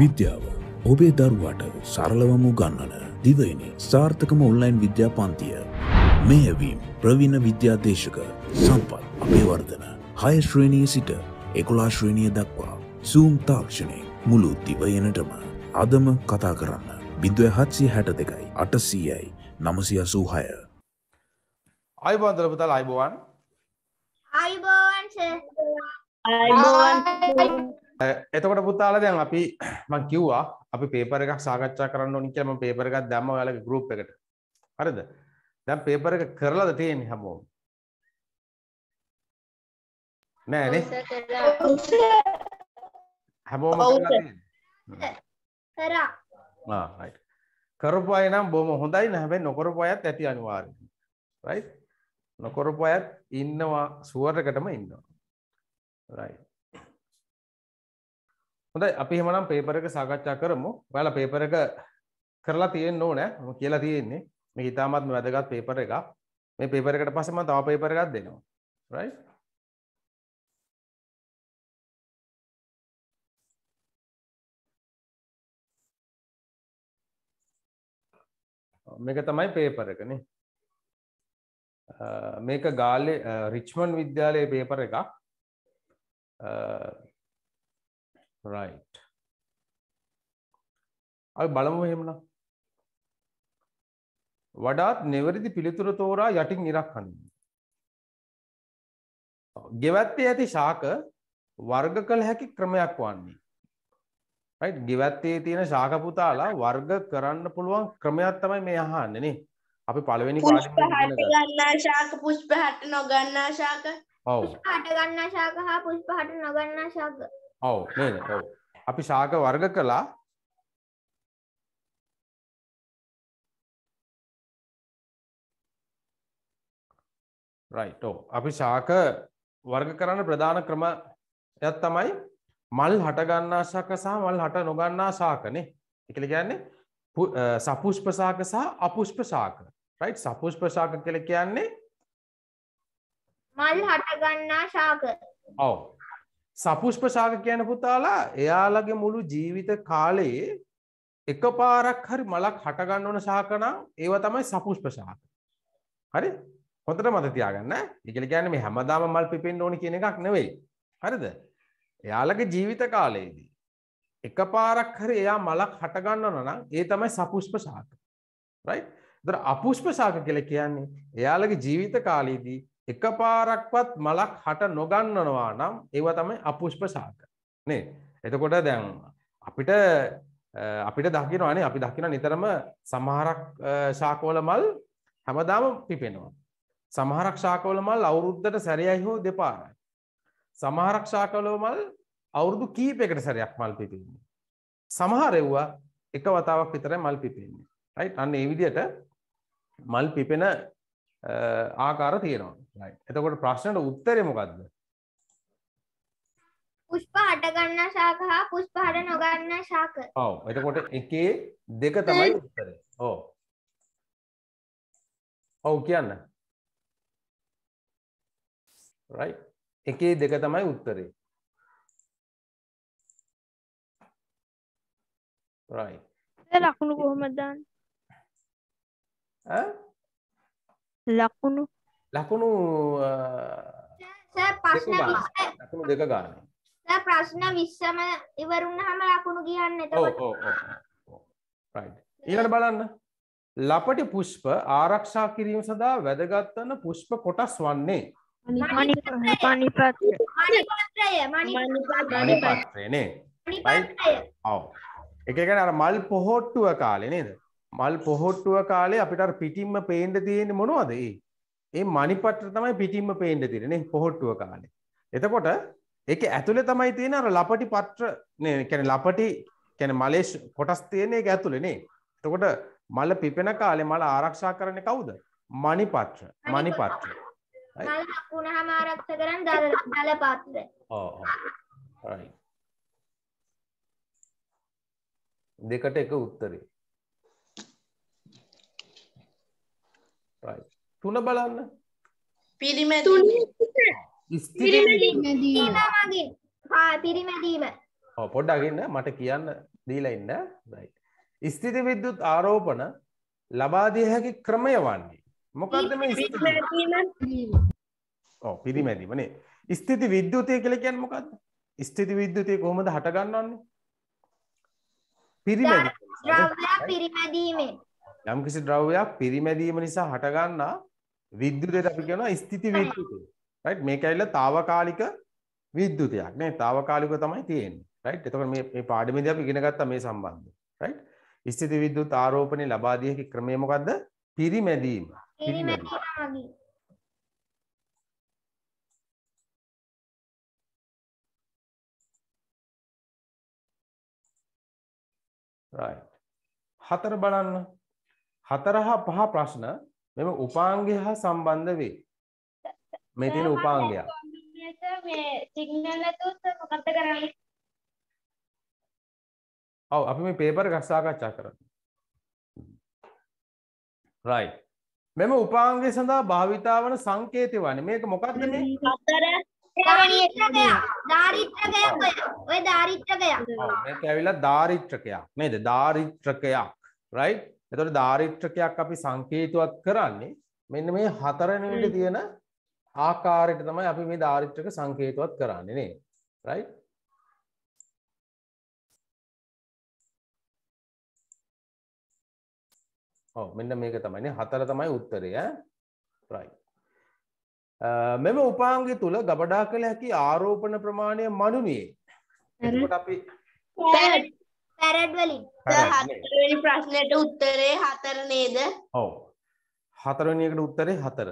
විද්‍යාව ඔබේ දරුවාට සරලවම උගන්නන දිවයින සාර්ථකම ඔන්ලයින් විද්‍යා පන්තිය. මෙයවීම් ප්‍රවිණ විද්‍යාදේශක සම්පත් අපේ වර්ධන හය ශ්‍රේණී සිට එකොලා ශ්‍රේණිය දක්වා සූම් තාක්ෂණය මුළු දිවයනටම අදම කතා කරන්න. බිඳුව හත්සිය හැට දෙකයි අටසීයයි නමසිය සූහය අයිබෝන් දලපුතල් අයිබෝවන්. අයිබෝන් එතකොට පුතාල දැන් අපි මං කිව්වා අපි පේපර එකක් සාකච්ඡා කරන්න ඕනි කියලා මම පේපර් එකක් දැම්ම ඔයාලගේ ගෲප් එකට. හරිද? දැන් පේපර් එක කරලාද තියෙන්නේ හැමෝම? නෑ නේ. හැමෝම කරලා. තියෙන්නේ. කරා. ආ රයිට් කරපු අය නම් බොහොම හොඳයි නෑ. හැබැයි නොකරපු අයත් ඇති අනිවාර්යයෙන් රයිට් නොකරපු අයත් ඉන්නවා සුවර් එකටම ඉන්නවා. රයිට් හොඳයි අපි එහෙමනම් පේපර් එක සාකච්ඡා කරමු. ඔයාලා පේපර් එක කරලා තියෙන්න ඕනේ. මම කියලා තියෙන්නේ. මේක ඉතාමත්ම වැදගත් පේපර් එකක්. මේ පේපර් එකට පස්සේ මම තව පේපර් එකක් දෙනවා. right? මේක තමයි පේපර් එක නේ. අ, මේක ගාල්ලේ රිච්මන්ඩ් විද්‍යාලයේ පේපර් එකක්. රයිට් අපි බලමු එහෙමනම්. වඩාත් නිවැරදි පිළිතුර තෝරා යටින් ඉරක් අනින්න ගෙවැත්තේ ඇති ශාක වර්ග කළ හැකි ක්‍රමයක් වන්නේ. ගෙවැත්තේ තියෙන ශාක පුතාලා වර්ග කරන්න පුළුවන් ක්‍රමයක් තමයි මේ අහන්නේ නේ. අපි පළවෙනි ශාක පුෂ්ප හට නොගන්නා ශාක. ඔව්. හට ගන්නා ශාක හා පුෂ්ප හට නොගන්නා ශාක ඔව් නේද? ඔව්. අපි ශාක වර්ග කළා. රයිට් ඔව්. අපි ශාක වර්ග කරන්න ප්‍රධාන ක්‍රමයක් තමයි මල් හට ගන්නා ශාක සහ මල් හට නොගන්නා ශාකනේ ඒ කියලා කියන්නේ සපුෂ්ප ශාක සහ අපුෂ්ප ශාක. රයිට් සපුෂ්ප ශාක කියලා කියන්නේ මල් හට ගන්නා ශාක. ඔව් සපුෂ්ප ශාක කියන පුතාලා එයාලගේ මුළු ජීවිත කාලයේ එක පාරක් හරි මලක් හටගන්න ඕන ශාක නම් ඒව තමයි සපුෂ්ප ශාක. හරි? හොඳට මතක තියාගන්න. ඒ කියන්නේ කියන්නේ මේ හැමදාම මල් පිපෙන්න ඕනි කියන එකක් නෙවෙයි. හරිද? එයාලගේ ජීවිත කාලයේදී එක පාරක් හරි එයා මලක් හටගන්නව නම් ඒ තමයි සපුෂ්ප ශාක. right? ඒතර අපුෂ්ප ශාක කියලා කියන්නේ එයාලගේ ජීවිත කාලයේදී එක පාරක්වත් මලක් හට නොගන්නනවා නම් ඒව තමයි අපුෂ්ප ශාක නේ? එතකොට දැන් අපිට අ, අපිට දකිනවානේ අපි දකින නිතරම සමහරක් අ, ශාකවල මල් හැමදාම පිපෙනවා. සමහරක් ශාකවල මල් අවුරුද්දට සැරයයි හෝ දෙපාරයි. සමහරක් ශාකවල මල් අවුරුදු කීපයකට සැරයක් මල් පිපෙන්නේ. සමහර එව්වා එක වතාවක් විතරයි මල් පිපෙන්නේ. right? අන්න ඒ විදිහට මල් පිපෙන අ, ආකාර තියෙනවා. Right. එතකොට ප්‍රශ්නට උත්තරේ මොකක්ද පුෂ්ප හට ගන්නා ශාක හා පුෂ්ප හට නොගන්නා ශාක. ඔව්. එතකොට එකේ දෙක තමයි උත්තරේ. ඔව්. ඔව් කියන්න. Right. එකේ දෙක තමයි උත්තරේ. Right. ලකුණු කොහොමද දාන්නේ? ඈ? ලකුණු. ලකුණු අ, සර් ප්‍රශ්න දෙක ගන්න. 20 ලකුණු දෙක ගන්න. ප්‍රශ්න 20ම ඉවරුනහම ලකුණු කියන්න ඔව් එතකොට. ඔව් ඔව් ඔව්. right. ඊළඟට බලන්න. ලපටි පුෂ්ප ආරක්ෂා කිරීම සඳහා වැදගත් වන පුෂ්ප කොටස් වන්නේ? ඔව්. එක කියන්නේ අර මල් පොහොට්ටුව කාලේ නේද මල් පොහොට්ටුව කාලේ අපිට අර පිටින්ම පේන්න තියෙන්නේ මොනවද? ඒ ඒ මණිපත්‍ර තමයි පිටින්ම පේන්න තියෙන්නේ නේ පොහොට්ටුව කාලේ. එතකොට ඒක ඇතුලේ තමයි තියෙන අර ලපටි පත්‍ර නේ කියන්නේ ලපටි කියන්නේ මලේ ශ- කොටස් තියෙන එක ඇතුලේ නේ. එතකොට මල පිපෙන කාලේ මල ආරක්ෂා කරන්නේ කවුද? මණිපත්‍ර මණිපත්‍ර. මල් හකුණහම ආරක්ෂා කරන් දල right. දෙකට එක උත්තරේ right තුන බලන්න පිරිමැදීම පිරිමැදීම ඔව් පොඩ්ඩක් ඉන්න මට කියන්න දීලා ඉන්න. right. ස්ථිති විද්‍යුත් ආරෝපණ ලබා දිය හැකි ක්‍රමය වන්නේ. මොකක්ද මේ ස්ථිති ඔව් පිරිමැදීම නේ. ස්ථිති විද්‍යුතය කියලා කියන්නේ මොකද්ද? ස්ථිති විද්‍යුතය කොහොමද හටගන්නවන්නේ? පිරිමැදීම. ද්‍රව්‍යයක් පිරිමැදීමෙන් යම්කිසි ද්‍රව්‍යයක් පිරිමැදීම නිසා හටගන්නා විද්‍යුතයට අපි කියනවා ස්ථිති විද්‍යුතය. right මේක ඇවිල්ලා తాවකාලික විද්‍යුතයක් නේ. తాවකාලිකව තමයි තියෙන්නේ. right එතකොට මේ මේ පාඩමේදී අපි ඉගෙන ගත්තා මේ සම්බන්ධව. right ස්ථිති විද්‍යුත් ආරෝපණය ලබා දිය හැකි ක්‍රමය මොකද්ද? පිරිමැදීම. පිරිමැදීම. right. හතර බලන්න. හතර හා පහ ප්‍රශ්න මෙම උපාංගය හා සම්බන්ධ වේ. මේ තියෙන උපාංගයක්. මේ සිග්නල් නැතුව මොකක්ද කරන්නේ ඔව් අපි මේ පේපර් එකක් සාකච්ඡා කරමු. right. මෙම උපාංගය සඳහා භාවිතා වන සංකේතය වන්නේ මේක මොකක්ද මේ? හතර දාරිත්‍රකයක් දාරිත්‍රකයක් ඔය ඔව් මේක ඇවිල්ලා දාරිත්‍රකයක් නේද? දාරිත්‍රකයක්. right. එතකොට දාරිත්‍රකයක් අපි සංකේතවත් කරන්නේ මෙන්න මේ හතරවෙනිට තියෙන ආකාරයට තමයි අපි මේ දාරිත්‍රක සංකේතවත් කරන්නේ නේද? right. ඔව් මෙන්න මේක තමයි නේ හතර තමයි උත්තරය right. මෙම උපාංගය තුල ගබඩා කළ හැකි ආරෝපණ ප්‍රමාණය මනුනියේ. එතකොට අපි පැරඩ් වලින් නේ. හතරවෙනි ප්‍රශ්නෙට උත්තරේ හතර නේද? ඔව්. හතරවෙනි එකට උත්තරේ හතර.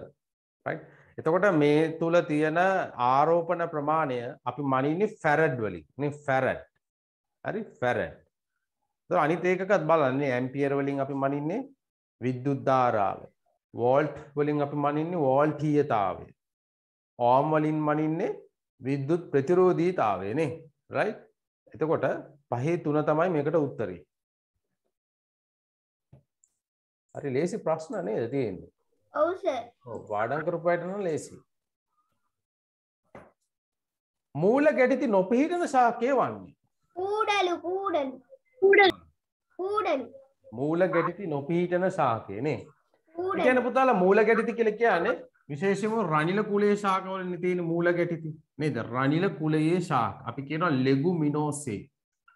Right? එතකොට මේ තුල තියෙන ආරෝපණ ප්‍රමාණය අපි මනින්නේ ෆැරඩ් වලින්. නේ ෆැරඩ් හරි ෆැරඩ් එතකොට අනිත් ඒකකත් බලන්නේ. ඇම්පියර් වලින් අපි මනින්නේ විද්‍යුත් ධාරාව වෝල්ට් වලින් අපි මනින්නේ වෝල්ටීයතාවය. ඕම් වලින් මනින්නේ විද්‍යුත් ප්‍රතිරෝධීතාවය නේ. Right? එතකොට පහේ තුන තමයි මේකට උත්තරේ හරි ලේසි ප්‍රශ්න නේද තියෙන්නේ? ඔව් සර්. ඔව් වාඩම් කරපු අයට නම් ලේසි. මූල ගැටිති නොපිහිටන ශාකය වන්නේ? කූඩලු කූඩලු. කුඩල. කූඩලු. මූල ගැටිති නොපිහිටන ශාකය නේ? කූඩලු. කියන පුතාලා මූල ගැටිති කියලා කියන්නේ විශේෂයෙන්ම රනිල කුලයේ ශාකවල තියෙන මූල ගැටිති නේද? රනිල කුලයේ ශාක. අපි කියනවා ලෙගුමිනෝසේ.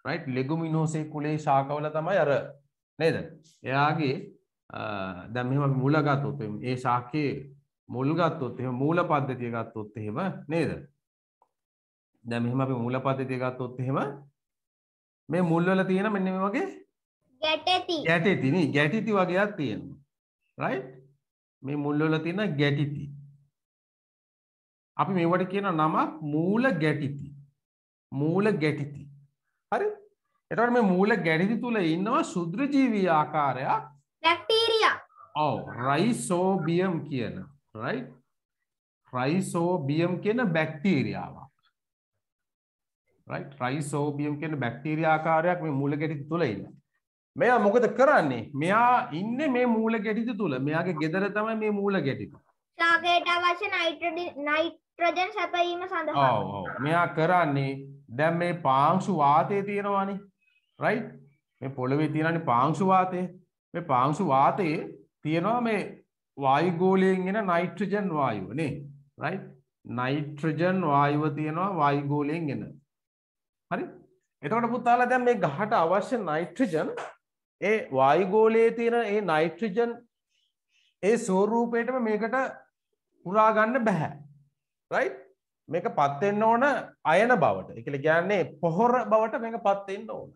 රයිට් ලෙගුමිනෝසේ කුලයේ ශාකවල තමයි අර නේද? එයාගේ දැන් මෙහෙම අපි මුල ගත්තොත් එහෙම ඒ ශාකයේ මුල් ගත්තොත් එහෙම මූල පද්ධතිය ගත්තොත් එහෙම නේද? දැන් මෙහෙම අපි මූල පද්ධතිය ගත්තොත් එහෙම මේ මුල් වල තියෙන මෙන්න මේ වගේ ගැටෙති. ගැටිති නේ? ගැටිති වගේක් තියෙනවා. රයිට් මේ මුල් වල තියෙන ගැටිති. අපි මේවට කියන නමක් මූල ගැටිති. මූල ගැටිති. හරි? එතකොට මේ මූල ගැටිති තුල ඉන්නවා ශුද්‍රජීවී ආකාරයක් බැක්ටීරියා ඔව් රයිසෝබියම් කියන රයිට් රයිසෝබියම් කියන බැක්ටීරියාවක් රයිට් රයිසෝබියම් කියන බැක්ටීරියා ආකාරයක් මේ මූල ගැටිති තුල ඉන්නවා මෙයා මොකද කරන්නේ? මෙයා ඉන්නේ මේ මූල ගැටිති තුල. මෙයාගේ ගෙදර තමයි මේ මූල ගැටිති. ශාකයට අවශ්‍ය නයිට්‍රජන් සැපයීම සඳහා. ඔව් ඔව් මෙයා කරන්නේ දැන් මේ පාංශු වාතය තියෙනවානේ. රයිට් මේ පොළවේ තියෙනනේ පාංශු වාතය මේ පාංශු වාතයේ තියෙනවා මේ වායුගෝලයෙන් එන නයිට්‍රජන් වායුව නේ රයිට් නයිට්‍රජන් වායුව තියෙනවා වායුගෝලයෙන් එන. හරි? එතකොට පුතාලා දැන් මේ ගහට අවශ්‍ය නයිට්‍රජන් ඒ වායුගෝලයේ තියෙන ඒ නයිට්‍රජන් ඒ ස්වරූපයටම මේකට උරා ගන්න බෑ. රයිට් මේක පත් වෙන්න ඕන අයන බවට. ඒ කියලා කියන්නේ පොහොර බවට මේක පත් වෙන්න ඕන.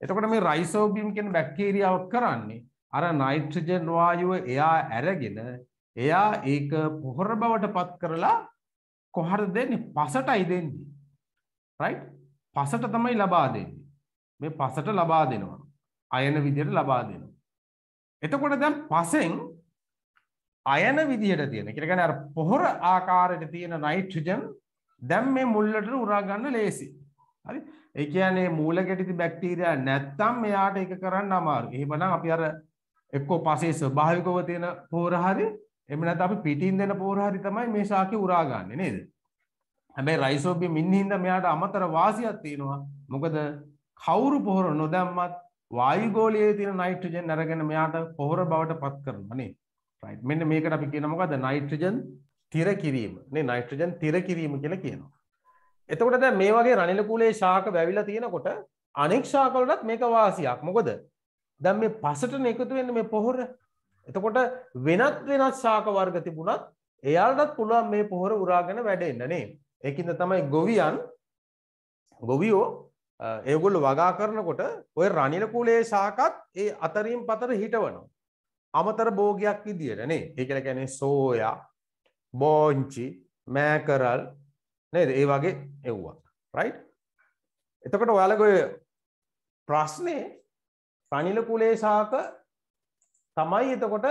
එතකොට මේ රයිසෝබියම් කියන බැක්ටීරියාව කරන්නේ අර නයිට්‍රජන් වායුව එයා අරගෙන එයා ඒක පොහොර බවට පත් කරලා කොහරද දෙන්නේ? පසටයි දෙන්නේ. රයිට්? පසට තමයි ලබා දෙන්නේ. මේ පසට ලබා දෙනවා. අයන විදියට ලබා දෙනවා. එතකොට දැන් පසෙන් අයන විදිහට තියෙන. කියලා කියන්නේ අර පොහොර ආකාරයට තියෙන නයිට්‍රජන් දැන් මේ මුල්ලට උරා ගන්න ලේසි. හරි? ඒ කියන්නේ මූල ගැටිති බැක්ටීරියා නැත්තම් මෙයාට ඒක කරන්න අමාරුයි. එහෙමනම් අපි අර එක්කෝ පසේ ස්වභාවිකව තියෙන පොහොර හරි එහෙම නැත්නම් අපි පිටින් දෙන පොහොර හරි තමයි මේ ශාකේ උරා ගන්නෙ නේද? හැබැයි රයිසෝබියම් ඉන්න හින්දා මෙයාට අමතර වාසියක් තියෙනවා. මොකද කවුරු පොහොර නොදැම්මත් වායුගෝලයේ තියෙන නයිට්‍රජන් අරගෙන මෙයාට පොහොර බවට පත් කරනවා නේ. රයිට්. මෙන්න මේකට අපි කියන මොකද්ද? නයිට්‍රජන් තිර කිරීම. නේ නයිට්‍රජන් තිර කිරීම කියලා කියනවා. එතකොට දැන් මේ වගේ රනිල කුලේ ශාක වැවිලා තියෙනකොට අනෙක් ශාක වලටත් මේක වාසියක්. මොකද දැන් මේ පසටනේ එකතු වෙන්නේ මේ පොහොර. එතකොට වෙනත් වෙනත් ශාක වර්ග තිබුණත් එයාලටත් පුළුවන් මේ පොහොර උරාගෙන වැඩෙන්න නේ. ඒකින්ද තමයි ගොවියන් ගොවියෝ ඒගොල්ලෝ වගා කරනකොට ඔය රනිල කුලේ ශාකත් ඒ අතරින් පතර හිටවනවා. අමතර භෝගයක් විදියට නේ. ඒ කියලා කියන්නේ සෝයා, බෝංචි, මෑකරල් නේද? ඒ වගේ එව්වා. රයිට්? එතකොට ඔයාලගේ ඔය ප්‍රශ්නේ රනිල කුලේ ශාක තමයි එතකොට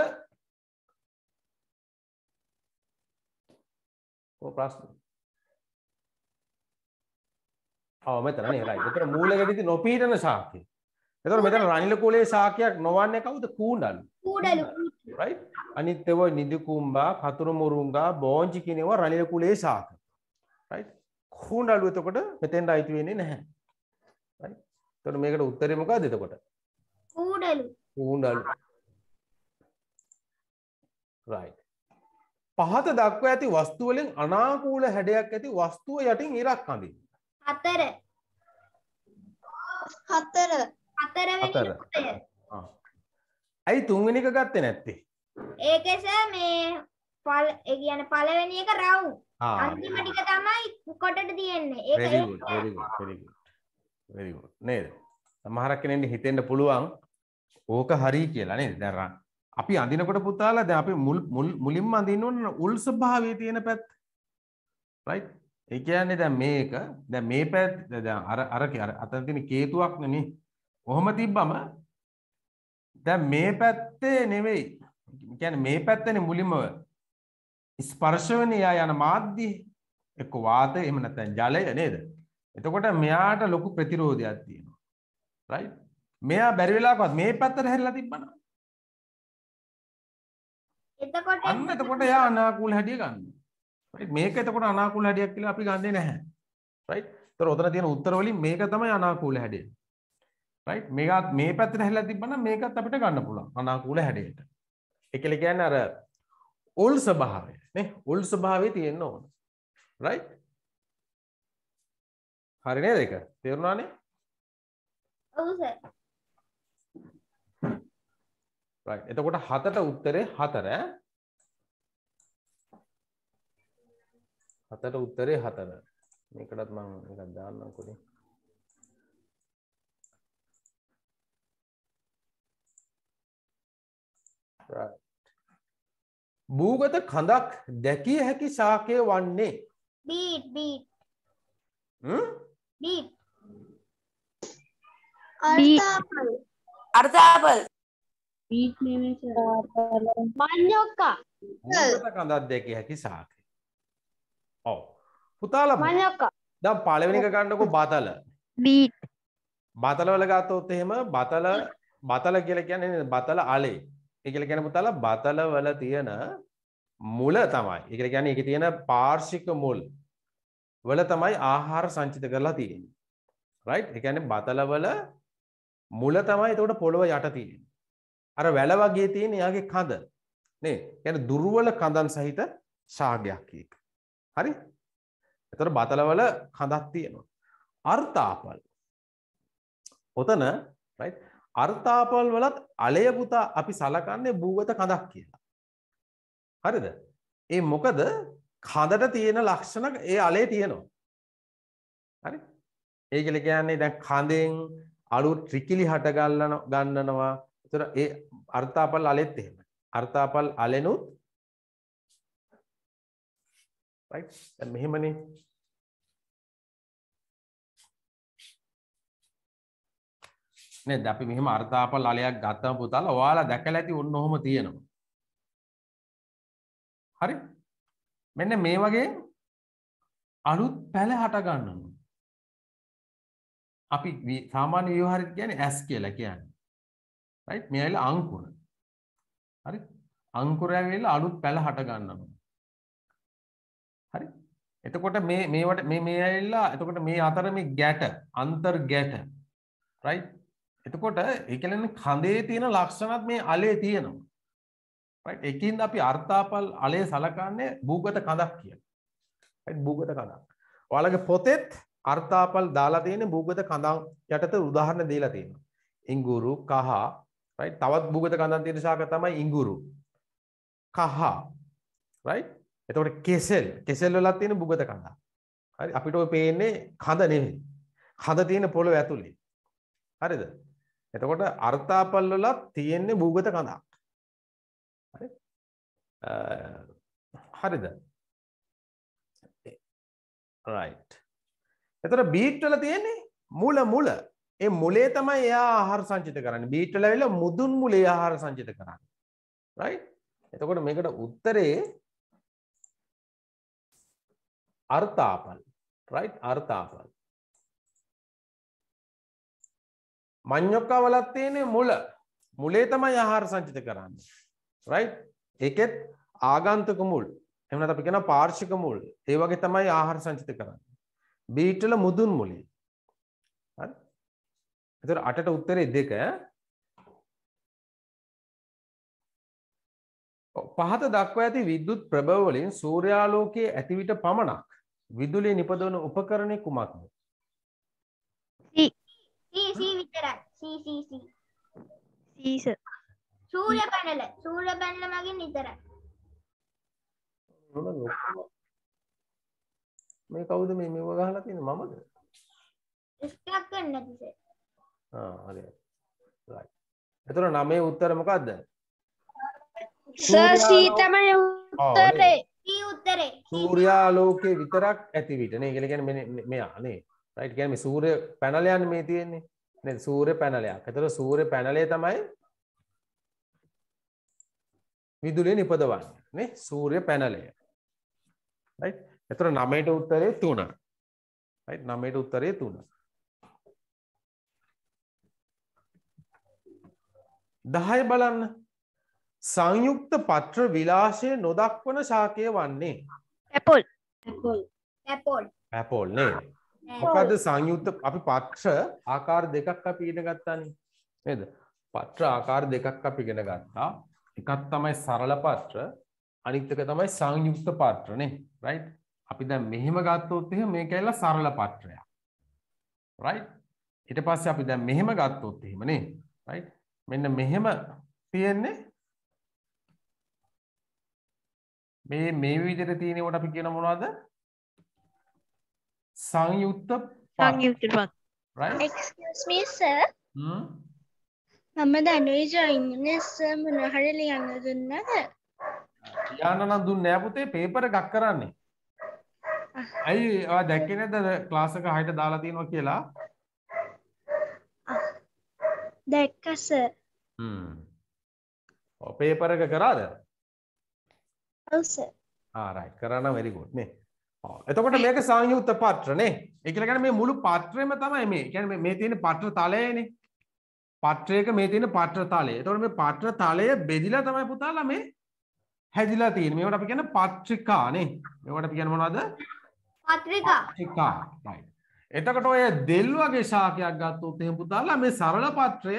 ප්‍රශ්නේ මෙතන නේ රයිට්. ඒතර මූලකෙදිදි නොපීඩන ශාකය. එතකොට මෙතන රනිල කුලේ ශාකයක් නොවන්නේ කවුද? කූඩලු. කූඩලු රයිට්. අනිත් ඒවා නිදි කුම්බා, කතුරු මුරුංගා, බෝංචි කියන ඒවා රනිල කුලේ ශාක. රයිට්. කූඩලු එතකොට මෙතෙන්ට අයිති වෙන්නේ නැහැ. එතකොට මේකට උත්තරේ මොකද්ද එතකොට? කූඩලු. පහත දක්වා ඇති වස්තු වලින් අනාකූල හැඩයක් ඇති වස්තුව යටින් ඉරක් අඳින්න. හතර හතර හතර. ඇයි තුන්වෙනි එක ගත්තේ නැත්තේ? ඒකෙස මේ පල ඒ කියන්නේ පළවෙනි එක රවුම් ආ. අන්තිම ටික තමයි කොටට තියෙන්නේ. ඒක very good very good very good. Very good. නේද? සමහරක් කෙනෙක්ට හිතෙන්න පුළුවන් ඕක හරි කියලා නේද? දැන් අපි අඳිනකොට පුතාලා දැන් අපි මුල් මුල්- මුලින්ම අඳින්න ඕන උල් ස්වභාවයේ තියෙන පැත්ත. Right? ඒ කියන්නේ දැන් මේක දැන් මේ පැත්ත දැන් අර අර අර අතන තියෙන කේතුවක් නේ ඔහොම තිබ්බම දැන් මේ පැත්තේ නෙවෙයි. කියන්නේ මේ පැත්තනේ මුලින්ම ස්පර්ශ වෙන යා යන මාධ්‍ය එක්ක වාතය එහෙම නැත්නම් ජලය නේද? එතකොට මෙයාට ලොකු ප්‍රතිරෝධයක් තියෙනවා. right? මෙයා බැරි වෙලාවකවත් මේ පැත්තට හැරිලා එතකොට අන්න එතකොට එයා අනාකූල හැඩිය right? මේක එතකොට අනාකූල හැඩියක් කියලා අපි ගන්නෙ නැහැ. right? ඒතර උතන තියෙන උත්තර වලින් මේක තමයි අනාකූල හැඩය. right? මේකත් මේ පැත්තට හැරිලා තිබ්බනම් මේකත් අපිට ගන්න පුළුවන් අනාකූල හැඩයට. ඒ කියලා කියන්නේ අර උල් ස්වභාවය නේ උල් ස්වභාවය තියෙන්න ඕන. right? හරි නේද ඒක? තේරුණානේ? ඔව් සර් right. එතකොට හතට උත්තරේ හතර. හතට උත්තරේ හතර. මේකටත් මම එකක් දාන්නම්කොනේ. right. භූගත කඳක් දැකිය හැකි ශාකය වන්නේ බීට් බීට් හ්ම්? බීට් අර්ථාපල් භූගත කඳක් දැකිය හැකි ශාකය. ඔව්. පුතාලා මඤ්ඤොක්කා දැන් පළවෙනි එක ගන්නකො බතල. බීට් බතල වල ගත්තොත් එහෙම බතල බතල කියලා කියන්නේ? බතල අලේ. ඒ කියලා කියන්නේ පුතාලා බතල වල තියෙන මුල තමයි. ඒ කියලා කියන්නේ ඒකේ තියෙන පාර්ශික මුල් වල තමයි ආහාර සංචිත කරලා තියෙන්නේ. right? ඒ කියන්නේ බතල වල මුල තමයි එතකොට පොළව යට තියෙන්නේ. අර වැල වගේ තියෙන යාගේ කඳ. නේ? කියන්නේ දුර්වල කඳන් සහිත ශාගයක් ඒක. හරි? එතකොට බතල වල කඳක් තියෙනවා. අර්ථාපල් ඔතන right අර්ථාපල් වලත් අලය පුතා අපි සලකන්නේ භූගත කඳක් කියලා. හරිද? ඒ මොකද කඳට තියෙන ලක්ෂණ ඒ අලේ තියෙනවා. හරි? ඒ කියලා කියන්නේ දැන් කඳෙන් අලු ත්‍රිකිලි හට ගන්නන ගන්නනවා. ඒතර ඒ අර්ථාපල් අලෙත් එහෙමයි. අර්ථාපල් අලෙනුත් right දැන් මෙහෙමනේ නේද අපි මෙහෙම අර්ථාපල් අලයක් ගත්තම පුතාලා ඔයාලා දැකලා ඇති ඔන්න ඔහොම තියෙනවා. හරි? මෙන්න මේ වගේ අලුත් පැල හට ගන්නවා. අපි වි- සාමාන්‍ය ව්‍යවහාරෙත් කියන්නේ ඇස් කියලා කියන්නේ. right? මේ ඇවිල්ලා අංකුර. හරි? අංකුරය ඇවිල්ලා අලුත් පැල හට ගන්නවා. හරි? එතකොට මේ මේවට මේ මේ ඇවිල්ලා එතකොට මේ අතර මේ ගැට අන්තර් ගැට රයිට් එතකොට ඒ කියන්නේ කඳේ තියෙන ලක්ෂණත් මේ අලේ තියෙනවා. රයිට් ඒකින්ද අපි අර්ථාපල් අලේ සලකන්නේ භූගත කඳක් කියලා. රයිට් භූගත කඳක්. ඔයාලගේ පොතෙත් අර්ථාපල් දාලා තියෙන භූගත කඳන් යටතේ උදාහරණ දීලා තියෙනවා. ඉංගුරු කහ රයිට් තවත් භූගත කඳන් තියෙන ශාක තමයි ඉංගුරු කහ රයිට් එතකොට කෙසෙල්. කෙසෙල් වලත් තියෙන භූගත කඳක්. හරි? අපිට ඔය පේන්නේ කඳ නෙමෙයි කඳ තියෙන පොළොව ඇතුලේ. හරිද? එතකොට අර්ථාපල් වලත් තියෙන්නේ භූගත කඳක්. හරි? අ, හරිද? රයිට් එතකොට බීට් වල තියෙන්නේ මුල මුල. ඒ මුලේ තමයි එයා ආහාර සංචිත කරන්නේ. බීට් වල ඇවිල්ලා මුදුන් මුලේ ආහාර සංචිත කරන්නේ. රයිට් එතකොට මේකට උත්තරේ අර්ථාපල්. රයිට් අර්ථාපල්. මඤ්ඤොක්කා වලත් තියෙන්නේ මුල. මුලේ තමයි ආහාර සංචිත කරන්නේ. රයිට් ඒකෙත් ආගන්තුක මුල්. එහෙම නැත්නම් අපි කියනවා පාර්ශික මුල්. ඒ වගේ තමයි ආහාර සංචිත කරන්නේ. බීට් වල මුදුන් මුලේ. හරි? එතකොට අටට උත්තරේ දෙක. ඔව්, පහත දක්වා ඇති විද්‍යුත් ප්‍රභව වලින් සූර්යාලෝකයේ ඇති විට පමණක් විදුලිය නිපදවන උපකරණය කුමක්ද? සී සී විතරයි සී සී සී සීස සූර්ය පැනල සූර්ය පැනල මගින් විතරයි? මේ කවුද මේ මෙව ගහලා තියෙන්නේ මමද ස්ටක් වෙන්නේ නැතිසේ ආ හරි right එතකොට නමේ උත්තර මොකද්ද සර් සී තමයි උත්තරේ සී උත්තරේ සූර්යාලෝකයේ විතරක් ඇති විට නේ කියලා කියන්නේ මෙයා නේ රයිට් කියන්නේ මේ සූර්ය පැනලයන් මේ තියෙන්නේ සූර්ය පැනලයක්. එතකොට සූර්ය පැනලය තමයි විදුලිය නිපදවන්නේ නේ? සූර්ය පැනලය. රයිට් එතකොට 9ට උත්තරේ 3. රයිට් 9ට උත්තරේ 3. 10 බලන්න. සංයුක්ත පත්‍ර විලාශය නොදක්වන ශාකය වන්නේ. ඇපොල් ඇපෝල් ඇපෝල් නේද මොකද සංයුක්ත අපි පත්‍ර ආකාර දෙකක් අපි ඉගෙන ගත්තානේ. නේද? පත්‍ර ආකාර දෙකක් අපි ඉගෙන ගත්තා. එකක් තමයි සරල පත්‍ර අනිත් එක තමයි සංයුක්ත පත්‍ර නේ. රයිට් අපි දැන් මෙහෙම ගත්තොත් එහෙම මේක ඇවිල්ලා සරල පත්‍රයක්. රයිට් ඊට පස්සේ අපි දැන් මෙහෙම ගත්තොත් එහෙම නේ. රයිට් මෙන්න මෙහෙම තියෙන්නේ මේ මේ විදිහට තියෙනකොට අපි කියන මොනවද? සංයුක්ත සංයුක්ත පත්. Right? Excuse me, sir. හ්ම්? මම දනුයි ජොයින් සර් මොන හරි ලියන්න දුන්නද? යාන නම් දුන්නේ නෑ පුතේ. පේපර් එකක් කරන්නේ. ඇයි ඔයා දැක්කේ නැද්ද? ක්ලාස් එක හයට දාලා තියෙනවා කියලා. දැක්ක සර්. හ්ම්. ඔව් පේපර් එක කරාද? ඔව් සර්. ආ රයිට් කරා නම් very good. නේ එතකොට මේක සංයුක්ත පත්‍ර නේ. ඒ කියලා කියන්නේ මේ මුළු පත්‍රෙම තමයි මේ. කියන්නේ මේ- තියෙන පත්‍ර තලයනේ පත්‍රයක මේ තියෙන පත්‍ර තලය. එතකොට මේ පත්‍ර තලය බෙදිලා තමයි පුතාලා මේ හැදිලා තියෙන්නේ. මේවට අපි කියන්නේ පත්‍රිකා නේ. මේවට අපි කියන්නේ මොනවද? පත්‍රිකා. එතකොට ඔය දෙල් වගේ ශාකයක් ගත්තොත් එහෙම පුතාලා මේ සරල පත්‍රය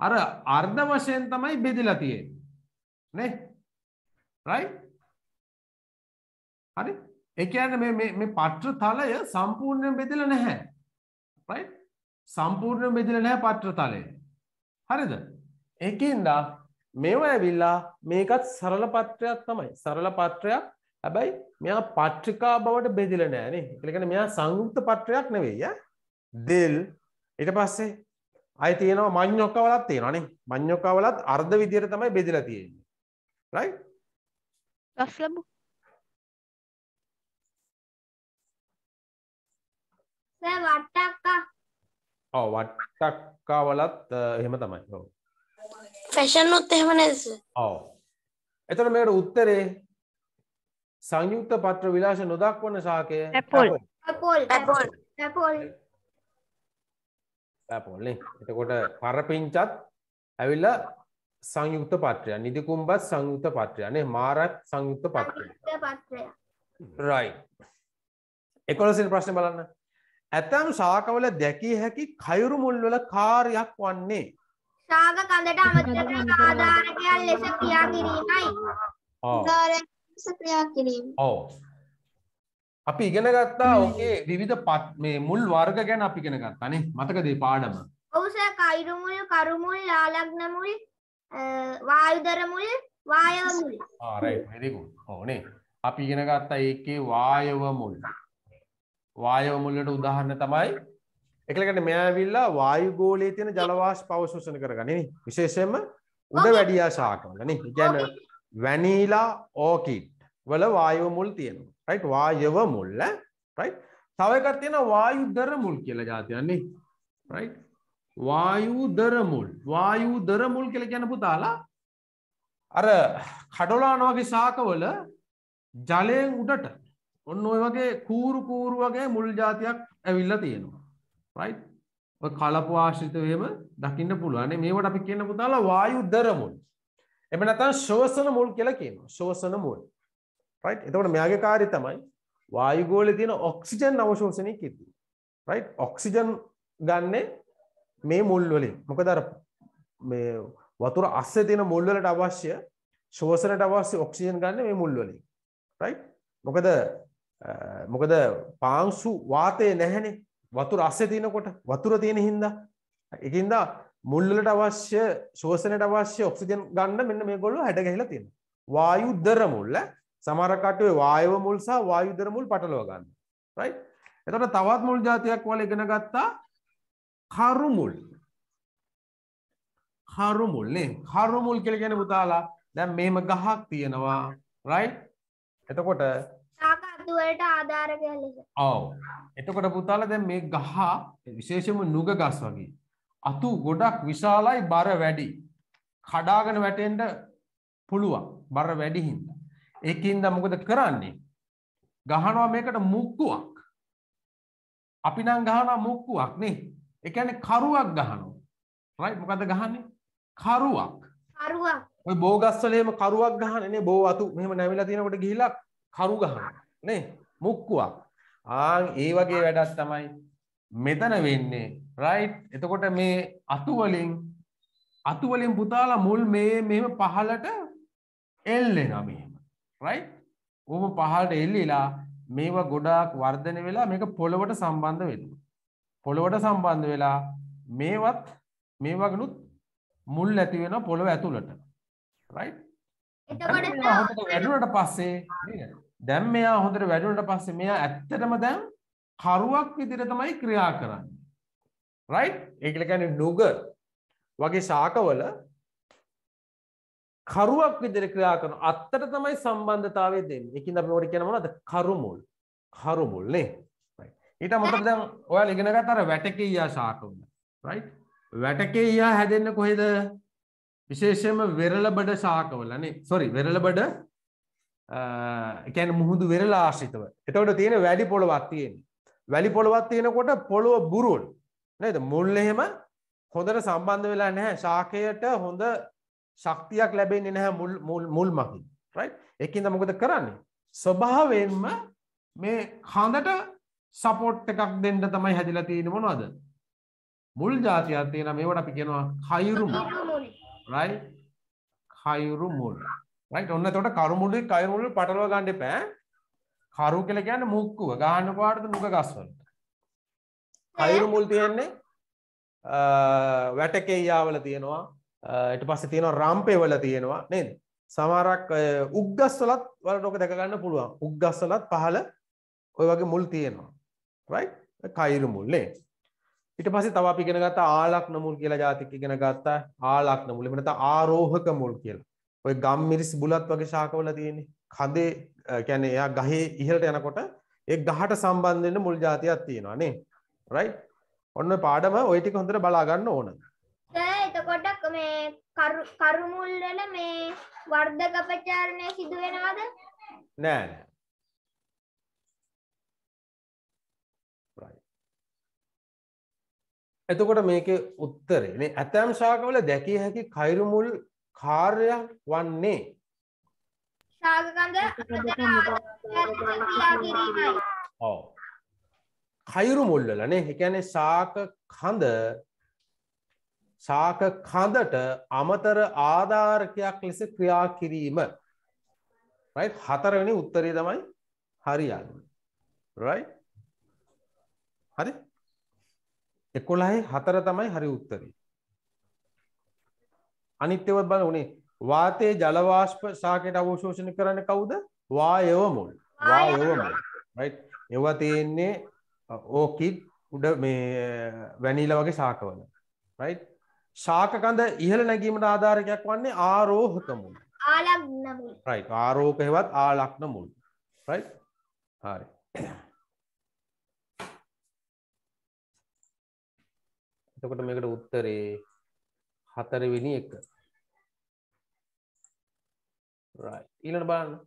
අර අර්ධ වශයෙන් තමයි බෙදිලා තියෙන්නේ. නේ? right? හරි ඒ කියන්නේ මේ මේ මේ පත්‍ර තලය සම්පූර්ණයෙන් බෙදලා නැහැ. Right? සම්පූර්ණයෙන් බෙදලා නැහැ පත්‍ර තලය හරිද? ඒකින්ද මේව ඇවිල්ලා මේකත් සරල පත්‍රයක් තමයි. සරල පත්‍රයක්. හැබැයි මෙයා පත්‍රිකා බවට බෙදිලා නැහැ නේ. ඒ කියන්නේ මෙයා සංයුක්ත පත්‍රයක් නෙවෙයි ඈ. දෙල්. ඊට පස්සේ අය තියෙනවා මඤ්ඤොක්ක වලත් තියෙනවා නේ. මඤ්ඤොක්ක වලත් අර්ධ විදියට තමයි බෙදලා තියෙන්නේ. Right? ගස් ලැබු සර් වට්ටක්කා. ඔව් වට්ටක්කා වලත් එහෙම තමයි. ඔව්. ෆැෂන් උත් එහෙම නේද? සර්? ඔව්. එතකොට මේකට උත්තරේ සංයුක්ත පත්‍ර විලාශ නොදක්වන ශාකය Apple. ඇපෝල් Apple. ඇපෝල් ඇපෝල් නේ. එතකොට පරපිංචත් ඇවිල්ලා සංයුක්ත පත්‍රය නිදිකුම්බත් සංයුක්ත පත්‍රය නේ. මාරත් සංයුක්ත පත්‍රය පත්‍රය right. එකොළසින් ප්‍රශ්න බලන්න. ඇතැම් ශාකවල දැකිය හැකි කයුරු මුල්වල කාර්යක් වන්නේ. ශාක කඳට අමතර ආධාරකයන් ලෙස ක්‍රියා කිරීමයි. ඔව්. අපි ඉගෙන ගත්තා ඕකේ විවිධ පත් මේ මුල් වර්ග ගැන අපි ඉගෙන ගත්තානේ. මතකද මේ පාඩම? ඔව් සර් කයිරු මුල්, කරු මුල්, ලාලග්න මුල්, වායුදර මුල්, වායව මුල්. ආ රයිට් very good. ඔව් නේ. අපි ඉගෙන ගත්තා ඒකේ වායව මුල්. වායව මුල් වලට උදාහරණ තමයි එකලකට මෙයා ඇවිල්ලා වායු ගෝලයේ තියෙන ජල වාෂ්ප අවශෝෂණය කරගන්නේ. විශේෂයෙන්ම උඩ වැඩියා ශාකවල නේ. ඒ කියන්නේ වැනීලා ඕකිඩ් වල වායව මුල් තියෙනවා. රයිට් වායව මුල් රයිට්. තව එකක් තියෙනවා වායුදර මුල් කියලා જાතියක් නේ. රයිට්. වායුදර මුල්. වායුදර මුල් කියලා කියන පුතාලා අර කඩොලාන වගේ ශාකවල ජලයෙන් උඩට ඔන්න ඔය වගේ කූරු කූරු වගේ මුල් જાතියක් ඇවිල්ලා තියෙනවා. රයිට්. ඔය කලප ආශ්‍රිතව එහෙම දකින්න පුළුවන්. මේවට අපි කියන පුතාලා වායුදර මුල්. එහෙම නැත්නම් ශෝෂණ මුල් කියලා කියනවා. ශෝෂණ මුල්. රයිට්. එතකොට මෙයාගේ කාර්යය තමයි වායුගෝලයේ තියෙන ඔක්සිජන් අවශෝෂණය කිරීම. රයිට්. ඔක්සිජන් ගන්නෙ මේ මුල් වලින්. මොකද අර මේ වතුර අස්සේ තියෙන මුල් වලට අවශ්‍ය ශෝෂණයට අවශ්‍ය ඔක්සිජන් ගන්න මේ මුල් වලින්. රයිට්. මොකද මොකද පාංශු වාතය නැහැනේ. වතුර අස්සේ තියෙනකොට වතුර තියෙන හින්දා. ඒකින්ද මුල් වලට අවශ්‍ය ශෝෂණයට අවශ්‍ය ඔක්සිජන් ගන්න මෙන්න මේගොල්ලෝ හැඩ ගැහිලා තියෙනවා. වායු දර මුල් සමහර කට්ටිය වායව මුල් සහ වායු දර මුල් පටලවා ගන්න. රයිට්. එතකොට තවත් මුල් జాතියක් වල ඉගෙන ගත්තා කරු මුල්. කරු මුල් නේ. කරු මුල් කියලා කියන්නේ පුතාලා දැන් මෙහෙම ගහක් තියෙනවා. රයිට්. එතකොට ශාක අතු වලට ආධාරකයන් ලෙස. ඔව්. එතකොට පුතාලා දැන් මේ ගහ විශේෂයෙන්ම නුග ගස් වගේ අතු ගොඩක් විශාලයි බර වැඩි. කඩාගෙන වැටෙන්න පුළුවන්. බර වැඩි හින්දා. ඒකින්ද මොකද කරන්නේ? ගහනවා මේකට මුක්කුවක්. අපි නම් ගහනවා මුක්කුවක් නේ. ඒ කියන්නේ කරුවක් ගහනවා. රයිට් මොකද්ද ගහන්නේ? කරුවක්. කරුවක්. ඔය බෝගස්වල එහෙම කරුවක් ගහන්නේ නේ. බෝ අතු මෙහෙම නැවිලා තියෙනකොට ගිහිලා කරු ගහනවා. නේ? මුක්කුවක්. ආන් ඒ වගේ වැඩක් තමයි මෙතන වෙන්නේ. රයිට්. එතකොට මේ අතු වලින් අතු වලින් පුතාලා මුල් මේ මෙහෙම පහලට එල්ලෙනවා මෙහෙම. රයිට්. ඕම පහලට එල්ලිලා මේවා ගොඩාක් වර්ධනය වෙලා මේක පොළවට සම්බන්ධ වෙනවා. පොළවට සම්බන්ධ වෙලා මේවත් මේ වගනුත් මුල් ඇති වෙනවා පොළව ඇතුළට. රයිට්. වැඩුණට පස්සේ නේද? දැන් මෙයා හොඳට වැඩුණට පස්සේ මෙයා ඇත්තටම දැන් කරුවක් විදිහට තමයි ක්‍රියා කරන්නේ. රයිට්? ඒක කියන්නේ නුග වගේ ශාකවල කරුවක් විදිහට ක්‍රියා කරන අත්තට තමයි සම්බන්ධතාවය දෙන්නේ. ඒකින්ද අපි මොකද කියන මොනවද? කරුමුල්. කරුමුල් නේ. right. ඊට අමතරව දැන් ඔයාලා ඉගෙන ගත්ත අර වැටකීයා ශාකවල. right. වැටකීයා හැදෙන්නේ කොහෙද? විශේෂයෙන්ම වෙරළබඩ ශාකවල නේ. sorry වෙරළබඩ කියන්නේ මුහුදු වෙරළ ආශ්‍රිතව. එතකොට තියෙන වැඩි පොළවක් තියෙන්නේ. වැලි පොළවක් තියෙනකොට පොළොව බුරුල්. නේද? මුල් එහෙම හොඳට සම්බන්ධ වෙලා නැහැ. ශාකයට හොඳ ශක්තියක් ලැබෙන්නේ නැහැ මුල් මකින්. right? ඒකින්ද මොකද කරන්නේ? ස්වභාවයෙන්ම මේ කඳට සපෝට් එකක් දෙන්න තමයි හැදිලා තියෙන්නේ මොනවද? මුල් జాතියක් තියෙනවා මේවට අපි කියනවා කයුරු මුල්. right? කයුරු මුල්. රයිට් ඔන්න එතකොට කරුමුඩි කයමුඩි පටලව ගන්න එපා. කරු කියලා කියන්නේ මුක්කුව. ගන්න පාටද මුඛ ගස්වලට. කයරු මුල් තියෙන්නේ වැටකෙයියාවල තියෙනවා. ඊට පස්සේ තියෙනවා රම්පේවල තියෙනවා නේද? සමහරක් උග්ගස්වලත් වලට ඔක දැක ගන්න පුළුවන්. උග්ගස්වලත් පහළ ඔය වගේ මුල් තියෙනවා. රයිට්? කයරු මුල් නේ. ඊට පස්සේ තව අපි ඉගෙන ගත්තා ආලක්න මුල් කියලා ජාතික ඉගෙන ගත්තා ආලක්න මුල්. එමෙන්න ආරෝහක මුල් කියලා. ඔය ගම් මිරිස් බුලත් වගේ ශාකවල තියෙන්නේ කඳේ කියන්නේ එයා ගහේ ඉහළට යනකොට ඒ ගහට සම්බන්ධ වෙන්න මුල් જાතියක් තියෙනවා නේ රයිට් ඔන්න පාඩම ඔය ටික හොඳට බලා ගන්න ඕන. සර් එතකොට මේ කරු මුල් වල මේ වර්ධක ප්‍රචාරණය සිදු වෙනවද? නෑ නෑ. එතකොට මේකේ උත්තරේ නේ ඇතැම් ශාකවල දැකිය හැකි කයිරු මුල් කාර්යයක් වන්නේ. ඔව්. කයිරු මුල්ලලනේ එකැනේ ශාක කඳ ශාක කඳට අමතර ආධාරකයක් ලෙස ක්‍රියා කිරීම. රයි හතරවෙනි උත්තරේ තමයි හරියන්න. රයි හරි? එකොළහේ හතර තමයි හරි උත්තරේ අනිත්‍යවත් බල උනේ වාතයේ ජලවාශ්ප ශාකයට අවශෝෂණ කරන්න කවුද? වායව මුල්. වායව මුල්. රයි එවා තියෙන්නේ ඕකිඩ් උඩ මේ වැනීල වගේ ශාකවල. රයි ශාකකඳ ඉහළ නැගීමට ආධාරකයක් වන්නේ ආරෝහක මුල්. ආලග්නමුල් රයි ආරෝක හෙවත් ආලක්න මුල්. රයි හරි. එතකොට මේකට උත්තරේ හතරවෙනි එක. ඊළට බලන්න.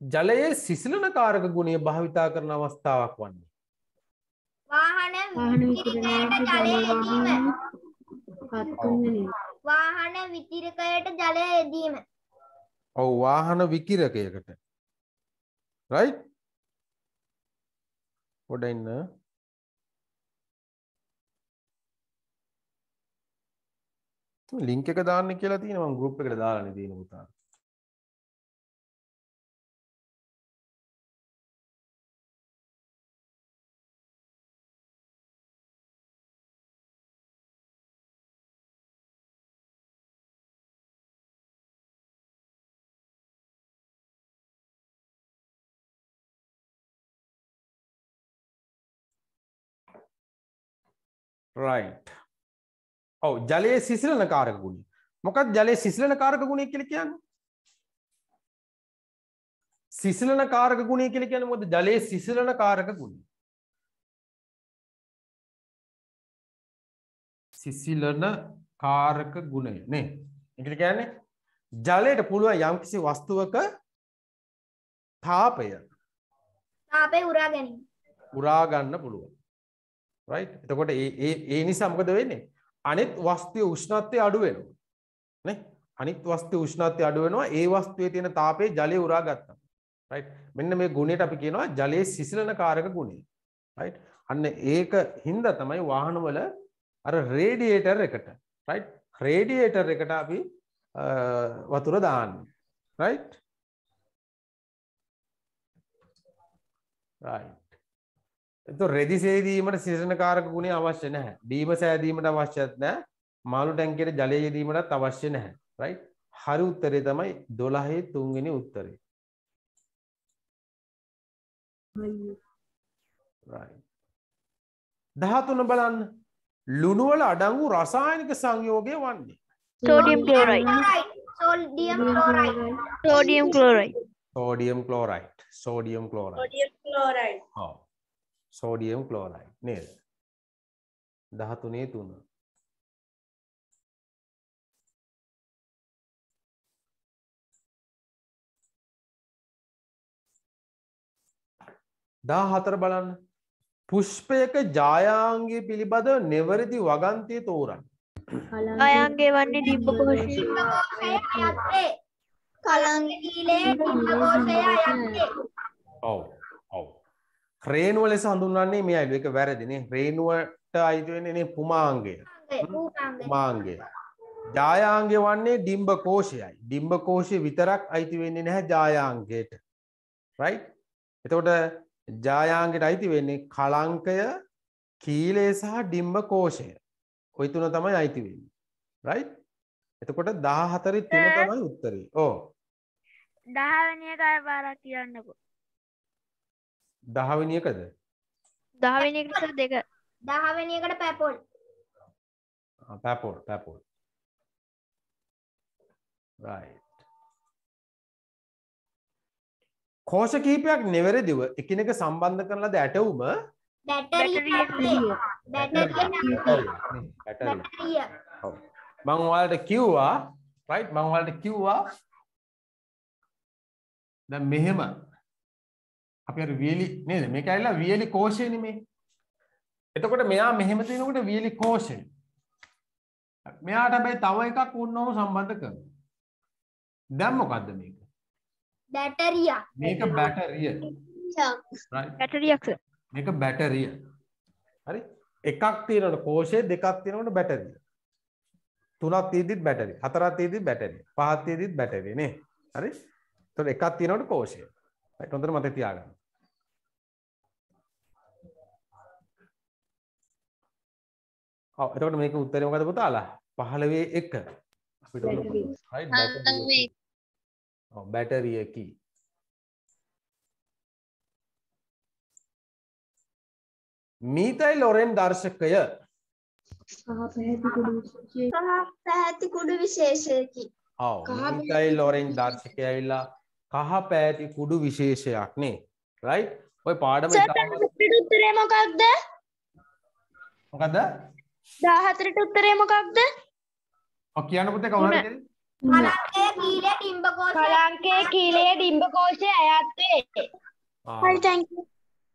ජලයේ සිසිලන කාරක ගුණය භාවිතා කරන අවස්ථාවක් වන්නේ. වාහන වාහන විතිරකයට ජලය යෙදීම වාහන විතිරකයට ජලය යෙදීම ඔව් වාහන විකිරකයකට. රයි පොඩ ඉන්න ලිංක එක දාන්න කියලා තියෙන මම ගෲප් එකට දාලානේ තියෙන පුතා රයිට් ඔව් ජලයේ සිසිලන කාරක ගුණය. මොකක්ද ජලයේ සිසිලන කාරක ගුණය කියලා කියන්නේ? සිසිලන කාරක ගුණය කියලා කියන්නේ මොකද? ජලයේ සිසිලන කාරක ගුණය. සිසිලන කාරක ගුණය නේ. ඒකට කියන්නේ ජලයට පුළුවන් යම්කිසි වස්තුවක තාපය. තාපය උරා ගැනීම. උරා ගන්න පුළුවන්. එතකොට ඒ නිසා මොකද වෙන්නේ අනිත් වස්තුවේ උෂ්ණත්වය අඩු වෙනවා. නේ? අනිත් වස්තුවේ උෂ්ණත්වය අඩු වෙනවා. ඒ වස්තුවේ තියෙන තාපය ජලය උරා ගත්තා. රයිට් මෙන්න මේ ගුණයට අපි කියනවා ජලයේ සිසිලන කාරක ගුණය. රයිට් අන්න ඒක හින්දා තමයි වාහනවල අර රේඩියේටර් එකට රයිට් රේඩියේටර් එකට අපි අ, වතුර දාන්නේ. රයිට් රයිට් එතකොට රෙදි සේදීමට සිසිලන කාරක ගුණය අවශ්‍ය නැහැ. බීම සෑදීමට අවශ්‍යත් නැහැ. මාළු ටැංකියට ජලය යෙදීමටත් අවශ්‍ය නැහැ. රයිට්? හරි උත්තරේ තමයි 12 තුන්වෙනි උත්තරේ. රයිට්. 13 බලන්න. ලුණු වල අඩංගු රසායනික සංයෝගය වන්නේ sodium chloride sodium chloride sodium chloride sodium chloride. Sodium chloride. sodium chloride ඔව්. සෝඩියම් ක්ලෝරයිඩ් නේද? 13 3. දා හතර බලන්න පුෂ්පයක ජායාංගය පිළිබඳ නිවැරදි වගන්තය තෝරන්න අයන්ගේ වන්නේ අයත්තේ කලංගීලේ ඔව් රේනුව ලෙස හඳුන්වන්නේ මේ අයලු. එක වැරදිනේ රේනුවට අයිති වෙන්නේ නේ පුමාංගය. පුමාංගය. ජායාංගය වන්නේ ඩිම්බ කෝෂයයි ඩිම්බ කෝෂය විතරක් අයිති වෙන්නේ නැහැ ජායාංගයට. රයිට් එතකොට ජායාංගයට අයිති වෙන්නේ කලංකය කීලේ සහ ඩිම්බ කෝෂය ඔය තුන තමයි අයිති වෙන්නේ. රයිට් එතකොට 14 තුන තමයි උත්තරේ. ඕ. දහවැනි එක අය පාරක් කියන්නකෝ 10 වෙනි එකද? දහවෙනි එකට දෙක. දහවෙනි එකට පැපොල් පැපෝල් පැපෝල් right. කෝෂ කිහිපයක් නිවැරදිව එකිනෙක සම්බන්ධ කරන ලද ඇටවුම මම ඔයාලට කිව්වා right? මම ඔයාලට කිව්වා දැන් මෙහෙම අපි අර වියලි නේද? මේක ඇවිල්ලා වියලි කෝෂයනේ මේ. එතකොට මෙයා මෙහෙම තියෙනකොට වියලි කෝෂය මෙයාට හැබැයි තව එකක් වුණොම සම්බන්ධ කරනවා. දැන් මොකද්ද මේක? බැටරිය මේක බැටරිය. Right? බැටරියක් මේක බැටරිය. හරි? එකක් තියෙනකොට කෝෂය දෙකක් තියෙනකොට බැටරිය. තුනක් තියෙද්දිත් බැටරි හතරක් තියෙද්දිත් බැටරි පහක් තියෙද්දිත් බැටරි නේ? හරි? එතකොට එකක් තියෙනකොට කෝෂය. Right? හොඳට මතක තියාගන්න ඔව් එතකොට මේක උත්තරේ මොකද පුතාලා? 15 එක. අපිට ඕන right බැටරිය ඔව් බැටරියකි මීතයි ලොරෙන් දර්ශකය. පැහැති කුඩු විශේෂයකි. ඔව් මීතයි ලොරෙන් දර්ශකය ඇවිල්ලා කහ පෑති කුඩු විශේෂයක් නේ. රයිට් ඔය පාඩම මොකක්ද මොකද්ද 14ට උත්තරේ මොකක්ද? ඔව් කියන්න පුතේ කවුරුහරි කියන්නේ? කලංකය කීලේ ඩිම්බකෝෂ කලංකේ කීලේ ඩිම්බකෝෂය අයත්වේ ආ, හරි thank you.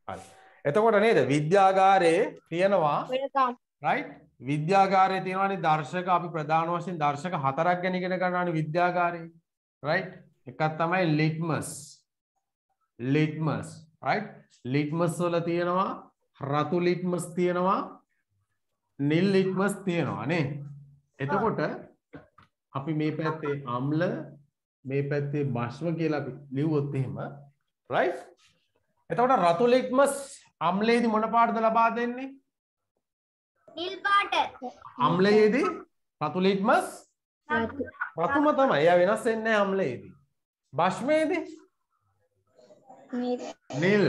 හරි. එතකොට නේද? විද්‍යාගාරයේ තියෙනවා. රයිට් විද්‍යාගාරයේ තියෙනවානේ දර්ශක අපි ප්‍රධාන වශයෙන් දර්ශක හතරක් ගැන ඉගෙන ගන්නවානේ විද්‍යාගාරයේ. රයිට් එකක් තමයි ලිට්මස්. ලිට්මස්. රයිට් ලිට්මස් වල තියෙනවා රතු ලිට්මස් තියෙනවා නිල් ලිට්මස් තියෙනවා නේ. එතකොට අපි මේ පැත්තේ අම්ල මේ පැත්තේ බෂ්ම කියලා අපි ලිව්වොත් එහෙම රයිට් එතකොට රතු ලිට්මස් අම්ලයේදී මොන පාටද ලබා දෙන්නේ? නිල් පාට. අම්ලයේදී රතු ලිට්මස් රතුම තමයි. එයා වෙනස් වෙන්නේ නැහැ අම්ලයේදී බෂ්මයේදී නිල්. නිල්.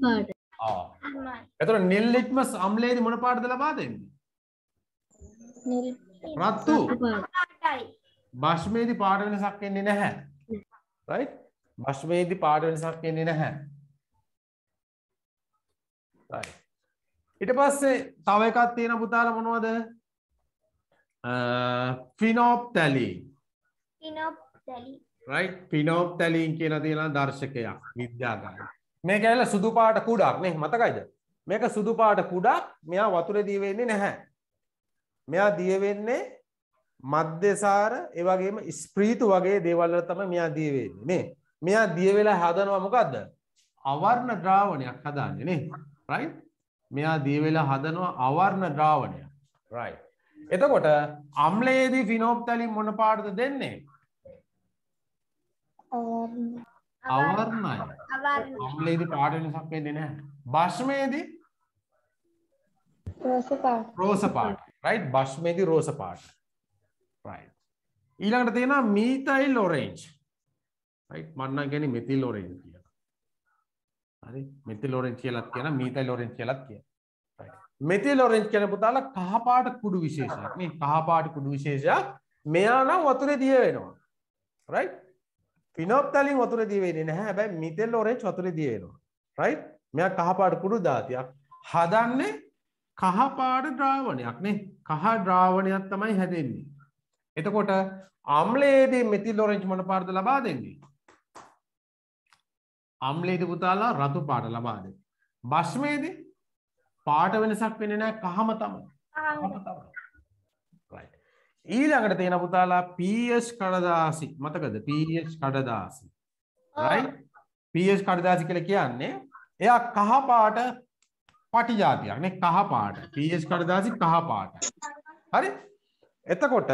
පාට. ආ. එතකොට නිල් ලිට්මස් අම්ලයේදී මොන පාටද ලබා දෙන්නේ නිල්. රතු පාට වෙනසක් එන්නේ නැහැ. රයිට් බෂ්මයේදී පාට වෙනසක් එන්නේ නැහැ. Right. ඊට පස්සේ තව එකක් තියෙන පුතාලා මොනවද? ෆිනෝප්තැලීන් ඉනොප්තලි රයිට් පිනෝප්තැලීන් කියලා තියෙන දර්ශකයක් විද්‍යාගාරය මේක ඇවිල්ලා සුදු පාට කුඩක් නේ මතකයිද? මේක සුදු පාට කුඩක් මෙයා වතුරේ දිය වෙන්නේ නැහැ මෙයා දිය වෙන්නේ මධ්‍යසාර ඒ වගේම ස්ප්‍රීතු වගේ දේවල් වල තමයි මෙයා දිය වෙන්නේ නේ. මෙයා දිය වෙලා හදනවා මොකද්ද? අවර්ණ ද්‍රාවණයක් හදන්නේ නේ. රයිට් මෙයා දිය වෙලා හදනවා අවර්ණ ද්‍රාවණයක්. රයිට් එතකොට අම්ලයේදී ෆිනෝප්තැලින් මොන පාටද දෙන්නේ? අවර්ණයි. අවර්ණ අම්ලයේදී පාට වෙනසක් වෙන්නේ නැහැ. බෂ්මයේදී රෝස පාට. රෝස පාට රයිට් බෂ්මේදී රෝස පාට රයිට් ඊළඟට තියෙනවා මීතයිල් ඔරෙන්ජ් රයිට් මම නම් කියන්නේ මෙතිල් ඔරෙන්ජ් කියලා. හරි? මෙතිල් ඔරෙන්ජ් කියලාත් කියනවා මීතයිල් ඔරෙන්ජ් කියලාත් කියනවා. රයිට් මෙතිල් ඔරෙන්ජ් කියන පුතාලා කහ පාට කුඩු විශේෂයක්. නේ කහ පාට කුඩු විශේෂයක් මෙයා නම් වතුරේ දිය වෙනවා. රයිට් ෆිනොප්තලින් වතුරේ දිය වෙන්නේ නැහැ. හැබැයි මිතෙල් ඔරෙන්ජ් වතුරේ දිය වෙනවා. රයිට් මෙයා කහ පාට කුඩු දාතියක් හදන්නේ කහ පාට ද්‍රාවණයක් නේ. කහ ද්‍රාවණයක් තමයි හැදෙන්නේ. එතකොට අම්ලයේදී මෙතිල් ඔරෙන්ජ් මොන පාටද ලබා දෙන්නේ? අම්ලයේදී පුතාලා රතු පාට ලබා දෙන්නේ. බෂ්මයේදී පාට වෙනසක් වෙන්නේ නැහැ කහම තමයි. කහම. තමයි. Right. ඊළඟට තියෙන පුතාලා pH කඩදාසි. මතකද? pH කඩදාසි. right? pH කඩදාසි කියලා කියන්නේ එයා කහ පාට පටි જાතියක් නේ. කහ පාට. pH කඩදාසි කහ පාට. හරි? එතකොට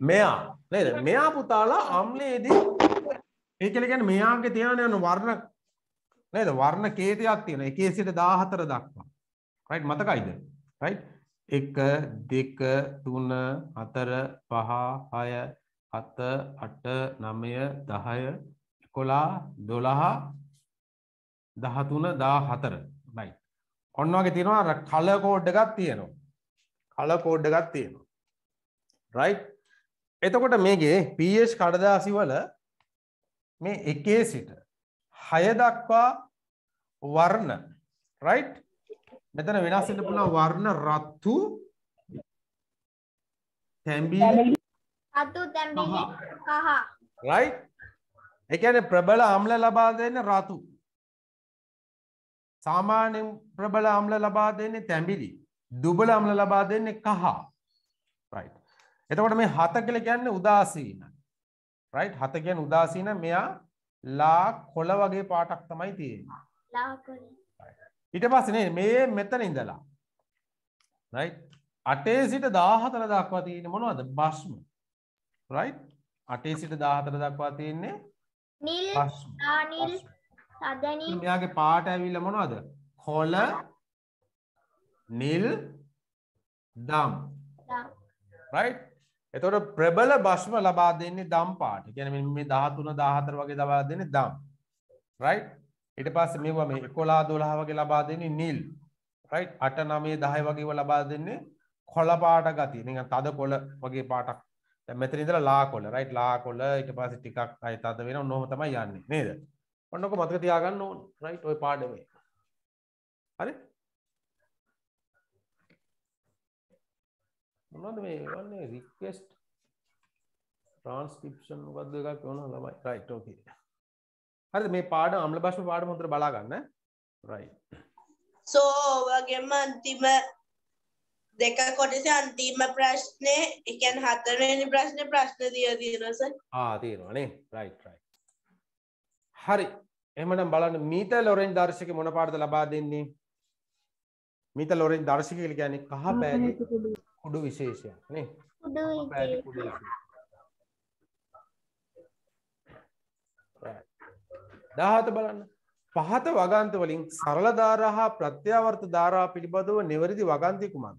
මෙයා නේද? මෙයා පුතාලා අම්ලයේදී ඒ කියලා කියන්නේ මෙයාගේ තියෙන යන වර්ණ නේද? වර්ණ කේතයක් තියෙන 1 සිට 14 දක්වා. රයිට් මතකයිද? රයිට් 1 2 3 4 5 6 7 8 9 10 11 12 13 14 රයිට් ඔන්න වගේ තියෙනවා අර කලර් කෝඩ් එකක් තියෙනවා. කලර් කෝඩ් එකක් තියෙනවා. රයිට් එතකොට මේකේ pH කඩදාසි වල මේ එකේ සිට හය දක්වා වර්ණ රයිට් මෙතන වෙනස් වෙන්න පුළුවන් වර්ණ රතු තැඹිලි අතු තැම්බිලි කහ රයිට් ඒ කියන්නේ ප්‍රබල අම්ල ලබා දෙන්නේ රතු සාමාන්‍ය ප්‍රබල අම්ල ලබා දෙන්නේ තැඹිලි. දුබල අම්ල ලබා දෙන්නේ කහ. එතකොට මේ හත කියලා කියන්නේ උදාසීන. රයිට් හත කියන්නේ උදාසීන. මෙයා ලා කොළ වගේ පාටක් තමයි ලාකොල ඊට පස්සේ මේ මෙතන ඉඳලා. Right? අටේ සිට 14 දක්වා තියෙන්නේ මොනවද? භස්ම right? අටේ සිට 14 දක්වා තියෙන්නේ නිල් සදනිල් මෙයාගේ පාට ඇවිල්ලා මොනවද කොළ නිල් දම් right එතකොට ප්‍රබල භස්ම ලබා දෙන්නේ දම් පාට. කියන්නේ මේ 13 14 වගේ ලබා දෙන්නේ දම්. right ඊට පස්සේ මේවා මේ 11 12 වගේ ලබා දෙන්නේ නිල්. right 8 9 10 වගේ ලබා දෙන්නේ කොළ පාට ගතිය. නිකන් තද කොළ වගේ පාටක්. දැන් මෙතන ඉඳලා ලා කොළ right ලා කොළ ඊට පස්සේ ටිකක් අය තද වෙනවා. ඔන්නෝම තමයි යන්නේ නේද? ඔන්නක මතක තියාගන්න ඕන right? ওই පාඩමේ. හරි? මොනවද මේ වන්නේ රික්වෙස්ට් ට්‍රාන්ස්ක්‍රිප්ෂන් මොකද්ද එකක් වුණා ළමයි. රයිට් ඕකේ හරිද? මේ පාඩම අම්ල භාෂා පාඩම හොඳට බලා ගන්න රයිට් සෝ වගේම අන්තිම දෙක කොටසේ අන්තිම ප්‍රශ්නේ ඒ කියන්නේ හතරවෙනි ප්‍රශ්නේ ප්‍රශ්න දිය තියෙනවා සර්. ආ තියෙනවා නේ. රයිට් රයිට් හරි. එහෙමනම් බලන්න මීත ලොරෙන් දර්ශක මොන පාඩද ලබා දෙන්නේ? මීත ලොරෙන් දර්ශක කියලා කියන්නේ කහ පෑලි කුඩු. විශේෂයක් නේ. 17 බලන්න. පහත වගන්ත වලින් සරල ධාරා හා ප්‍රත්‍යාවර්ත ධාරා පිළිබඳව නිවැරදි වගන්ති කුමක්ද?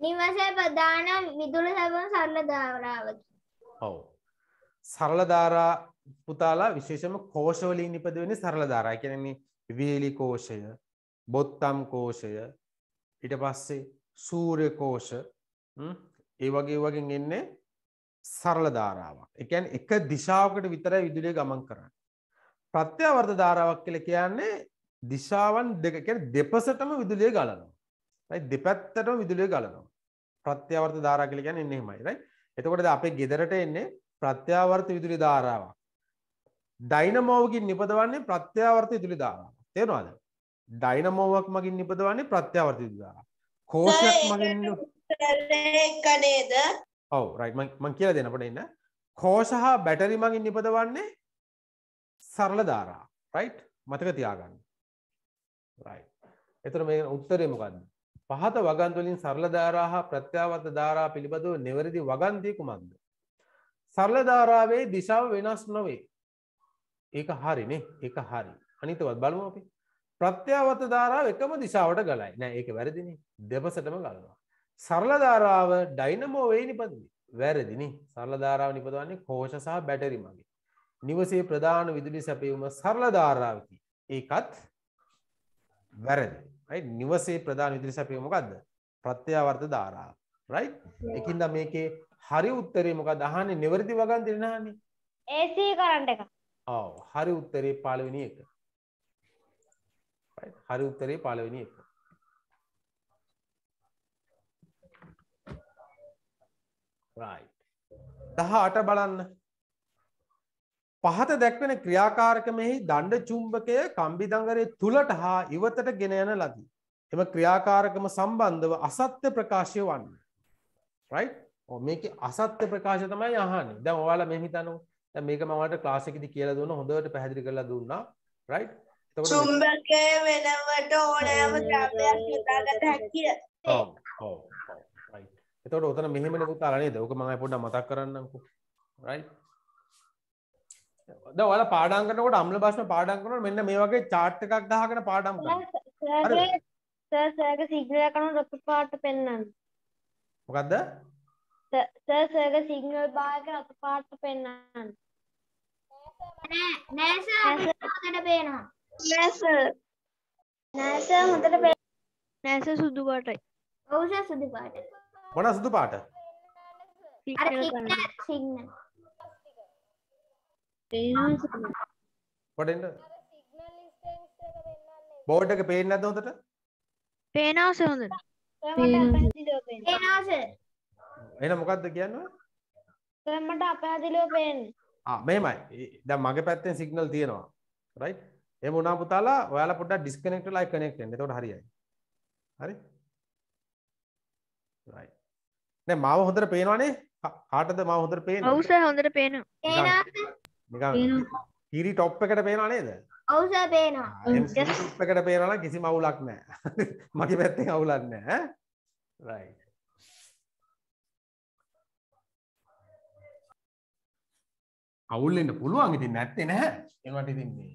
නිවසේ ප්‍රධාන විදුලි සැපුම් සරල ධාරාවකි. ඔව්. සරල ධාරා පුතාලා විශේෂම කෝෂවලින් නිපදවෙන්නේ සරල ධාරා. ඒ කියන්නේ වේලි කෝෂය, බොත්තම් කෝෂය, ඊට පස්සේ සූර්ය කෝෂ, හ්ම්, ඒ වගේ වගේ එන්නේ සරල ධාරාවක්. ඒ කියන්නේ එක දිශාවකට විතරයි විදුලිය ගමන් කරන්නේ. ප්‍රත්‍යාවර්ත ධාරාවක් කියලා කියන්නේ දිශාවන් දෙක කියන්නේ දෙපසටම විදුලිය ගලනවා. right දෙපැත්තටම විදුලිය ගලනවා. ප්‍රත්‍යාවර්ත ධාරා කියලා කියන්නේ එන්නේ එහෙමයි right. එතකොට දැන් අපේ ගෙදරට එන්නේ ප්‍රත්‍යාවර්ත විදුලි ධාරාවක්. ඩයිනමෝවකින් නිපදවන්නේ ප්‍රත්‍යාවර්ත විදුලි ධාරාවක්. තේරුණාද? ඩයිනමෝවක් මගින් නිපදවන්නේ ප්‍රත්‍යාවර්ත විදුලි ධාරාවක්. කෝෂයක් මගින් නිප- එක නේද? ඔව් මම කියලා පොඩ්ඩක් ඉන්න. කෝෂ හා බැටරි මගින් නිපදවන්නේ සරල ධාරා. රයිට්? මතක තියාගන්න. රයිට්. එතකොට මේ උත්තරේ මොකද්ද? පහත වගන්ති වලින් සරල ධාරා හා ප්‍රත්‍යාවර්ත ධාරා පිළිබඳව නිවැරදි වගන්තිය කුමක්ද? සරල ධාරාවේ දිශාව වෙනස් නොවේ. ඒක හරිනේ. ඒක හරි. අනිතවත් බලමු අපි. ප්‍රත්‍යාවර්ත ධාරාව එකම දිශාවට ගලයි. නෑ ඒක වැරදිනේ. දෙපසටම ගලනවා. සරල ධාරාව ඩයිනමෝ වේ නිපදවන්නේ. වැරදිනේ. සරල ධාරාව නිපදවන්නේ කෝෂ සහ බැටරි මගින්. නිවසේ ප්‍රධාන විදුලි සැපයීම සරල ධාරාවකි. ඒකත් වැරදි. නිවසේ ප්‍රධාන විදුලි සැපයීම මොකද්ද? ප්‍රත්‍යාවර්ත ධාරාව. right? ඒකින්ද මේකේ හරි උත්තරේ මොකක්ද? අහන්නේ නිවැරදි වගන්තිය නහන්නේ. AC කරන්ට් එක. ඔව් හරි උත්තරේ පළවෙනි එක. right? හරි උත්තරේ පළවෙනි එක. right. 18 බලන්න. පහත දැක්වෙන ක්‍රියාකාරකමෙහි දණ්ඩ චුම්බකය කම්බිදංගරය තුලට හා ඉවතට ගෙන යන ලදී. එම ක්‍රියාකාරකම සම්බන්ධව අසත්‍ය ප්‍රකාශය වන්න. right? ඔව් මේකේ අසත්‍ය ප්‍රකාශය තමයි අහන්නේ. දැන් ඔයාලා මෙහෙම හිතනකො. දැන් මේක මම ඔයාලට ක්ලාස් එකේදී කියලා දුන්නා හොඳට පැහැදිලි කරලා දුන්නා. මේ- චුම්බකය වෙනවට ඕනෑම ද්‍රව්‍යයක් යොදාගත හැකිය. ඔව් ඔව් right. එතකොට උතන මෙහෙමනේ පුතාලා නේද? ඕක මම පොඩ්ඩක් මතක් කරන්නම්කෝ. right? දැන් ඔයාලා පාඩම් කරනකොට අම්ල භාෂණ පාඩම් කරනකොට මෙන්න මේ වගේ chart එකක් ගහගෙන පාඩම් කරන්න. සර් සර්ගේ සිග්නල් කරන රතු පාට පෙන්වන්න. මොකද්ද? සර් සර්ගේ සිග්නල් බාරක රතු පාට පෙන්වන්න. නෑ නෑ සර් හොඳට පේනවා. නෑ සර්. නෑ සර් හොඳට පෙන් නෑ සර් සුදු පාටයි. ඔව් සර් සුදු පාට. මොන සුදු පාට? අර සිග්නල්. Signal signal. පොඩෙන්ද? බෝඩ් එක පේන්නේ නැද්ද හොඳට? පේනවා සර් හොඳට. පේනවා. පේනවා සර්. එහෙනම් මොකද්ද කියන්නේ? සර් මට අපහැදිලිව පේන්නේ. ආ මෙහෙමයි. දැන් මගේ පැත්තෙන් සිග්නල් තියෙනවා. right? එහෙම වුණා පුතාලා ඔයාලා පොඩ්ඩක් ඩිස්කනෙක්ට් වෙලා කනෙක්ට් වෙන්න. එතකොට හරියයි. හරි? right. දැන් මාව හොඳට පේනවනේ? කාටද මාව හොඳට පේන්නේ? ඔව් සර් හොඳට පේනවා. පේනවා සර්. නිකන් කීරි টොප් එකට පේනව නේද? ඔවුස පේනවා MCQ එකට පේනවා නම් කිසිම අවුලක් නැහැ. මගේ පැත්තෙන් අවුලක් නැහැ. right. අවුල් වෙන්න පුළුවන් ඉතින් නැත්තේ නැහැ. ඒවට ඉතින් මේ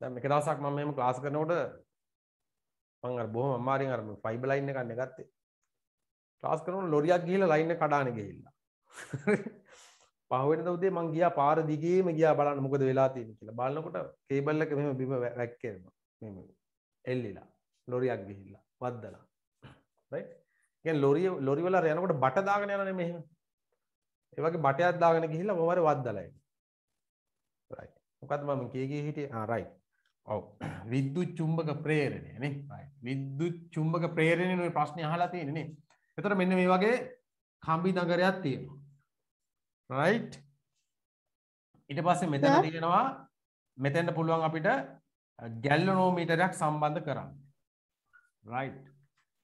දැන් මේක දවසක් මම මෙහෙම ක්ලාස් කරනකොට මම අර බොහොම අමාරුවෙන් අර ෆයිබර් ලයින් එකක් නෙගත්තේ. ක්ලාස් කරනකොට ලොරියක් ගිහිල්ලා ලයින් එක කඩාන ගිහිල්ලා. පහුවෙනිදා උදේ මං ගියා පාර දිගේම ගියා බලන්න මොකද වෙලා තියෙන්නේ කියලා. බලනකොට කේබල් එක මෙහෙම බිම වැක්කෙනවා. මෙහෙම එල්ලිලා. ලොරියක් ගිහිල්ලා වද්දලා. රයිට්? කියන්නේ ලොරිය ලොරි වල යනකොට බට දාගෙන යනනේ මෙහෙම. ඒ වගේ බටයක් දාගෙන ගිහිල්ලා මොහොම හරි වද්දලා එන්නේ. රයිට්. මොකද්ද මම කිය කිය හිටියේ? ආ රයිට්. ඔව්. විද්‍යුත් චුම්බක ප්‍රේරණය නේ. රයිට්. විද්‍යුත් චුම්බක ප්‍රේරණය නේ ප්‍රශ්නේ අහලා තියෙන්නේ නේ. එතකොට මෙන්න මේ වගේ කම්බි නගරයක් තියෙනවා. රයිට්. ඊට පස්සේ මෙතන තියෙනවා මෙතෙන්ට පුළුවන් අපිට ගැල්ලනෝමීටරයක් සම්බන්ධ කරන්න. රයිට්.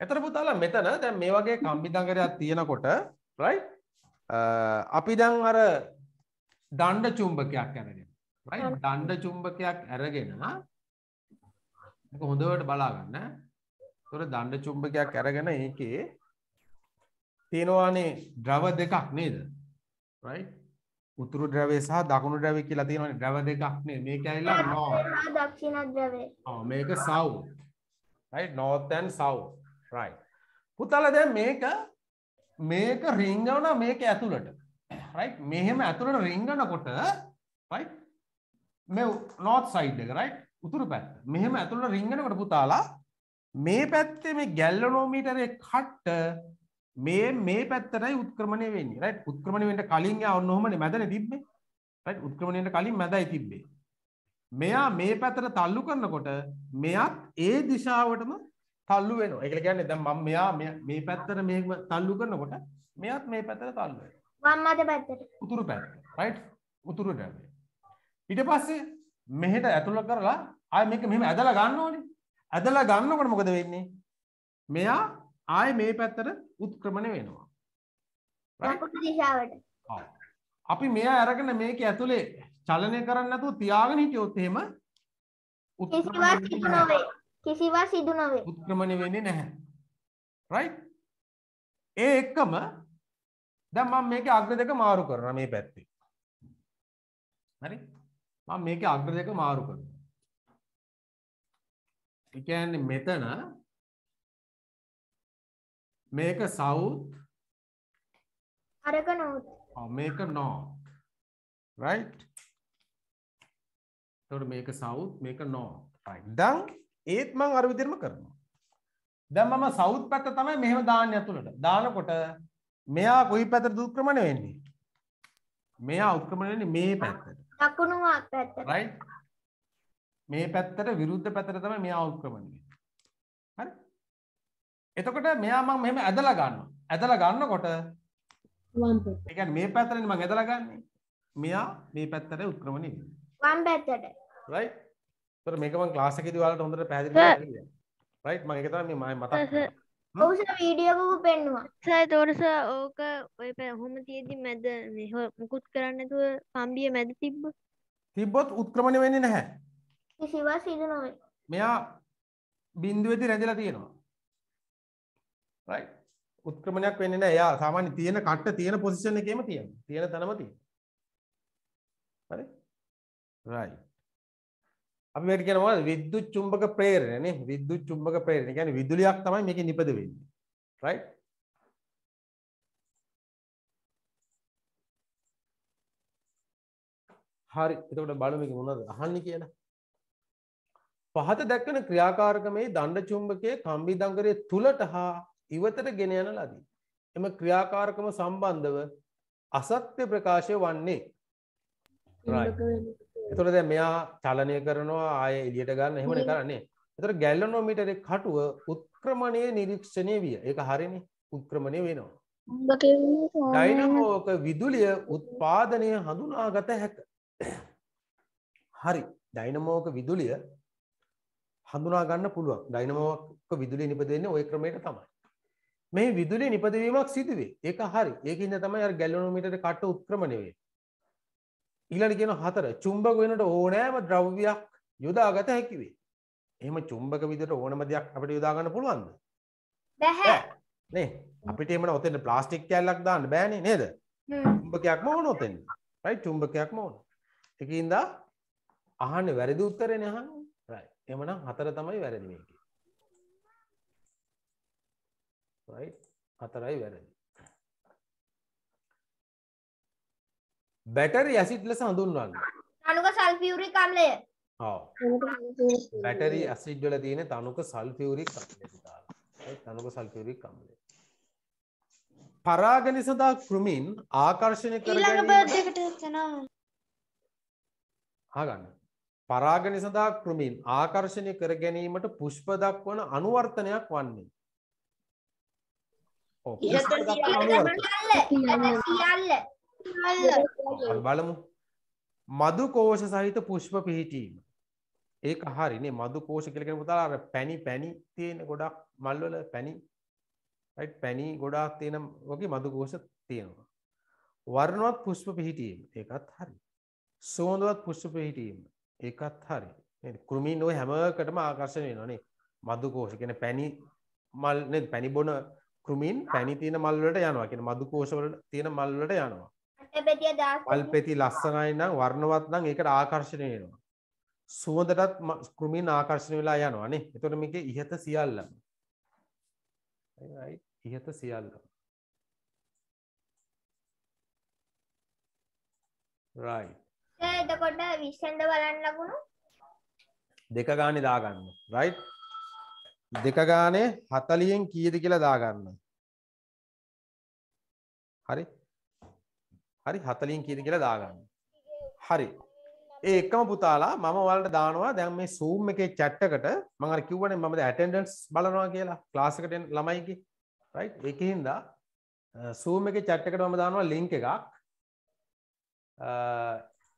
එතර පුතාලා මෙතන දැන් මේ වගේ කම්බි දඟරයක් තියෙනකොට රයිට් අපි දැන් අර දණ්ඩ චුම්බකයක් අරගෙන රයිට් දණ්ඩ චුම්බකයක් අරගෙන මේක හොඳට බලා ගන්න. ඒතර දණ්ඩ චුම්බකයක් අරගෙන ඒකේ තියෙනවානේ ද්‍රව දෙකක් නේද? උතුරු ද්‍රවය සහ දකුණු ද්‍රවය කියලා තියෙනවානේ ද්‍රව දෙකක් නේ. මේක ඇවිල්ලා north. දක්ෂිණ ද්‍රවය ඔව් මේක south. right north and south. Right. පුතාලා දැන් මේක මේක රිංගවනවා මේක ඇතුළට. right? මෙහෙම ඇතුළට රිංගනකොට right? මේ north side එක right? උතුරු පැත්ත. මෙහෙම ඇතුළට රිංගනකොට පුතාලා මේ පැත්තේ මේ ගැල්වනෝමීටරේ කට්ට මේ මේ පැත්තටයි උත්ක්‍රමණය වෙන්නේ. රයිට් උත්ක්‍රමණය වෙන්න කලින් යා ඔන්න ඔහමනේ මැදනේ තිබ්බේ. රයිට් උත්ක්‍රමණය වෙන්න කලින් මැදයි තිබ්බේ. මෙයා මේ පැත්තට තල්ලු කරනකොට මෙයත් ඒ දිශාවටම තල්ලු වෙනවා. ඒක කියන්නේ දැන් මම මෙයා මේ පැත්තට මේක තල්ලු කරනකොට මෙයත් මේ පැත්තට තල්ලු වෙනවා. වම් අත පැත්තට. උතුරු පැත්ත රයිට් උතුරු ද්‍රවය ඊට පස්සේ මෙහෙට ඇතුළ කරලා ආය මේක මෙහෙම ඇදලා ගන්න ඕනේ. ඇදලා ගන්නකොට මොකද වෙන්නේ? මෙයා ආය මේ පැත්තට උත්ක්‍රමණය වෙනවා. ඔව්. අපි මෙයා අරගෙන මේක ඇතුලේ චලනය කරන්න නැතුව තියාගෙන හිටියොත් එහෙම නොවේ කිසිවක් සිදු නොවේ උත්ක්‍රමණය වෙන්නේ නැහැ. රයිට්? ඒ එක්කම දැන් මම මේකේ අග්‍ර දෙක මාරු කරනවා මේ පැත්තේ. හරි? මම මේකේ අග්‍ර දෙක මාරු කරනවා. ඒ කියන්නේ මෙතන මේක සවුත් අරක නොවුත් මේක නෝත් රයිට් තොට මේක සවුත් මේක නෝත් දං ඒත් මං අර විදිරම කරනවා. දැම් මම සෞත් පැත්ත තමයි මෙහෙම දාන්න ඇතුළට. දානකොට මෙයා කොයි පැතර දුක්‍රමණ වෙන්නේ? මෙයා උත්ක්‍රමණය මේ පැත්තට. දකුණු පැත්තට. රයි් මේ පැත්තට විරුද්ධ පැතර තම මෙයා උත්ක්‍රමණය හරි? එතකොට මෙයා මං මෙහෙම ඇදලා ගන්න ඇදලා ගන්නකොට එක මේ පැත්තරෙන් මං ඇදලා ගන්නේ. මෙයා මේ පැත්තට උත්ක්‍රමණය වම් පැත්තට. රයි් තොර මේක මං ක්ලාස් එකේදී ඔයාලට හොඳට පැහැදිලි රයිට් මම ඒක තමයි මේ මම මතක් කරන්නේ. ඔවුස වීඩියෝකු පෙන්නවා. සයි තෝරස ඕක ඔය පැහොම තියදි මැද මෙහ මුකුත් කරන්නතුව කම්බිය මැද තිබ්බ? තිබ්බොත් උත්ක්‍රමණය වෙන්නේ නැහැ. කිසිවා සිදු නොවේ. මෙයා බින්දුවේදී රැඳිලා තියෙනවා. රයිට් උත්ක්‍රමණයක් වෙන්නේ නැහැ. එයා සාමාන්‍ය තියෙන කට්ට තියෙන පොසිෂන් එකේම තියෙනවා. තියෙන තැනම තියෙනවා. හරි? රයිට් අපි මේකට කියනවා විද්‍යුත් චුම්බක ප්‍රේරණය නේ. විද්‍යුත් චුම්බක ප්‍රේරණය. කියන්නේ විදුලියක් තමයි මේකේ නිපද වෙන්නේ. රයිට් හරි. එතකොට බලමු මේක මොනවද අහන්නේ කියලා. පහත දැක්වෙන ක්‍රියාකාරකමේ දණ්ඩ චුම්බකයේ කම්බි දංගරය තුලට හා ඉවතට ගෙන යන ලදී. එම ක්‍රියාකාරකම සම්බන්ධව අසත්‍ය ප්‍රකාශය වන්නේ. එතකොට දැන් මෙයා චලනය කරනවා ආයේ එළියට ගන්න එහෙමනේ කරන්නේ. එතකොට ගැල්වනෝමීටරේ කටුව උත්ක්‍රමණයේ නිරීක්ෂණය විය. ඒක හරිනේ. උත්ක්‍රමණය වෙනවා. ඩයිනමෝක විදුලිය උත්පාදනය හඳුනාගත හැක. හරි. ඩයිනමෝක විදුලිය හඳුනා ගන්න පුළුවන්. ඩයිනමෝක විදුලිය නිපදෙන්නේ ওই ක්‍රමයට තමයි. මේ විදුලිය නිපදවීමක් සිදුවේ. ඒක හරි. ඒකින්ද තමයි අර ගැල්වනෝමීටරේ කටුව උත්ක්‍රමණය වෙන්නේ. ඊළඟට කියන හතර චුම්බක වෙනට ඕනෑම ද්‍රව්‍යයක් යොදාගත හැකි වේ. එහෙම චුම්බක විදිහට ඕනම දෙයක් අපිට යොදා ගන්න පුළුවන්ද? බැහැ නේ. අපිට එහෙම ඔතෙන් ප්ලාස්ටික් කෑල්ලක් දාන්න බෑනේ නේද? චුම්බකයක්ම ඕන ඔතෙන්. රයිට් චුම්බකයක්ම ඕන. ඒකින්ද අහන්නේ වැරදි උත්තරේනේ අහන්නේ. රයිට්. එහෙමනම් හතර තමයි වැරදි මේකේ. රයිට්. හතරයි වැරදි. බැටරි ඇසිඩ් ලෙස හඳුන්වන්න. අනුක සල්ෆියුරික් අම්ලය ඔව්. බැටරි ඇසිඩ් වල තියෙන තනුක සල්ෆියුරික් අම්ලය දාලා. right? තනුක සල්ෆියුරික් අම්ලය. පරාගන සඳහා කෘමීන් ආකර්ෂණය කර ඊළඟ බර්ඩ් එකට යනවා. අහගන්න. පරාගන සඳහා කෘමීන් ආකර්ෂණය කර ගැනීමට පුෂ්ප දක්වන අනුවර්තනයක් වන්නේ. සියල්ල බලමු. මදු කෝෂ සහිත පුෂ්ප පිහිටීම. ඒක හරිනේ මදු කෝෂ කියලා කියන පුතාලා අර පැණි පැණි තියෙන ගොඩක් මල්වල පැණි රයිට් පැණි ගොඩාක් තියෙන වගේ මදු කෝෂ තියෙනවා. වර්ණවත් පුෂ්ප පිහිටීම ඒකත් හරි. සුවඳවත් පුෂ්ප පිහිටීම ඒකත් හරි. නේද? කෘමීන් ඔය හැම එකටම ආකර්ෂණය වෙනවා නේ. මදු කෝෂ කියන්නේ පැණි මල් නේද? පැණි බොන කෘමීන් පැණි තියෙන මල් වලට යනවා. කියන්නේ මදු කෝෂ වල තියෙන මල් වලට යනවා. අටපැතිය දාස් මල් පෙති ලස්සනයි නම් වර්ණවත් නම් ඒකට ආකර්ෂණය වෙනවා. සුවඳටත් කෘමීන් ආකර්ෂණය වෙලා යනවා නේ. එතකොට මේකේ ඉහත සියල්ලම. right ඉහත සියල්ලම. right එතකොට විශ්සන්ද බලන්න ලකුණු දෙක ගානේ දාගන්න. right දෙක ගානේ 40න් කීයද කියලා දාගන්න. හරි? හරි 40න් කීයද කියලා දාගන්න. හරි. ඒ එකම පුතාලා මම ඔයාලට දානවා දැන් මේ Zoom එකේ මම අර කිව්වනේ මම attendance බලනවා කියලා ක්ලාස් එකට එන ළමයිගේ right ඒකෙන්ද Zoom එකේ එකට මම දානවා link එකක්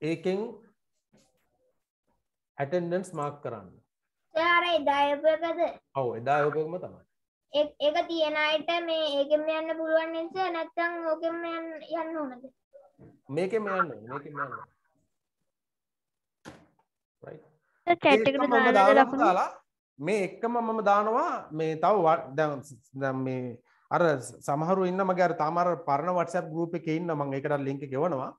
ඒකෙන් attendance mark කරන්න. එයාර එදායපකද ඔව් එදා ඔයකම තමයි. ඒක තියෙන අයට මේ ඒකෙම යන්න පුළුවන් නිසා නැත්තම් ඕකෙම යන්න ඕනද මේකෙම යන්න මේකෙම යන්න. right දානවා ලකුණු පුතාලා. මේ එක්කම මම දානවා මේ තව දැන් දැන් මේ අර සමහරු ඉන්න මගේ අර තාම අර පරණ WhatsApp group එකේ ඉන්න මම ඒකට link එක එවනවා.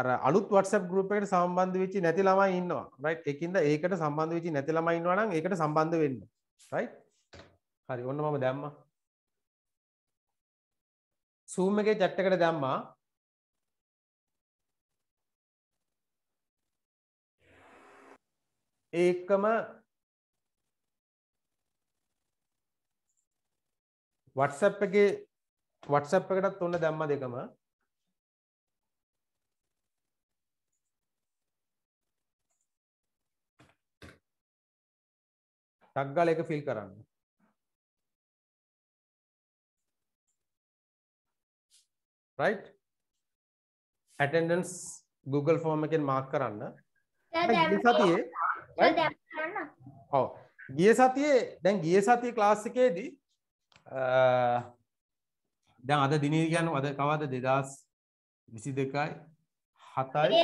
අර අලුත් WhatsApp group එකට සම්බන්ධ වෙච්ච නැති ළමයි ඉන්නවා. right ඒකින්ද ඒකට සම්බන්ධ වෙච්ච නැති ළමයි ඉන්නවා නම් ඒකට සම්බන්ධ වෙන්න. right හරි ඔන්න මම දැම්මා. Zoom එකේ chat එකට දැම්මා. ඒකම WhatsApp එකේ WhatsApp එකටත් ඔන්න දැම්ම දෙකම ටක් ගාලා ඒක ෆිල් කරන්න. right attendance Google form එකෙන් මාක් කරන්න. සතියේ. ඔව්. ගිය සතියේ දැන් ගිය සතියේ ක්ලාස් එකේදී අ, දැන් අද දිනේ කියන්නේ අද කවද? 2022යි 7යි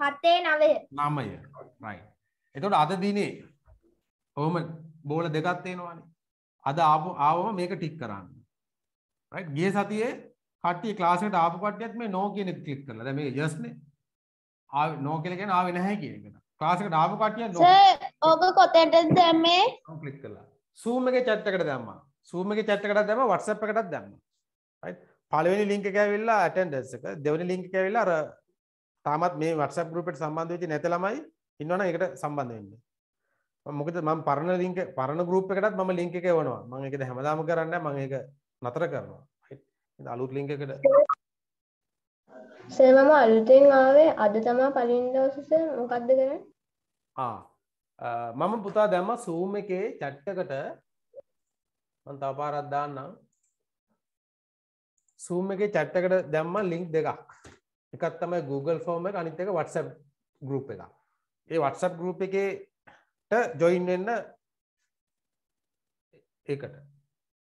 හතේ නවය. 9යි right. එතකොට අද දිනේ කොහොම බෝල දෙකක් තියෙනවානේ අද ආපු ආවම මේක ටික් කරන්න. ගිය සතියේ කට්ටිය ක්ලාස් එකට ආපු කට්ටියත් මේ no කියන ක්ලික් කරලා. මේක yes නේ. කියන්නේ ආවේ නැහැ කියන එකට ක්ලාස් එකට ආපු කට්ටිය සර් ඕක කොතෙන්ද දැම්මේ? ක්ලික් කළා. Zoom එකේ chat එකට දැම්මා. Zoom එකේ chat එකටත් දැම්මා WhatsApp එකටත් දැම්මා. right? පළවෙනි link එක ඇවිල්ලා attendance එක. දෙවෙනි link එක ඇවිල්ලා අර තාමත් මේ WhatsApp group එකට සම්බන්ධ වෙච්ච නැති ළමයි ඉන්නවනම් ඒකට සම්බන්ධ වෙන්න. මොකද මම පරණ link පරණ group එකටත් මම link එක එවනවා. මම ඒක දැන් හැමදාම කරන්නේ නැහැ. මම ඒක නතර කරනවා. right? අලුත් link එකට සර් මම අලුතෙන් ආවේ අද තමා පලින් දවසේ සර් මොකක්ද කරන්නේ? මම පුතා දැම්ම Zoom එකේ chat එකට මම තව පාරක් දාන්නම් Zoom එකේ chat එකට දැම්ම link දෙකක් එකක් තමයි Google form එක අනිත් එක WhatsApp group එක. ඒ WhatsApp group එකේට join වෙන්න ඒකට.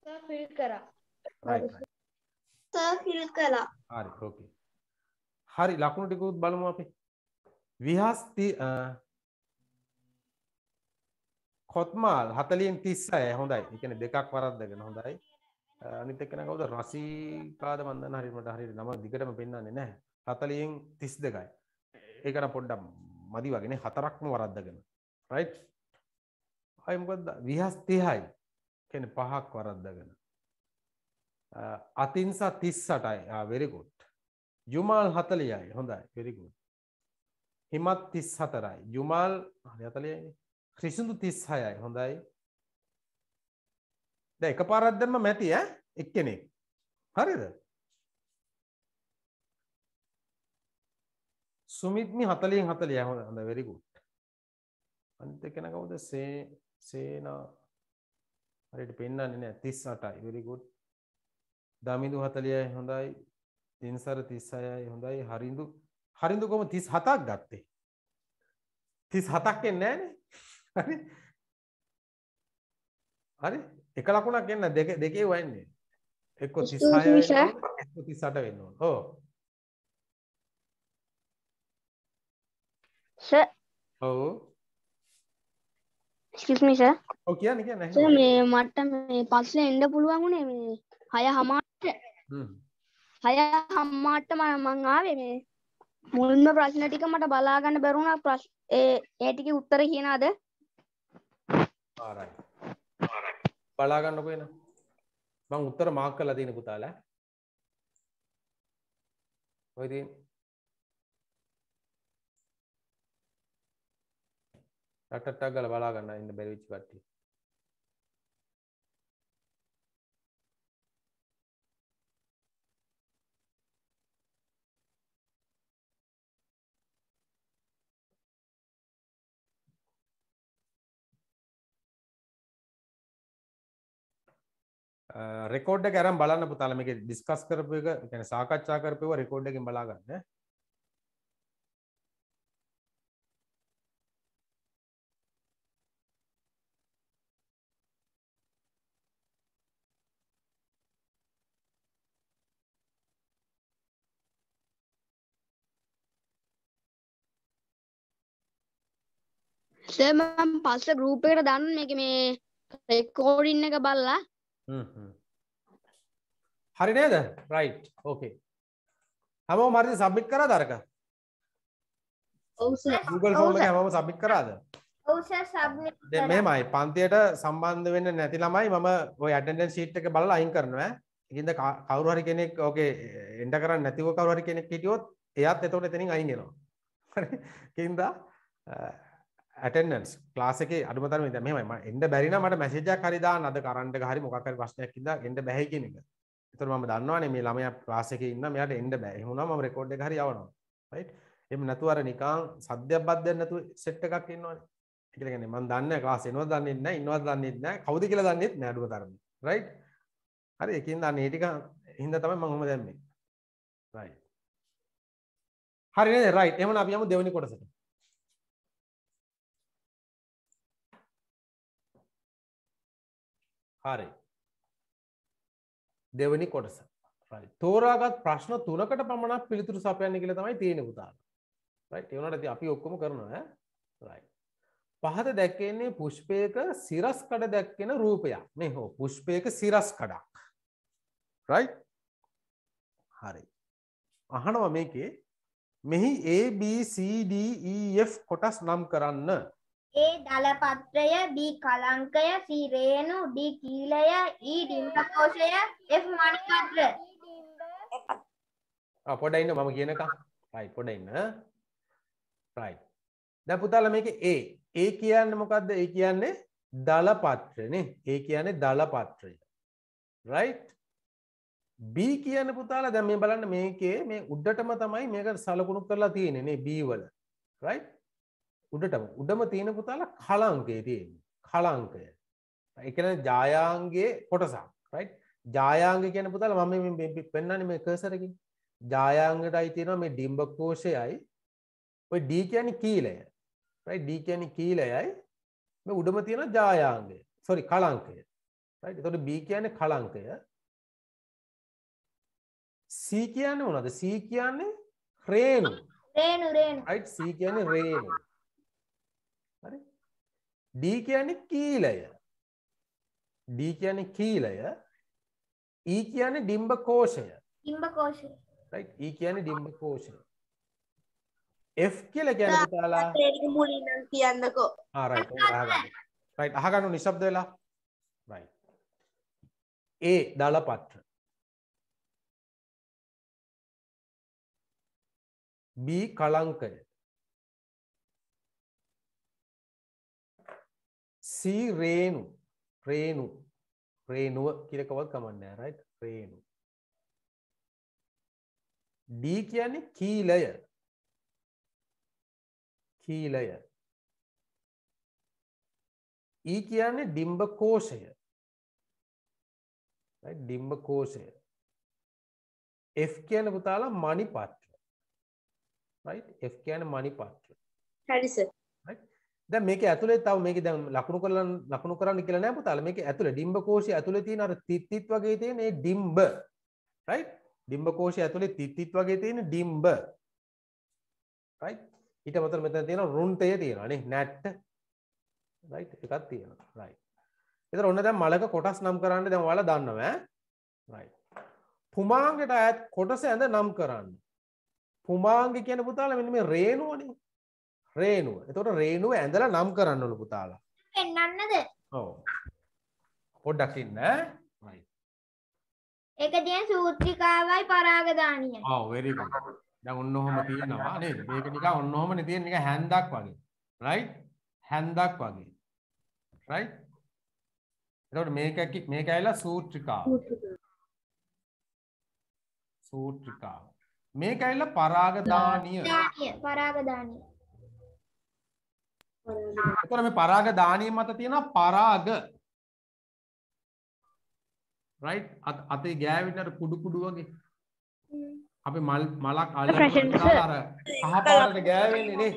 සර් ෆිල් කරා. right right. සර් ෆිල් කළා. හරි okay. හරි ලකුණු ටිකුත් බලමු අපි. විහස්ති කොත්මාල් හතලියෙන් තිස්ස අය හොඳයි එකන දෙකක් වරද්දගෙන හොඳයි. අනිත එකන කවුද? රසීකාද මන්දන්න හරිමට හරි නම දිගටම පෙන්න්නන්නේ නෑ හතලියෙන් තිස් දෙකයි ඒකන පොඩ්ඩම් මදි වගෙන හතරක්ම වරද්දගෙන. රයි් අයමකද විහස් තිහයි කෙන පහක් වරද්දගෙන. අතින්සා තිස්සටයි. වෙරිකුට් ජුමාල් හතලියයි. හොඳයි. වෙරිකුට් හිමත් තිස් හතරයි ජුමාල් හතලියයි. ක්‍රිසිදු තිස් හයයි හොඳයි. ද එක පාරද්දම මැති ඈ? එක්කෙනෙක්. හරිද? සුමිත්මි හතලියෙන් හතලිය හොඳ හොඳ. වෙරිකුට් අනිත් කෙන කවුද සේ සේනා. හරියට පෙන්න්නන්නේ නෑ තිස් අටයි වෙරිකුට් දමිදු හතලියයි. හොඳයි. තින්සර තිස් අයයි හොඳයි. හරිඳු හරිඳු තිස් හතක් ගත්තේ තිස් හතක් එන්නෑනේ හරි. හරි. එක ලකුණක් එන්න දෙක දෙකේ වන්නේ එක්කො Excuse me, sir. තිස්සට වෙන්න ඕන. ඕ සර් ඔව්. Excuse me sir ඔව් කියන්න කියන්න. මේ මට මේ පස්සේ එන්න පුළුවන් වුණේ මේ හය හමාට හ්ම්. හය හම්මාට මං ආවේ මේ මුල්ම ප්‍රශ්න ටික මට බලාගන්න බැරුණා ප්‍රශ් ඒ ඒ ටික උත්තර කියනද ආරයි. බලාගන්නකො එන. මං උත්තර මාක් කරලා තියෙන පුතාලා. ඔය තියෙන ටක් ගල බලාගන්න ඉන්න බැරි වෙච්ච රෙකෝඩ් එක අරන් බලන්න පුතාලා මේක ඩිස්කස් කරපු එක කියන්නේ සාකච්ඡා කරපුව රෙකෝඩ් එකෙන් බලා ගන්න ඈ. සර් මම පස්සේ ගෲප් එකට දාන්න මේක මේ රෙකෝඩින් එක බලලා හ්ම් හ්ම්. හරි නේද? රයිට්. ඕකේ. සබ්මිට් කරාද අරක? ඔව් සර් Google form එක හැමෝම සබ්මිට් කරාද? ඔව් සර් සබ්මිට් දැන් මෙහෙමයි පන්තියට සම්බන්ධ වෙන්න නැති ළමයි මම ওই ඇටෙන්ඩන්ස් ෂීට් එක බලලා අයින් කරනවා කා- කවුරු හරි කෙනෙක් ඕකේ එන්ඩ කරන්නේ නැතිව කවුරු හරි කෙනෙක් හිටියොත් එයාත් එතකොට එතනින් අයින් වෙනවා. හරි? ඒකින්ද ඇටෙන්ඩන්ස් ක්ලාස් එකේ අඩුම තරමේ දැන් මෙහෙමයි මම එන්න බැරි නම් මට මැසේජ් එකක් හරි දාන්න අද කරන්ට් එක හරි මොකක් හරි ප්‍රශ්නයක් ඉඳලා එන්න බැහැ කියන එක. ඒතර මම දන්නවනේ මේ ළමයා ක්ලාස් එකේ ඉන්න මෙයාට එන්න බෑ. එහෙම වුණාම මම රෙකෝඩ් එක හරි යවනවා. රයිට්? එහෙම නැතුව අර නිකන් සද්දයක් බද්දයක් නැතුව සෙට් එකක් ඉන්නවනේ. ඒ කියන්නේ මම දන්නේ නැහැ ක්ලාස් එනවද දන්නේ නැහැ ඉන්නවද දන්නේ නැහැ කවුද කියලා දන්නේත් නැහැ අඩුම තරමේ. රයිට්? හරි ඒකින්ද අන්න ඒ ටික හින්දා තමයි මම ඔහොම දැම්මේ. රයිට්. හරි නේද? රයිට්. එහෙනම් අපි යමු දෙවෙනි කොටසට. හරි. දෙවනි කොටස. හරි. තෝරාගත් ප්‍රශ්න තුනකට පමණක් පිළිතුරු සපයන්න කියලා තමයි තියෙන්නේ පුතාලා. රයිට්. ඒ වුණාට ඉතින් අපි ඔක්කොම කරනවා ඈ. රයිට්. පහත දැක්කෙන්නේ පුෂ්පයක සිරස් කඩ දැක්කෙන රූපයක්. මේ හෝ පුෂ්පයක සිරස් කඩක්. රයිට්. හරි. අහනවා මේකේ මෙහි A B C D E F කොටස් නම් කරන්න. A දලපත්‍රය B කලංකය C රේණු D කීලය E ඩිම්බකෝෂය F මණිපත්‍ර ආ පොඩ්ඩක් ඉන්න මම කියනකම්. රයිට් පොඩ්ඩක් ඉන්න. රයිට්. දැන් පුතාලා මේකේ A A කියන්නේ මොකද්ද? A කියන්නේ දල පත්‍රනේ. A කියන්නේ දල පත්‍රය. රයිට්. B කියන පුතාලා දැන් මේ බලන්න මේකේ මේ උඩටම තමයි මේක සලකුණු කරලා තියෙන්නේ නේ B වල. රයිට්. උඩටම උඩම තියෙන පුතාලා කලංකය තියෙන්නේ. කලංකය. කියන්නේ ජායාංගයේ කොටසක්. රයිට්. ජායාංග කියන පුතාලා මම මේ පෙන්වන්නේ මේ කර්සර් එකකින්. ජායාංගයටයි තියෙනවා මේ ඩිම්බකෝෂයයි ඔය D කියන්නේ කීලය. D කියන්නේ කීලයයි මේ උඩම තියෙන ජායාංගය. sorry කලංකය. එතකොට B කියන්නේ කලංකය. C කියන්නේ මොනවද? C කියන්නේ රේණු. රේනු රේනු right C කියන්නේ රේණු හරි? D කියන්නේ කීලය. D කියන්නේ කීලය. E කියන්නේ ඩිම්බ කෝෂය ඉම්බ කෝෂය right? E කියන්නේ ඩිම්බ කෝෂය F කියලා කියන්නේ පුතාලා මුලින් නම් කියන්නකෝ. ආ ඔව් අහගන්න. රයිට් අහගන්න නිශ්ශබ්ද වෙලා? රයිට් A දලපත්‍ර. B කලංකය C රේණු. රේණු. රේණුව කියලා කවවත් කමන්නේ නැහැ රයිට් රේණු. D කියන්නේ කීලය. කීලය. E කියන්නේ ඩිම්බ කෝෂය. right? ඩිම්බ කෝෂය. F කියන්නේ පුතාලා මණිපත්‍ර right? F කියන්නේ මණිපත්‍ර හරි සර් දැන් මේක ඇතුලේ තව මේක දැන් ලකුණු කරලා ලකුණු කරන්න කියලා නෑ පුතාලා. මේක ඇතුලේ ඩිම්බ කෝෂය ඇතුලේ තියෙන අර තිත්තිත් වගේ තියෙන ඒ ඩිම්බ. Right? ඩිම්බ කෝෂය ඇතුලේ තිත්තිත් වගේ තියෙන ඩිම්බ. Right? ඊට අමතරව මෙතන තියෙන රුන්ටය තියෙනවා නේ නැට්ට. Right? එකක් තියෙනවා. Right. එතන ඔන්න දැන් මලක කොටස් නම් කරන්න දැන් ඔයාලා දන්නවා ඈ? Right. පුමාංගයට අයත් කොටස ඇඳ නම් කරන්න. පුමාංග කියන පුතාලා මෙන්න මේ රේණුවනේ. රේණුව. එතකොට රේණුව ඇඳලා නම් කරන්න ඕන පුතාලා. පෙන්වන්නද ඔව්. පොඩ්ඩක් ඉන්න ඒක තියෙන සූත්‍රිකාවයි පරාගදානියයි ඔව් very good. දැන් ඔන්න ඔහොම තියෙනවා නේද? මේක නිකන් ඔන්න ඔහොමනේ තියෙන නිකන් හැන්දක් වගේ. Right? හැන්දක් වගේ. Right? එතකොට මේක මේක ඇවිල්ලා සූත්‍රිකාව. සූත්‍රිකාව. මේක ඇවිල්ලා පරාගදානිය දානිය. පරාගදානිය එතකොට මේ පරාග දානිය මත තියෙනවා පරාග. Right? අත ගෑවෙන අර කුඩු කුඩු වගේ. අපි මල් මලක් අල්ලන්න අර කහ පාටට ගෑවෙන්නේ නේ.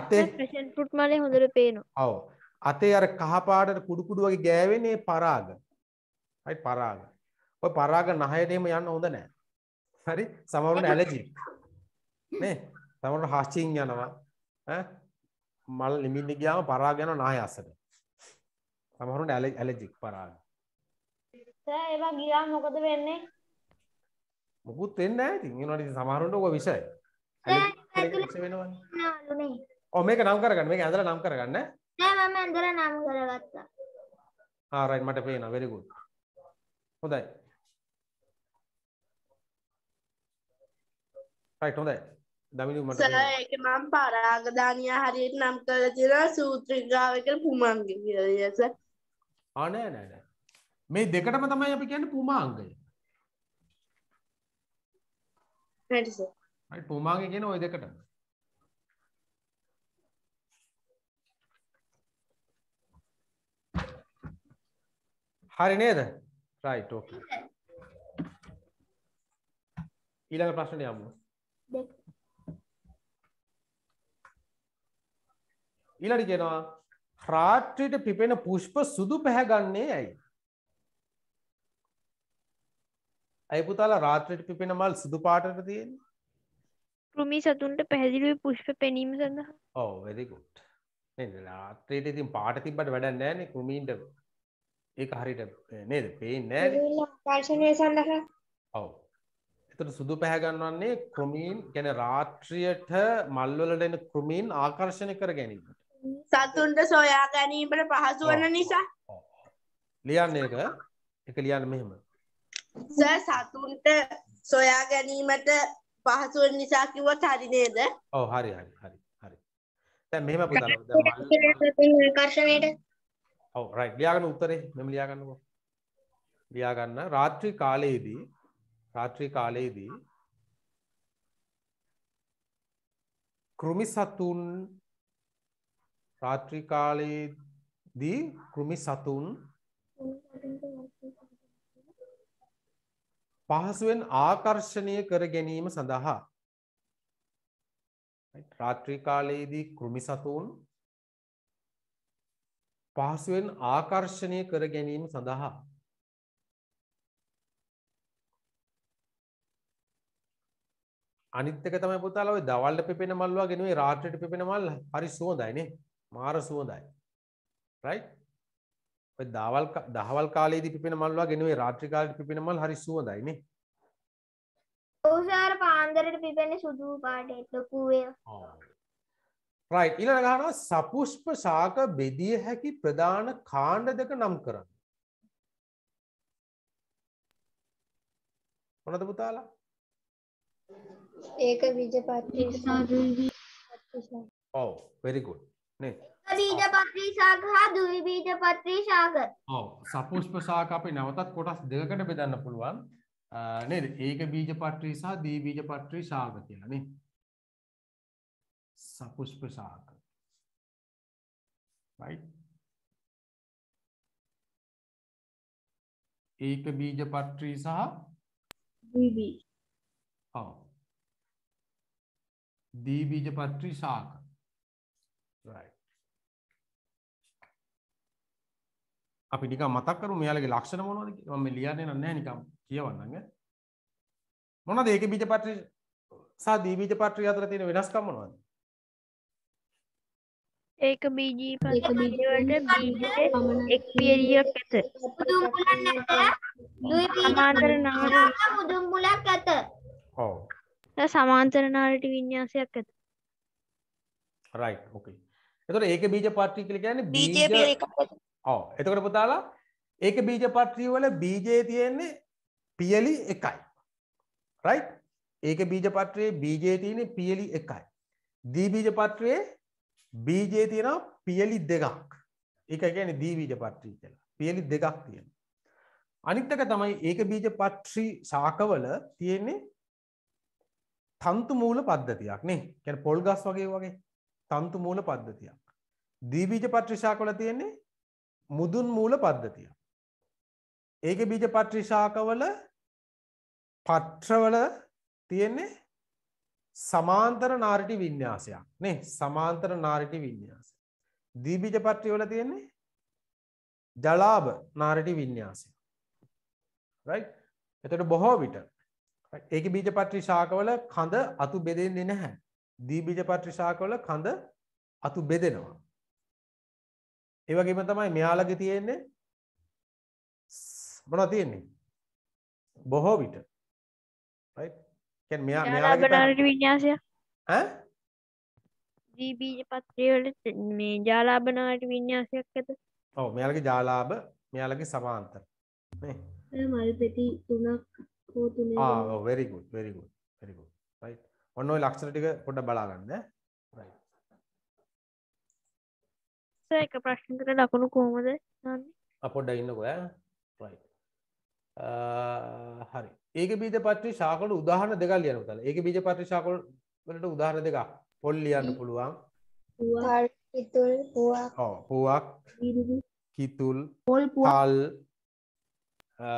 අතේ ප්‍රෂන් ෆෘට් මලේ හොඳට පේනවා. ඔව්. අතේ අර කහ පාටට කුඩු කුඩු වගේ ගෑවෙන්නේ පරාග. Right? පරාග. ඔය පරාග නහයට එහෙම යන්න හොඳ නැහැ හරි? සමහරවිට ඇලර්ජි. නේ? සමහරවිට හස්චින් යනවා. ඈ මල් ලිමින් ගියාම පරාග යනවා නහය අස්සට සමහරවිට ඇලර්ජික් පරාග. සර් ඒවා ගියා මොකද වෙන්නේ? මුකුත් වෙන්නේ නැහැ ඉතින්. ඒනවනේ ඉතින් සමහරවිට ඔක විෂය ඇලර්ජික් වෙනවනේ ඔව් මේක නම් කරගන්න. මේක ඇඳලා නම් කරගන්න. නෑ මම ඇඳලා නම් කරගත්තා ආ රයිට් මට පේනවා. Very good. හොඳයි. රයිට් හොඳයි දමිනි මට සර්. ඒක මම පරාගදානිය හරියට නම් කරලා තියෙනවා සූත්‍රිකාව එක පුමංගේ කියලා සර්? ආ නෑ නෑ නෑ. මේ දෙකටම තමයි අපි කියන්නේ පුමාංගය. හරි සර්. රයිට් පුමාංගය කියන ওই දෙකටම. හරි නේද? රයිට් ඕකේ ඊළඟ ප්‍රශ්නට යමු ඊළඟට කියනවා රාත්‍රියට පිපෙන පුෂ්ප සුදු පැහැගන්නේ ඇයි? ඇයි පුතාලා රාත්‍රියට පිපෙන මල් සුදු පාටට තියෙන්නේ? කෘමි සතුන්ට පැහැදිලිව පුෂ්ප පෙනීම සඳහා ඔව් very good. නේද? රාත්‍රියට ඉතින් පාට තිබ්බට වැඩක් නැහැ නේ කෘමීන්ට. ඒක හරියට නේද? පේන්නේ නැහැ නේ. ආකර්ෂණය සඳහා ඔව්. එතකොට සුදු පැහැගන්වන්නේ කෘමීන් කියන්නේ රාත්‍රියට මල් වලට එන කෘමීන් ආකර්ෂණය කර ගැනීමට. සතුන්ට සොයා ගැනීමට පහසු වන නිසා ලියන්න ඒක. ඒක ලියන්න මෙහෙම. සර් සතුන්ට සොයා ගැනීමට පහසු වන නිසා කිව්වොත් හරි නේද ඔව් හරි හරි හරි හරි. දැන් මෙහෙම පුතාලා ආකර්ෂණයට ඔව් රයිට් ලියාගන්න උත්තරේ මෙම ලියාගන්නකෝ. ලියාගන්න රාත්‍රී කාලයේදී රාත්‍රී කාලයේදී කෘමි සතුන් රාත්‍රී කාලයේදී කෘමි සතුන් පහසුවෙන් ආකර්ෂණය කර ගැනීම සඳහා Right? රාත්‍රී කාලයේදී කෘමි සතුන් පහසුවෙන් ආකර්ෂණය කර ගැනීම සඳහා අනිත් එක තමයි පුතාලා ওই දවල්ට පිපෙන මල් වගේ නෙවෙයි රාත්‍රියට පිපෙන මල් හරි සුවඳයි නේ. මාර සුවඳයි. ඔය දවල් දහවල් කාලේදී පිපෙන මල් වගේ නෙවෙයි රාත්‍රී කාලේදී පිපෙන මල් හරි සුවඳයි නේ. ඔව්සාර පාන්දරට පිපෙන්නේ සුදු පාටේ ලොකු ඒවා. රයිට් ඊළඟ ගහනවා සපුෂ්ප ශාක බෙදිය හැකි ප්‍රධාන කාණ්ඩ දෙක නම් කරන්න. මොනවද පුතාලා? ඒක බීජපත්‍රී ඔව් very good. නේ. බීජපත්‍රී ශාක හා ද්විබීජපත්‍රී ශාක. ඔව් සපුෂ්ප ශාක අපි නැවතත් කොටස් දෙකකට බෙදන්න පුළුවන්. නේද? ඒක බීජපත්‍රී සහ ද්විබීජපත්‍රී ශාක කියලා නේ. සපුෂ්ප ශාක. right? ඒක බීජපත්‍රී සහ ඔව්. ද්විබීජපත්‍රී ශාක. right. අපි නිකන් මතක් කරමු මෙයාලගේ ලක්ෂණ මොනවද කියලා. මම මේ ලියන්නේ නැහැ නිකන් කියවන්නම් ඈ. මොනවද ඒක බීජපත්‍රී සහ ද්විබීජපත්‍රී අතර තියෙන වෙනස්කම් මොනවද? ඒක බීජී පත්‍රවලට බීජයේ එක් පියරියක් ඇත. මුදුන් මුලක් නැත. සමාන්තර ද්විබීජ මුදුන් මුලක් ඇත. ඔව්. සමාන්තර නාරට විඤ්ඤාසයක් ඇත. right okay. එතකොට ඒක බීජපත්‍රී කියලා කියන්නේ බීජ පියරිකක් ඇත. ඔව්. එතකොට පුතාලා ඒක බීජපත්‍රී වල බීජයේ තියෙන්නේ පියලි එකයි. right? ඒක බීජපත්‍රයේ බීජයේ තියෙන්නේ පියලි එකයි. ද්විබීජපත්‍රයේ බීජයේ තියෙනවා පියලි දෙකක්. ඒක කියන්නේ ද්විබීජපත්‍රී කියලා. පියලි දෙකක් තියෙනවා. අනිත් එක තමයි ඒක බීජපත්‍රී ශාකවල තියෙන්නේ තන්තු මූල පද්ධතියක් නේ. කියන්නේ පොල් ගස් වගේ වගේ තන්තු මූල පද්ධතියක්. ද්විබීජපත්‍රී ශාකවල තියෙන්නේ මුදුන් මූල පද්ධතිය. ඒක බීජ පත්‍රිශාකවල පට්‍රවල තියෙන්නේ සමාන්තර නාරිටි විඤ්ඥාසයක් නේ සමාන්තර නාරිටි විඤ්ඥාස. දීබීජ පත්‍රියවල තියෙන්නේ ජලාභ නාරිටි විඤ්ඥාසය. එතට බොහෝ විට ඒක බීජ පත්‍රිශාකවල කඳ අතු බෙදෙන්නේ නැහැ. දීබීජ පත්‍රිශාකවල කඳ අතු බෙදෙනවා. ඒවගේම තමයි මෙයාලගේ තියෙන්නේ මොන තියෙන්නේ? බොහෝ විට. මෙයා මෙයාලගේ ජාලාබනාරට විඤ්ඤාසය? ඈ? දී බීජ පත්‍රවලට මේ ජාලාබනාට විඤ්ඤාසයක් ඇත. ඔව් මෙයාලගේ ජාලාභ මෙයාලගේ සමාන්තර. නේ? මල් පෙති තුනක් හෝ තුනේ ආ ඔව් very good very good very good. Right? ඔන්න ඔය ලක්ෂණ ටික පොඩ්ඩක් බලා ගන්න ඈ right එක ප්‍රශ්නකට ලකුණු කොහොමද දාන්නේ? ආ පොඩ්ඩක් ඉන්නකෝ ඈ. Right. හරි. ඒක බීජ පත්‍රී ශාකවල උදාහරණ දෙකක් ලියන්න පුතාලා. ඒක බීජ පත්‍රී ශාකවල වලට උදාහරණ දෙකක්. පොල් ලියන්න පුළුවන්. පුවක්. කිතුල් පොල් තල්.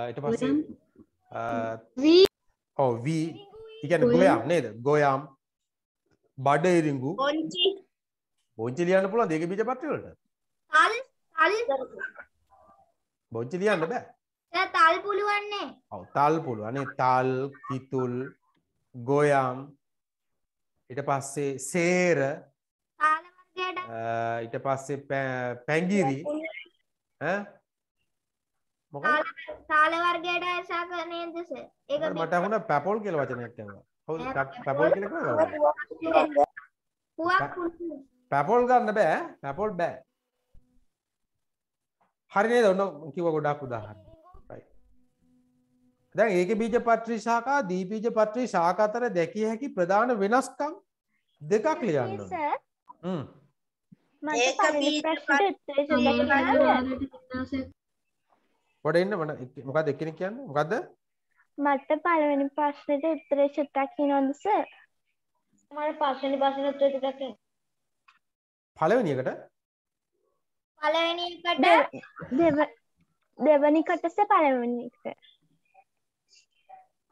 ඊට පස්සේ ඔව් වී. කියන්නේ ගොයම්. නේද? ගොයම්. බඩ ඉරිඟු පොන්චි බොංචි ලියන්න පුළුවන් දෙක බීජ පත්‍රී වලට තල් තල්. බොංචි ලියන්න බෑ. එයා තල් පුළුවන්නේ. ඔව් තල් පුළුවන්. නේ තල් කිතුල් ගොයම්. ඊට පස්සේ සේර. තාල වර්ගයට ඊට පස්සේ පැංගිරි. ඈ? මොකද? තාල වර්ගයට ඇසාක නේද සර්? ඒක මට අහුණා පැපොල් කියලා වචනයක් කියනවා හවුද පැ- පැපොල් කියලා කිව්වද පුවක් පුළුවන්. පැපොල් ගන්න බෑ. පැපොල් බෑ හරි නේද? ඔන්න කිව්ව ගොඩක් උදාහරණ. Right. දැන් ඒකේ බීජ පත්‍රී ශාකා දීබීජ පත්‍රී ශාකා අතර දැකිය හැකි ප්‍රධාන වෙනස්කම් දෙකක් ලියන්න දෙන්න මට එක්- මොකද්ද එක්කෙනෙක් කියන්නේ? මොකද්ද? මට පළවෙනි ප්‍රශ්නෙට උත්තරේ චුට්ටක් කියනවද සර් මට පස්වෙනි ප්‍රශ්නෙට උත්තරේ කියන්න පළවෙනි එකට පළවෙනි එකට දෙව දෙවනි කොටස පළවෙනි එක.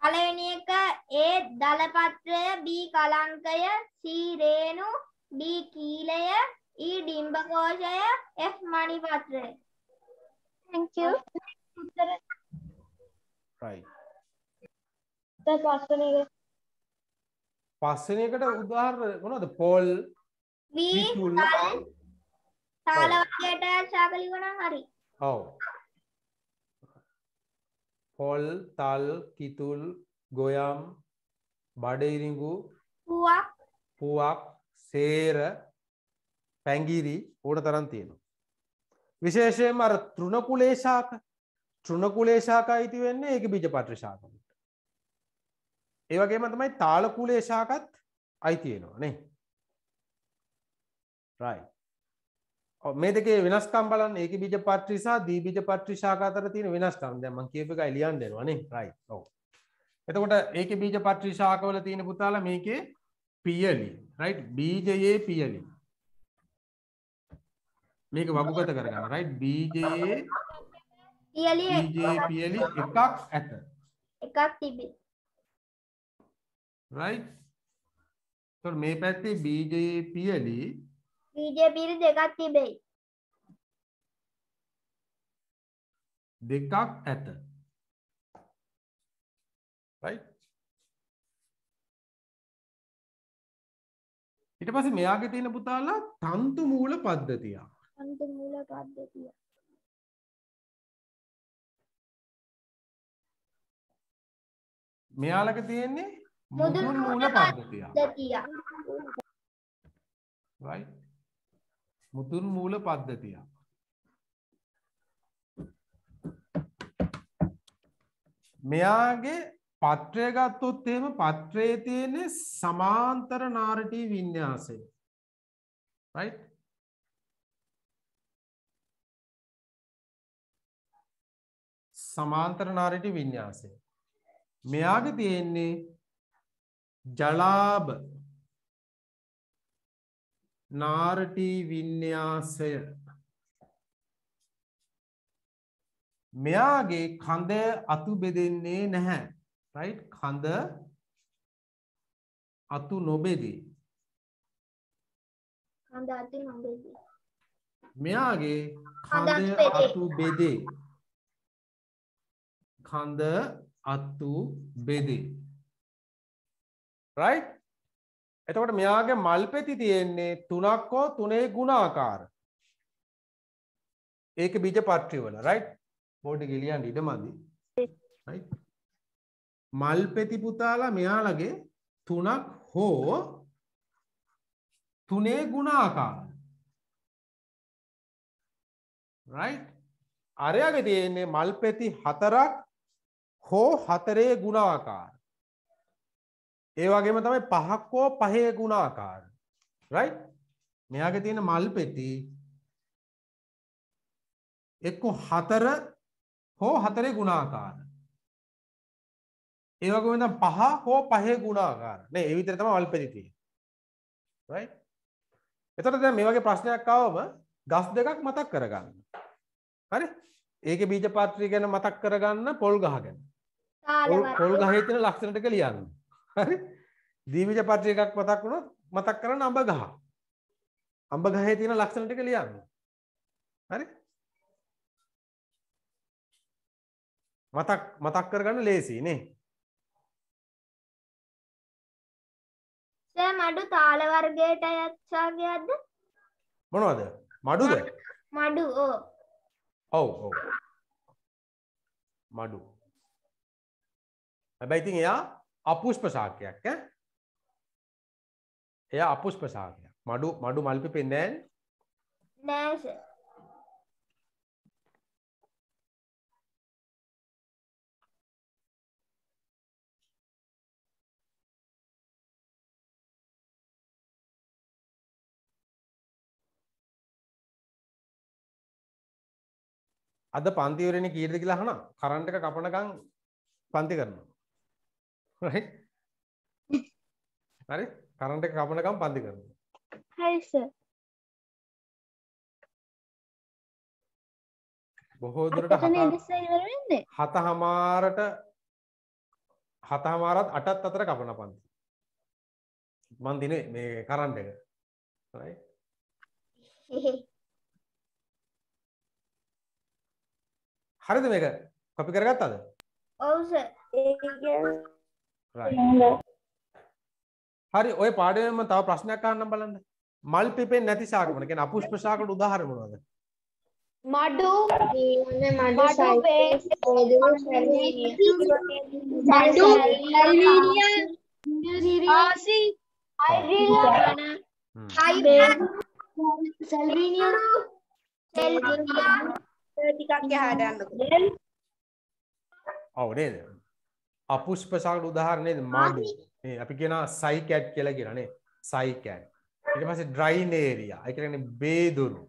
පළවෙනි එක A දලපත්‍රය B කලංකය C රේණු D කීලය E ඩිම්බකෝෂය F මණිපත්‍රය. thank you. උත්තර right. දැන් පස්වෙනි එක. පස්වෙනි එකට උදාහරණ මොනවද? පොල් වී කිතුල් තාල වර්ගයට ශාකලිව නම් හරි. ඔව්. පොල් තල් කිතුල් ගොයම් බඩඉරිඟු පුවක්. පුවක් සේර පැංගිරි ඕන තරම් තියෙනවා. විශේෂයෙන්ම අර තෘණකුලේ ශාක. තෘණකුලේ ශාක අයිති වෙන්නේ ඒක බීජපත්‍ර ශාකවලට ඒ වගේම තමයි තාලකුලේ ශාකත් අයිති වෙනවා නේ. Right මේ දෙකේ වෙනස්කම් බලන්න. ඒකේ බීජපත්‍රි සහ දී බීජපත්‍රි ශාක අතර තියෙන වෙනස්කම්. දැන් මම කියපු එකයි ලියන්න දෙනවා නේ right. ඔව්. එතකොට ඒකේ බීජපත්‍රි ශාකවල තියෙන පුතාලා මේකේ පියලි. right? බීජයේ පියලි. මේක වගුගත කරගන්න. right? බීජයේ පියලිය බීජයේ පියලි එකක් ඇත. එකක් තිබේ. right? එතකොට මේ පැත්තේ බීජයේ පියලි බීජය පිරි දෙකක් තිබෙයි දෙකක් ඇත. Right? ඊට පස්සේ මෙයාගේ තියෙන පුතාලා තන්තු මූල පද්ධතිය අන්ත මූල පද්ධතිය. මෙයාලක තියෙන්නේ මුදුන් මූල පද්ධතිය right මුදුන් මූල පද්ධතිය මෙයාගේ පත්‍රය ගත්තොත් එහෙම පත්‍රයේ තියෙන සමාන්තර නාරටී වින්‍යාසය right? සමාන්තර නාරටි වින්‍යාසය මෙයාගේ තියෙන්නේ ජලාබ නාරටී වින්‍යාසය මෙයාගේ කඳ අතු බෙදෙන්නේ නැහැ රයිට් කඳ අතු නොබෙදී. මෙයාගේ කඳ අතු බෙදේ. කඳ අත්තු බෙදේ. රයිට් එතකොට මෙයාගේ මල්පෙති තියෙන්නේ තුනක් හෝ තුනේ ගුණාකාර ඒක බීජ පත්‍රිවල රයිට් බෝඩ් එකේ ලියන්න ඉඩ මදි. රයිට් මල්පෙති පුතාලා මෙයාලගේ තුනක් හෝ තුනේ ගුණාකාර රයිට් අරයාගේ තියෙන්නේ මල්පෙති හතරක් හෝ හතරේ ගුණාකාර ඒ වගේම තමයි පහක් හෝ පහේ ගුණාකාර රයිට් මෙයාගේ තියෙන මල් පෙති එක්ක හතර හෝ හතරේ ගුණාකාර ඒ වගේම තමයි පහ හෝ පහේ ගුණාකාර නේ ඒ විතර තමයි මල් පෙති තියෙන්නේ. රයිට් එතකොට දැන් මේ වගේ ප්‍රශ්නයක් ආවම ගස් දෙකක් මතක් කරගන්න. හරි? ඒකේ බීජ පාත්‍රය ගැන මතක් කරගන්න පොල් ගහ ගැන. පොල්- පොල් වර්ගය ගහේ තියෙන ලක්ෂණ ටික ලියන්න. හරි? දීවිජ පත්‍රය එකක් මතක් වුණොත් මතක් කරන්න අඹ ගහ. අඹ ගහේ තියෙන ලක්ෂණ ටික ලියන්න. හරි? මතක් මතක් කරගන්න ලේසි නේ. සෑ මඩු තාල වර්ගයට අයත් ශාකයක්ද මොනවද? මඩුද? මඩු ඕ ඔව් ඔව්. මඩු. හැබැයි ඉතින් එයා අපුෂ්ප ශාකයක්. එයා අපුෂ්ප ශාකයක්. මඩු මඩු මල් පිපෙන්නේ නැහැ නේ. නෑ සර් අද පන්තිවරණ කීයටද කියලා අහනවා. කරන්ට් එක කපනකම් පන්ති කරනවා. හරි? කරන්ට් එක කපනකම් පන්ති කරනවා. හරි සර් බොහෝ දුරට අපිට නේද හත වෙන්නේ හතහමාරට හතහමාරත් අටත් අතර කපන පන්ති. මන් දිනේ මේ කරන්ට් එක. හරිද මේක? කොපි කරගත්තද? ඔව් සර් right. හරි ඔය පාඩමෙන් මම තව ප්‍රශ්නයක් අහන්නම් බලන්න. මල් පිපෙන්නේ නැති ශාක මොන කියන්නේ අපුෂ්ප ශාකට උදාහරණ මොනවද? මඩු. මඩු ආසි. සැල්වීනිය. සෙල්විනියා. ටිකක් එහාට යන්නකෝ. ඔව් නේද? අපුෂ්ප ශාකට උදාහරණ නේද? මඩු. මේ අපි කියනවා සයිකැට් කියලා කියනවා නේ. සයිකැට්. ඊට පස්සේ ඩ්‍රයින් ඒරියා. ඒ කියන්නේ බේදුරු.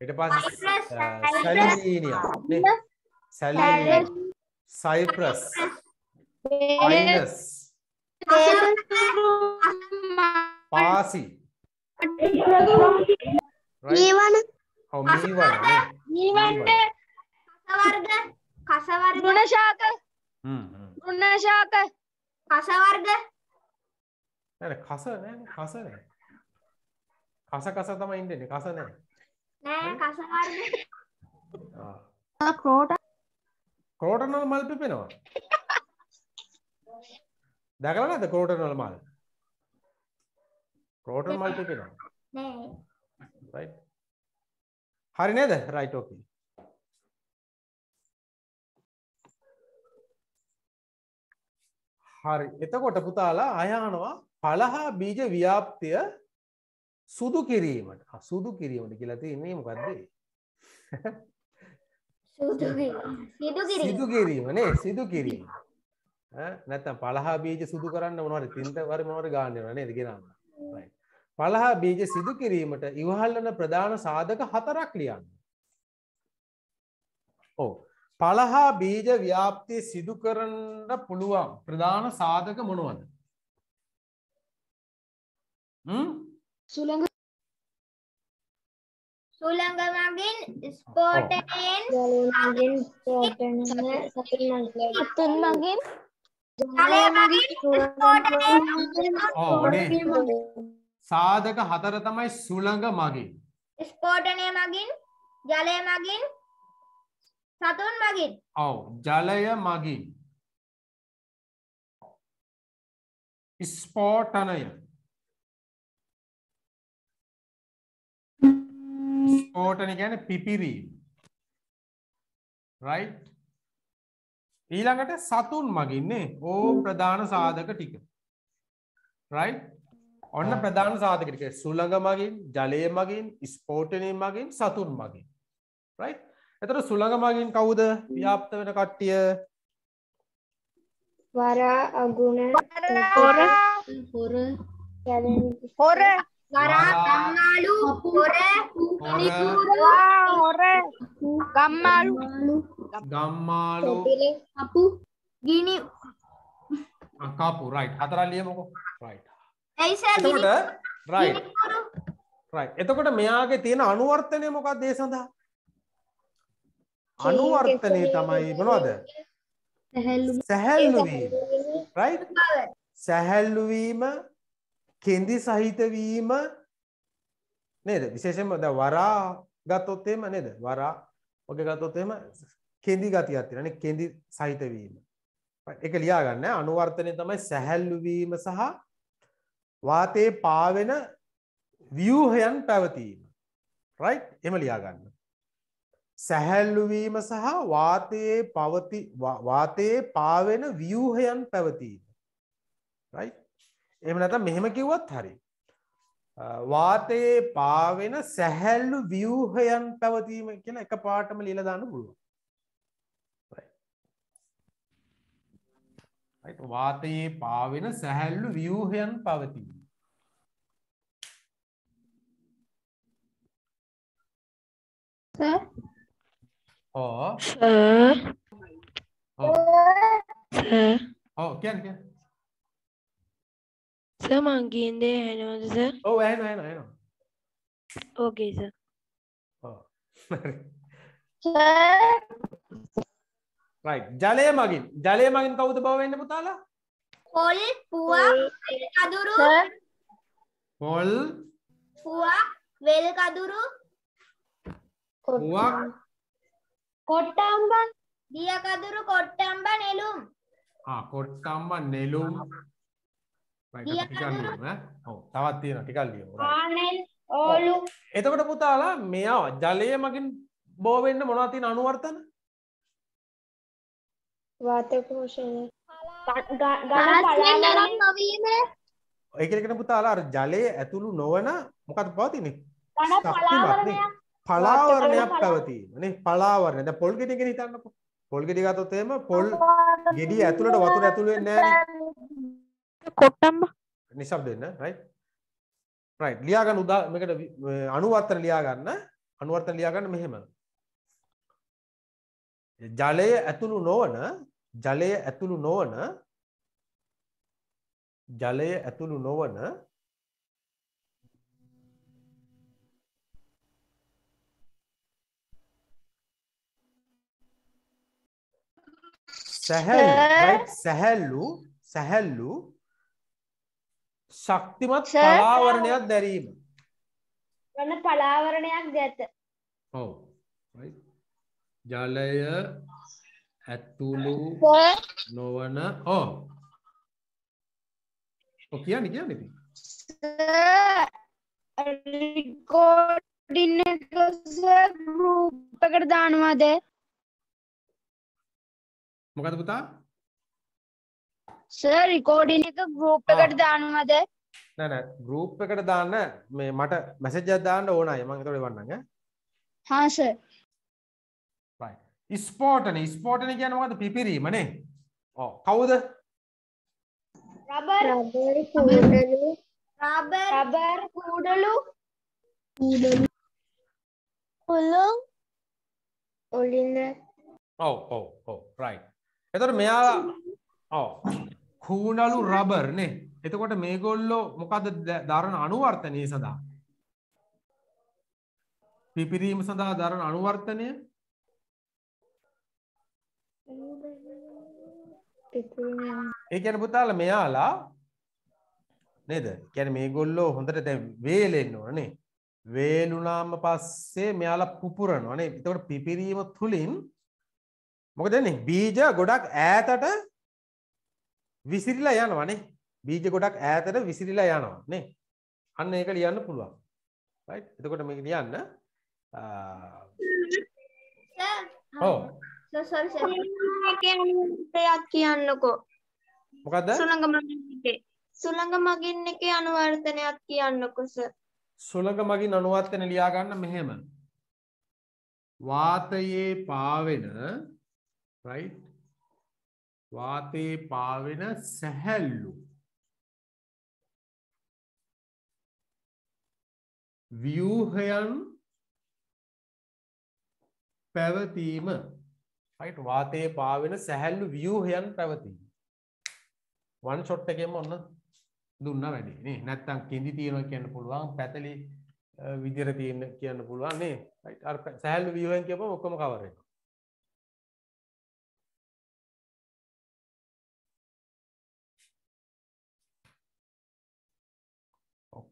ඊට පස්සේ සැලීනියා. සැලීනියා. සයිප්‍රස්. පයිනස්. පාසි. right? ඔව් මීවන නේ. මීවන. කසවර්ග කසවර්ග ගුණශාක හ්ම්. ගුණශාක කසවර්ග නෑ කස නෑ කස නෑ. කස කස තමයි ඉන්නේ කස නෑ. නෑ කසවර්ග ආ. ක්‍රෝට ක්‍රෝටන් වල මල් පිපෙනවා. දැකලා නැද්ද ක්‍රෝටන් වල මල්? ක්‍රෝටන් මල් පිපෙනවා. නෑ right? හරි නේද? right okay. හරි. එතකොට පුතාලා අයහනවා පළහා බීජ ව්‍යාප්තිය සුදු කිරීමට. සුදු කිරීමට කියලා තියෙන්නේ මොකද්ද? සුදු කිරීම. සිදු කිරීම. නැත්තම් පළහා බීජ සුදු කරන්න මොනවද? තින්ත වර මොනවද ගන්න වෙනව නේද? right. පළහා බීජ සිදු කිරීමට ඉවහල් වන ප්‍රධාන සාධක හතරක් ලියන්න. ඔව් පළහා බීජ ව්‍යාප්තිය සිදු කරන්න පුළුවන් ප්‍රධාන සාධක මොනවද? හ්ම්? සුළඟ සුළඟ මගින් ස්පෝටනයෙන් ජලයෙන් පෝටන සතුන් මගින් තුන් මගින් ජලය මගින් නේ. සාධක හතර තමයි සුළඟ මගින් ස්පෝටනය මගින් ජලය මගින් සතුන් මගින්. ඔව් ජලය මගින්. ස්පෝටනය. ස්පෝටන ගැන පිපිරීම. රයි් ඊළඟට සතුන් මගින්නේ ඕ ප්‍රධාන සාධක ටික. රයි් ඔන්න ප්‍රධාන සාධක ටික. සුළඟ මගින් ජලය මගින් ස්පෝටනය මගින් සතුන් මගින්. රයි් එතට සුළඟ මගින් කවුද ව්‍යාප්ත වෙන කට්ටිය? වරා අගුණ හොර. හොර. හොර. ගරා ගම්මාලු. හොර. හොර, ගම්මාලු. ගම්මාලු. අපු ගිනි. කපු. රයි් හතර ලියමකො. රයි් එතකොට රයි් රයි් එතකොට මෙයාගේ තියෙන අනුවර්තනය මොකක් දේ සඳහා අනුවර්තනය තමයි මොනවද? සැහැල්ලුවීම රයි් සැහැල්ලුවීම කෙන්දි සහිතවීම නේද? විශේෂෙන්ම ද වරා ගත්තොත්තේම නේද? වරා ඔක ගත්තොත්තේම කෙන්දි ගතියක් තියෙනනේ කෙන්දි සහිතවීම එක ලියාගන්න අනුවර්තනය තමයි සැහැල්ලුවීම සහ වාතයේ පාවෙන ව්‍යූහයන් පැවතීම. රයි් එම ලියාගන්න සැහැල්ලුවීම සහ වාතයේ පවති වාතයේ පාවෙන ව්‍යූහයන් පැවතීම. රයි් එම නැත මෙහෙම කිව්වත් හරි. වාතයේ පාවෙන සැහැල්ලු ව්‍යූහයන් පැවතීම කියලා එක පාටම ලියලා දාන්න පුළුවන්. වාතයේ පාවෙන සැහැල්ලු ව්‍යූහයන් පවතීම. ඕ ඕ කියන්න කියන්න සර් මං කියන දේ ඇහෙනවද සර්? ඔව් ඇහෙනවා ඇහෙනවා ඇහෙනවා ඕකේ සර්. ඔව් රයිට් ජලය මගින් ජලය මගින් කවුද බව වෙන්න පුතාලා පොල් පුවක් කදුරු පොල් පුවක් වෙල් කදුරු පුවක් කොට්ටම්බන්. දිය කදුරු කොට්ටම්බ නෙළුම්. ආ කොට්ටම්බ නෙළුම්. ටිකක් ලියමු ඈ? ඔව් තවත් තියෙනවා ටිකක් ලියමු. ආනෙන් ඕලු. එතකොට පුතාලා මෙයා ජලය මගින් බෝ වෙන්න මොනවද තියෙන අනුවර්තන? වාත පෝෂණය. ගාස්යෙන් නරම් නොවීම ඒ කියන්නේ පුතාලා අර ජලයේ ඇතුළු නොවන මොකද පවතින්නේ? ශක්තිමත් නේ. පලාවරණයක් පලා- පැවතීම. නේ? පලාවරණය දැන් පොල් ගෙඩිය ගැන හිතන්නකෝ. පොල් ගෙඩිය ගත්තොත් එහෙම පොල් ගෙඩිය ඇතුළට වතුර ඇතුළු වෙන්නේ නැහැ කොට්ටම්බ නිශ්ශබ්ද වෙන්න right? right. ලියා ගන්න උදා මේකට අනුවර්තන ලියා ගන්න අනුවර්තන ලියා ගන්න මෙහෙම. ජලය ඇතුළු නොවන ජලය ඇතුළු නොවන ජලය ඇතුළු නොවන සැහැල්ලු right? සැහැල්ලු සැහැල්ලු ශක්තිමත්? පලාවරණයක් දැරීම ගන්න පලාවරණයක් දැත ඔව් right? ජලය ඇතුළු නොවන ඕ ඔව් කියන්නේ කියන්නේ ඉතින්. රිකෝඩින් එක ගෲප් එකට දානවාද මොකද පුතා? සර් රිකෝඩින් එක ගෲප්. එකට දානවාද? නෑ නෑ. ගෲප් එකට දාන්න මේ මට මැසේජ් එකක් දාන්න ඕන අය මම ඒතකොට වන්නම් ඈ. හා සර් right. ස්පෝටනේ ස්පෝටනේ කියන්නේ මොකද්ද? පිපිරීම නේ. ඔව්. කවුද? රබර් රබර් කුඩලු. රබර් රබර් කූඩලු. පුළුන් ඔලින්න ඔව් ඔව් ඔව්. Right එතකොට මෙයා ඔව් කූණලු රබර් නේ එතකොට මේගොල්ලෝ මොකද්ද ද- දරන අනුවර්තනය සඳහා පිපිරීම සඳහා දරන අනුවර්තනය ඒ කියන්නේ පුතාලා මෙයාලා නේද? කියන්නේ මේගොල්ලෝ හොඳට දැන් වේලෙන්න ඕන. වේලුනාම පස්සේ මෙයාලා පුපුරනවා නේ. එතකොට පිපිරීම තුලින් මොකද වෙන්නේ? බීජ ගොඩක් ඈතට විසිරිලා යනවා නේ. බීජ ගොඩක් ඈතට විසිරිලා යනවා නේ. අන්න ඒක ලියන්න පුළුවන්. right? එතකොට මේක ලියන්න ඔව් සොරි සර් එකක් කියන්නකෝ මොකද්ද? සුළඟ මගින් එකේ සුළඟ මගින් එකේ අනුවර්තනයක් කියන්නකො සර් සුළඟ මගින් අනුවර්තන ලියා ගන්න මෙහෙම. වාතයේ පාවෙන right? වාතයේ පාවෙන සැහැල්ලු. ව්‍යූහයන් පැවතීම right? වාතයේ පාවෙන සැහැල්ලු ව්‍යූහයන් පැවතීම. වන් ෂොට් එකෙම ඔන්න දුන්නා වැඩි නේ. නැත්තම් කිඳි තියෙනවා කියන්න පුළුවන් පැතලි අ, විදියට තියෙන කියන්න පුළුවන් නේ. right? අර පੈ- සැහැල්ලු ව්‍යුහෙන් කියපුවම ඔක්කොම කවර් වෙනවා.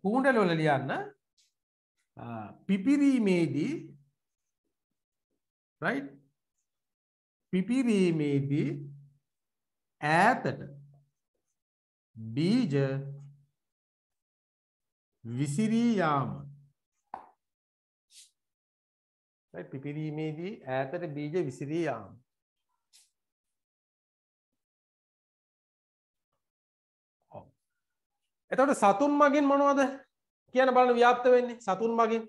ඔව්, කුණ්ඩල වල ලියන්න අ, පිපිරීමේදී right? පිපිරීමේදී ඈතට බීජ විසිරී යාම. right? පිපිරීමේදී ඈතට බීජ විසිරී එතකොට සතුන් මගින් මොනවද කියන බලන්න ව්‍යාප්ත වෙන්නේ? සතුන් මගින්.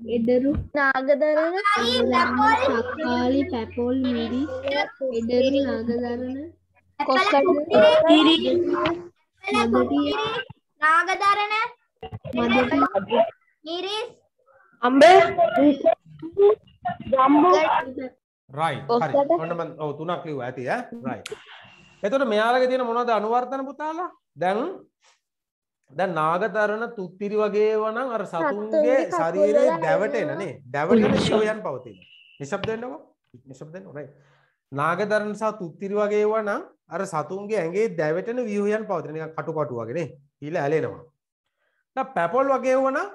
එදරු නාගදරන සක්කාලි පැපොල් මිරිස් එදරු නාගදරන නාගදරන මදටි මිරිස් අම්බේ? right. හරි. ඔන්න මම ඔව් තුනක් ලිව්වා ඇති ඈ? Right එතකොට මෙයාලගේ තියෙන මොනවද අනුවර්තන පුතාලා? දැන් දැන් නාගතරණ තුත්තිරි වගේ වනම් අර සතුන්ගේ ශරීරයේ දැවටෙන නේ. දැවටෙන ජීවයන් පවතින. නිශ්ශබ්ද වෙන්නකෝ? නිශ්ශබ්ද වෙන්න right? නාගතරණ සහ තුත්තිරි වගේ වනම් අර සතුන්ගේ ඇඟේ දැවටෙන ව්‍යුහයන් පවතින. නිකන් කටු කටු වගේ නේ. ඊළ ඇලෙනවා. දැන් පැපොල් වගේ වනම්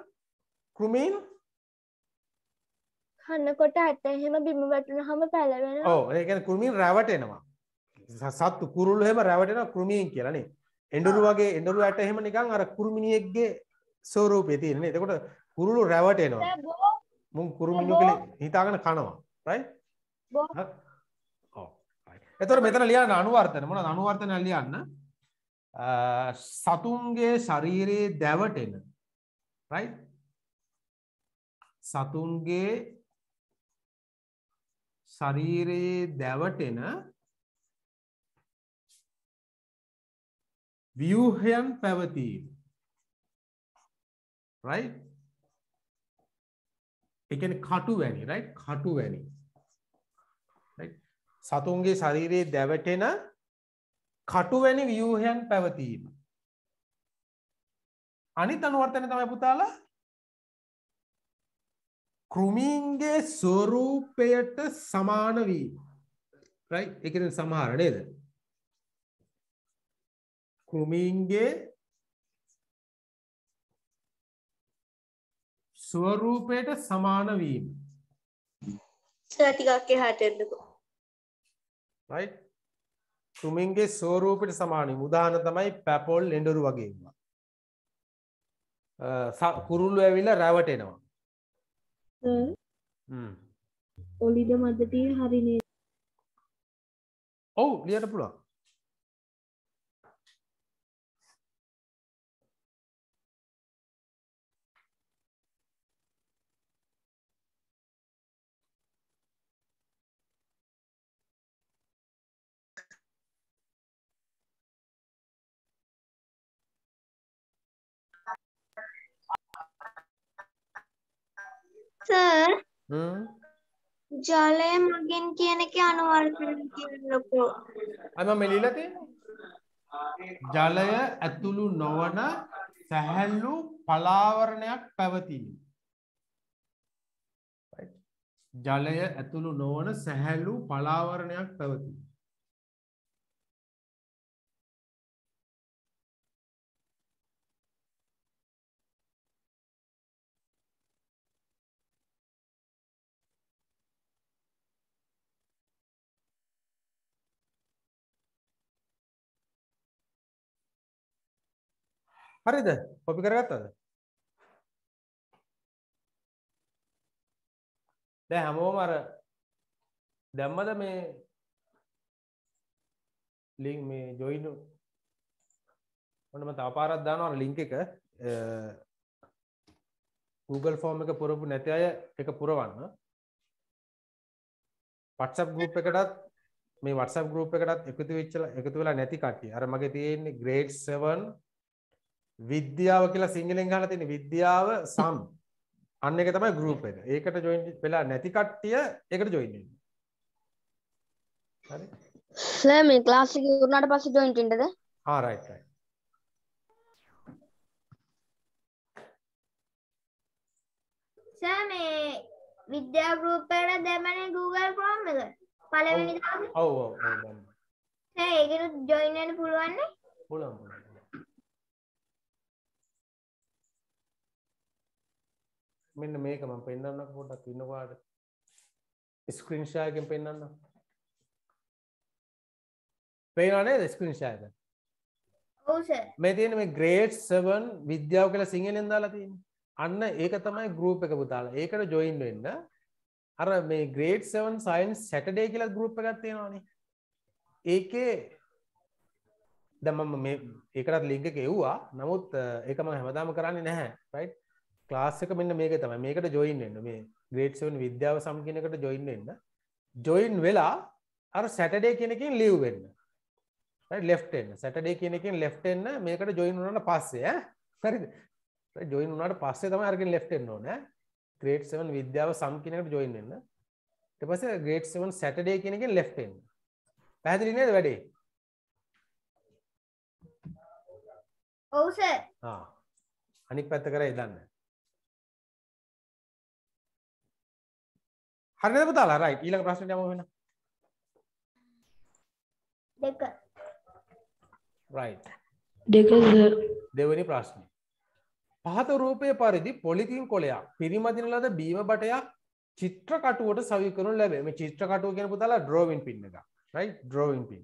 කෘමීන්? කන්නකොට ඇට එහෙම බිම වැටුනහම පැලවෙන ඔව්. ඒ කියන්නේ කෘමීන් රැවටෙනවා සත්තු කුරුල්ලු එහෙම රැවටෙන කෘමීන් කියලා නේ. එඬරු වගේ එඬරු ඇට එහෙම නිකන් අර කුරුමිනියෙක්ගේ ස්වරූපේ තියෙන නේ. එතකොට කුරුළු රැවටෙනවා. මුන් කුරුමිනියෝ කියලා හිතාගෙන කනවා. right. එතකොට මෙතන ලියන්න අනුවර්තන මොනවද අනුවර්තන ලියන්න? සතුන්ගේ ශරීරයේ දැවටෙන right? සතුන්ගේ ශරීරයේ දැවටෙන ව්‍යූහයන් පැවතීම. Right? ඒ කියන්නේ කටු වැනි right? කටු වැනි. Right? සතුන්ගේ ශරීරයේ දැවටෙන කටු වැනි ව්‍යූහයන් පැවතීම. අනිත් අනුවර්තන තමයි පුතාලා කෘමීන්ගේ ස්වරූපයට සමාන වීම. Right? ඒ කියන්නේ සමහර නේද? කෘමීන්ගේ ස්වරූපයට සමාන වීම සර් ටිකක් එහාට එන්නකෝ. right කෘමීන්ගේ ස්වරූපයට සමාන වීම උදාහරණ තමයි පැපොල් එඬරු වගේ ඒවා. කුරුල්ලෝ ඇවිල්ලා රැවටෙනවා. හ්ම්. ඔලිද මදටී හරිනේ ඔව් ලියන්න පුළුවන්. සර්. ජලය මගින් කියන එක අනුවර්තන කියන්නකෝ. අයි මම ලියලා තියෙන්නේ. ජලය ඇතුළු නොවන සැහැල්ලු පලාවරණයක් පැවතීම. Right. ජලය ඇතුළු නොවන සැහැල්ලු පලාවරණයක් පැවතීම. හරිද? කොපි කරගත්තද? දැන් හැමෝම අර දැම්මද මේ ලින්ක් මේ ජොයින් ඔන්න මම තව පාරක් දානවා අර ලින්ක් එක. අ, Google ෆෝම් එක පුරපු නැති අය ඒක පුරවන්න. WhatsApp group එකටත් මේ WhatsApp group එකටත් එකතු වෙච්ච එකතු වෙලා නැති කට්ටිය. අර මගේ තියෙන්නේ grade 7 විද්‍යාව කියලා සිංහලෙන් ගහලා තියෙන විද්‍යාව සම් අන්න එක තමයි group එක. ඒකට join වෙලා නැති කට්ටිය ඒකට join වෙන්න. හරි? සර් මේ ක්ලාස් එක ඉවරනාට පස්සේ ජොයින් වෙන්නද ආ right right. සර් මේ විද්‍යා ගෲප් එකට දැම්මනේ Google Chrome එක. පළවෙනි දවසේ. ඔව් ඔව් ඔව් සර් ඒකට ජොයින් වෙන්න පුළුවන් නේ? පුළුවන් පුළුවන්. මෙන්න මේක මම පෙන්නන්න පොඩ්ඩක් ඉන්නකොට ස්ක්‍රීන් ෂෙයා එකෙන් පෙන්නන්න. පේනව නේද ස්ක්‍රීන් ෂෙයා එක? ඔව් සර්. මේ තියෙන මේ ග්‍රේඩ් 7 විද්‍යාව කියලා සිංහලෙන් දාලා තියෙන්නේ. අන්න ඒක තමයි ගෲප් එක පුතාලා. ඒකට ජොයින් වෙන්න. අර මේ ග්‍රේඩ් 7 සයන්ස් සැටර්ඩේ කියලා ගෲප් එකක් තියෙනවානේ. ඒකේ දැන් මම මේ ඒකටත් ලින්ක් එක එව්වා. නමුත් ඒක මම හැමදාම කරන්නේ නැහැ. right? ක්ලාස් එක මෙන්න මේක තමයි. මේකට ජොයින් වෙන්න. මේ 7 විද්‍යාව සම් කියන එකට ජොයින් වෙන්න. ජොයින් වෙලා අර සැටර්ඩේ කියන එකෙන් ලීව් වෙන්න. ලෙෆ්ට් එන්න සැටර්ඩේ කියන එකෙන් ලෙෆ්ට් එන්න මේකට ජොයින් වුණාට පස්සේ ඈ හරිද ජොයින් වුණාට පස්සේ තමයි අරගෙන ලෙෆ්ට් එන්න ඕනේ 7 විද්‍යාව සම් කියන එකට ජොයින් වෙන්න ඊට පස්සේ ග්‍රේඩ් 7 සැටර්ඩේ කියන එකෙන් ලෙෆ්ට් එන්න පැහැදිලි නේද වැඩේ ඔව් සර්. ආ අනික් පැත්ත කරේ දන්න හරිද පුතාලා? රයිට් ඊළඟ ප්‍රශ්නෙට යමු වෙන. දෙක. රයිට් දෙක දෙවනි ප්‍රශ්නය. පහත රූපය පරිදි පොලිතින් කොලයක් පිරිමදින ලද බීම බටයක් චිත්‍රකටුවට සවි කරනු ලැබේ. මේ චිත්‍රකටුව කියෙන පුතලා ඩ්‍රෝවින් පින්න එක රයි ඩ්‍රෝවින් පින්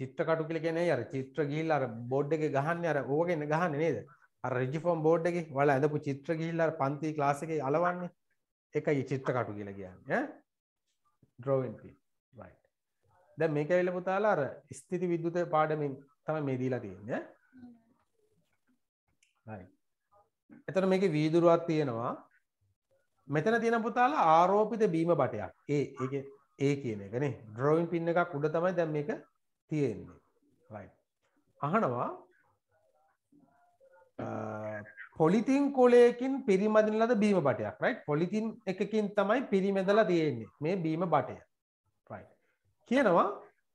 චිත්‍ර කටු කියලා කියන්නේ අර චිත්‍ර ගිහිල්ලා අර බෝඩ් එකේ ගහන්නේ අර ඕකගෙන ගහන්නේ නේද? අර රිජිෆෝම් බෝඩ් එකේ. ඔයාලා ඇඳපු චිත්‍ර ගිහිල්ලා අර පන්ති ක්ලාස් එකේ අලවන්නේ. ඒකයි චිත්‍ර කටු කියලා කියන්නේ ඈ. drawing pin. right. දැන් මේක ඇවිල්ලා පුතාලා අර ස්ථಿತಿ විද්‍යුත පාඩමින් තමයි මේ දීලා තියෙන්නේ ඈ. right. එතන මේකේ වීදුරුවක් තියෙනවා. මෙතන තියෙන පුතාලා ආරෝපිත බීම බටයක්. ඒ ඒකේ ඒ කියන එක නේ. drawing pin එකක් උඩ තමයි දැන් මේක තියෙන්නේ. right. අහනවා පොලිතින් කොලයකින් පිරිමදින ලද බීම බටයක් right? පොලිතින් එකකින් තමයි පිරිමැදලා තියෙන්නේ මේ බීම බටය කියනවා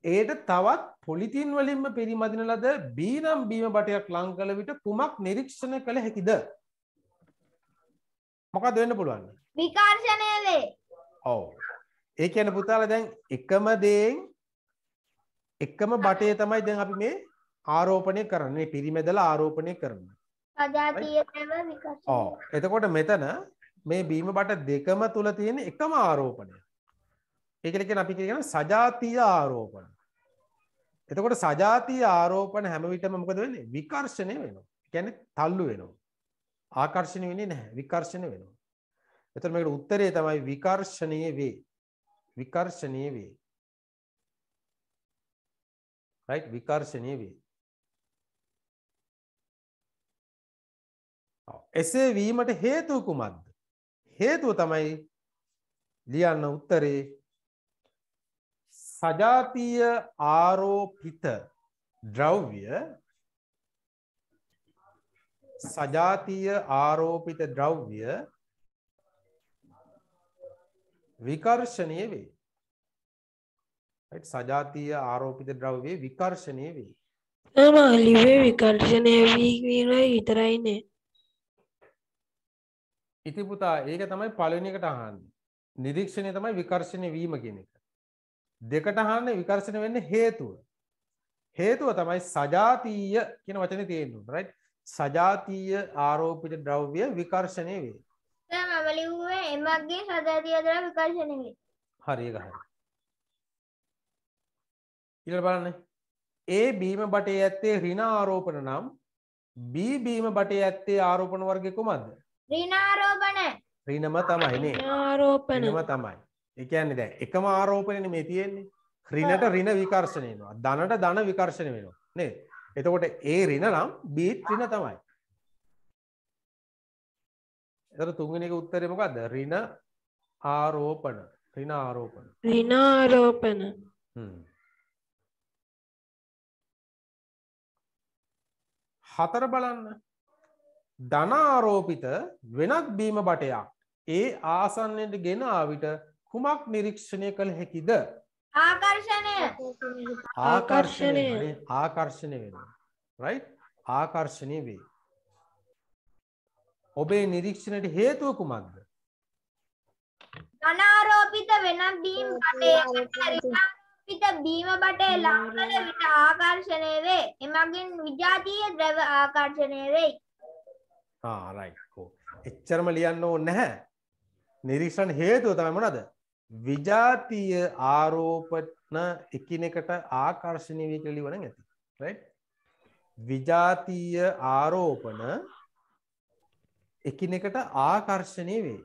ඒට තවත් පොලිතින් වලින්ම පිරිමදින ලද බීනම් බීම බටයක් ලං කළ විට කුමක් නිරීක්ෂණ කළ හැකිද? මොකක්ද වෙන්න පුළුවන්? විකර්ශනය වේ. ඔව්. ඒ කියන පුතාලා දැන් එකම දේෙන් එකම බටේ තමයි දැන් අපි මේ ආරෝපණය කරන්නේ පිරිමැදලා ආරෝපණය කරන්නේ එතකොට මෙතන මේ බීම බට දෙකම තුල තියෙන එකම ආරෝපණය. ඒකල කියන අපි කියන සජාතීය ආරෝපණ. එතකොට සජාතීය ආරෝපණ හැම විටම මොකද වෙන්නේ? විකර්ෂණය වෙනවා. කියන්නේ තල්ලු වෙනවා. ආකර්ෂණය වෙන්නේ නැහැ. විකර්ෂණය වෙනවා. එතකොට මේකට උත්තරේ තමයි විකර්ෂණීය වේ. විකර්ෂණීය වේ. විකර්ෂණීය වේ එසේ වීමට හේතුව කුමක්ද? හේතුව තමයි ලියන්න උත්තරේ සජාතීය ආරෝපිත ද්‍රව්‍ය සජාතීය ආරෝපිත ද්‍රව්‍ය විකර්ශනය වේ. සජාතීය ආරෝපිත ද්‍රව්‍ය විකර්ශනය වේ. තමා ලිවේ විකර්ශනය වීවීම විතරයිනේ ඉති පුතා ඒක තමයි පළවෙනි එකට අහන්නේ. නිරීක්ෂණය තමයි විකර්ෂණය වීම කියන එක. දෙකට අහන්නේ විකර්ෂණය වෙන්න හේතුව. හේතුව තමයි සජාතීය කියන වචනේ තියෙන්නේ. right? සජාතීය ආරෝපිත ද්‍රව්‍ය විකර්ෂණය වේ. දැන් මම ලිව්වේ එමග්ගේ සජාතීය ද්‍රව විකර්ශනය වේ හරි ඒක හරි. ඊළඟ බලන්න. A බීම බටේ ඇත්තේ ඍණ ආරෝපණ නම් B බීම බටේ ඇත්තේ ආරෝපණ වර්ගය කුමක්ද? ඍණාරෝපණ ඍණම තමයි නේ. ආරෝපන ඍණම තමයි. ඒ කියන්නේ දැන් එකම ආරෝපණයනේ මේ තියෙන්නේ. ඍණට ඍණ විකර්ෂණය වෙනවා. ධනට ධන විකර්ෂණය වෙනවා. නේද? එතකොට ඒ ඍණ නම් B ඍණ තමයි. එතකොට තුන්වෙනි එක උත්තරේ මොකද්ද? ඍණ ආරෝපණ. ඍණ ආරෝපණ. රිනාරෝපන හ්ම්. හතර බලන්න. ධනාරෝපිත වෙනත් බීම බටයක්. ඒ ආසන්නයට ගෙන ආවිට කුමක් නිරීක්ෂණය කළ හැකිද? ආකර්ෂණය. ආකර්ෂණය. ආකර්ෂණය. වෙනවා. රයිට් ආකර්ෂණය වේ. ඔබේ නිරීක්ෂණයට හේතුව කුමක්ද? ධනාරෝපිත වෙනත් බීම් බටයකට බීම බටේ ලංකල විට ආකර්ෂණය වේ. එමගින් විජාතීය ද්‍රව ආකර්ෂණය වෙයි ආ රයිට් ඔව් එච්චරම ලියන්න ඕනේ නැහැ. නිරීක්ෂණ හේතුව තමයි මොනවද? විජාතීය ආරෝපණ එකිනෙකට ආකර්ෂණය වී කියලා ලියවනම් ඇති. රයිට් විජාතීය ආරෝපණ එකිනෙකට ආකර්ෂණය වේ.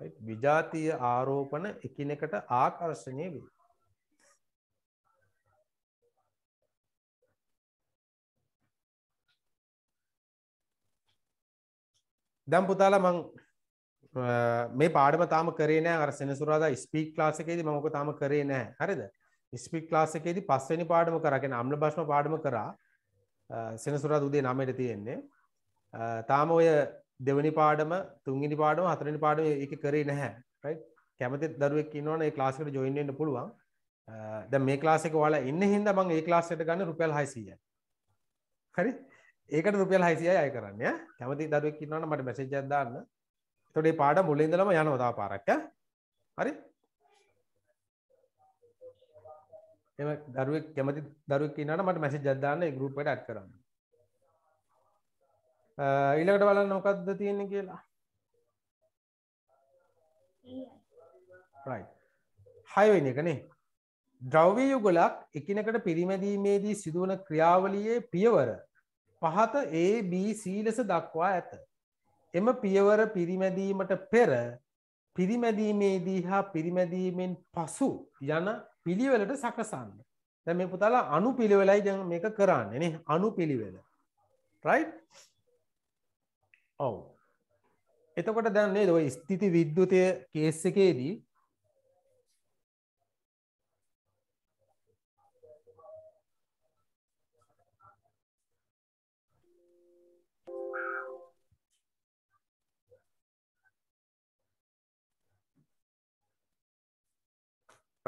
right? විජාතීය ආරෝපණ එකිනෙකට ආකර්ෂණය වේ. දැන් පුතාලා මං අ, මේ පාඩම තාම කරේ නෑ. අර සෙනසුරාදා ස්පීක් ක්ලාස් එකේදී මම ඔක තාම කරේ නෑ. හරිද? ස්පීක් ක්ලාස් එකේදී පස්වෙනි පාඩම කරා. කියන්නේ අම්ල භාෂණ පාඩම කරා. අ, සෙනසුරාදා උදේ 9ට තියෙන්නේ. අ, තාම ඔය දෙවනි පාඩම තුන්වෙනි පාඩම හතරවෙනි පාඩම ඒක කරේ නැහැ. රයිට් කැමති දරුවෙක් ඉන්නවනේ ඒ ක්ලාස් එකට ජොයින් වෙන්න පුළුවන්. අ, දැන් මේ ක්ලාස් එක ඔයාලා ඉන්න හින්දා මම ඒ ක්ලාස් එකට ගන්න රුපියල් 600යි හරි? ඒකට රුපියල් 600යි අය කරන්නේ ඈ. කැමති දරුවෙක් ඉන්නවනම් මට මැසේජ් එකක් දාන්න. එතකොට මේ පාඩම මුලින් ඉඳලම යනවා තව පාරක් ඈ. හරි? එම දරුවෙක් කැමති දරුවෙක් ඉන්නවනම් මට මැසේජ් එකක් දාන්න ඒ ගෲප් එකට ඇඩ් කරන්න. අ, ඊළඟට බලන්න මොකක්ද තියෙන්නේ කියලා. Right. හයවෙනි එක නේ. ද්‍රව්‍ය යුගලක් එකිනෙකට පිරිමැදීමේදී සිදුවන ක්‍රියාවලියේ පියවර පහත ABC ලෙස දක්වා ඇත. එම පියවර පිරිමැදීමට පෙර පිරිමැදීමේදී හා පිරිමැදීමෙන් පසු යන පිළිවෙලට සකසන්න. දැන් මේ පුතාලා අනු පිළිවෙලයි දැන් මේක කරන්නේ නේ අනු පිළිවෙල. right? ඔව්. එතකොට දැන් නේද ඔය ස්ථಿತಿ විද්‍යුතය කේස් එකේදී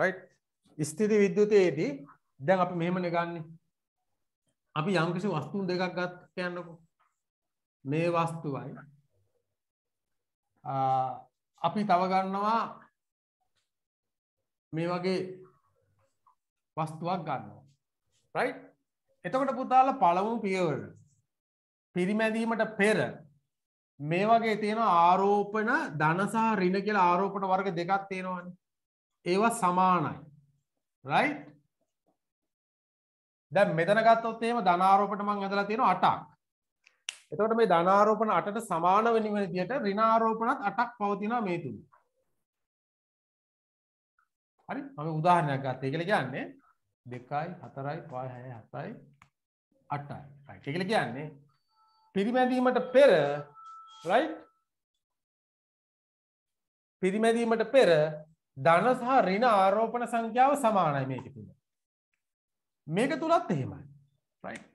right? ස්ථಿತಿ විද්‍යුතයේදී දැන් අපි මෙහෙමනේ ගන්නෙ අපි යම්කිසි වස්තුන් දෙකක් ගත් කියන්නකෝ. මේ වස්තුවයි. අපි තව ගන්නවා මේ වගේ වස්තුවක් ගන්නවා. රයි් එතකොට පුතාල පළමු පියවර. පිරිමැදීමට පෙර මේ වගේ තියෙන ආරෝපන ධනසා රින කියලා ආරෝපන වර්ග දෙකක් තියෙනවානේ. ඒවා සමානයි රයි් දැ මෙතන ගත්තොත් එහෙම ධනාරෝපට මං ඇදලා තියෙන අටක් එතකොට මේ ධනාරෝපණ අටට සමාන වෙන විදිහට ඍණාරෝපණත් අටක් පවතිනවා මේ තුල. හරි? මම උදාහරණයක් ගත්තා. ඒ කියලා කියන්නේ 2යි 4යි 5යි 6යි 8යි. රයිට්. ඒ කියලා කියන්නේ පිරිමැදීමට පෙර රයිට්? පිරිමැදීමට පෙර ධන සහ ඍණ ආරෝපණ සංඛ්‍යාව සමානයි මේක තුල. මේක තුලත් එහෙමයි. රයිට්.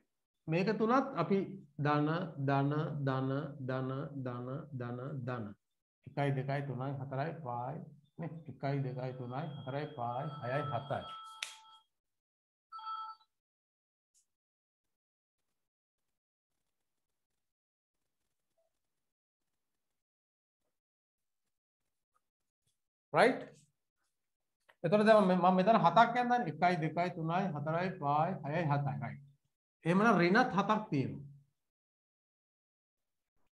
මේක තුනත් අපි ධන ධන ධන ධන ධන ධන ධන එකයි දෙකයි තුනයි හතරයි පහයි නේ එකයි දෙකයි තුනයි හතරයි පහයි හයයි හතයි right එතකොට දැන් මම මෙතන හතක් යන දැන් 1 2 3 4 5 6 7යි right. එහෙමනම් ඍණත් හතක් තියෙනවා.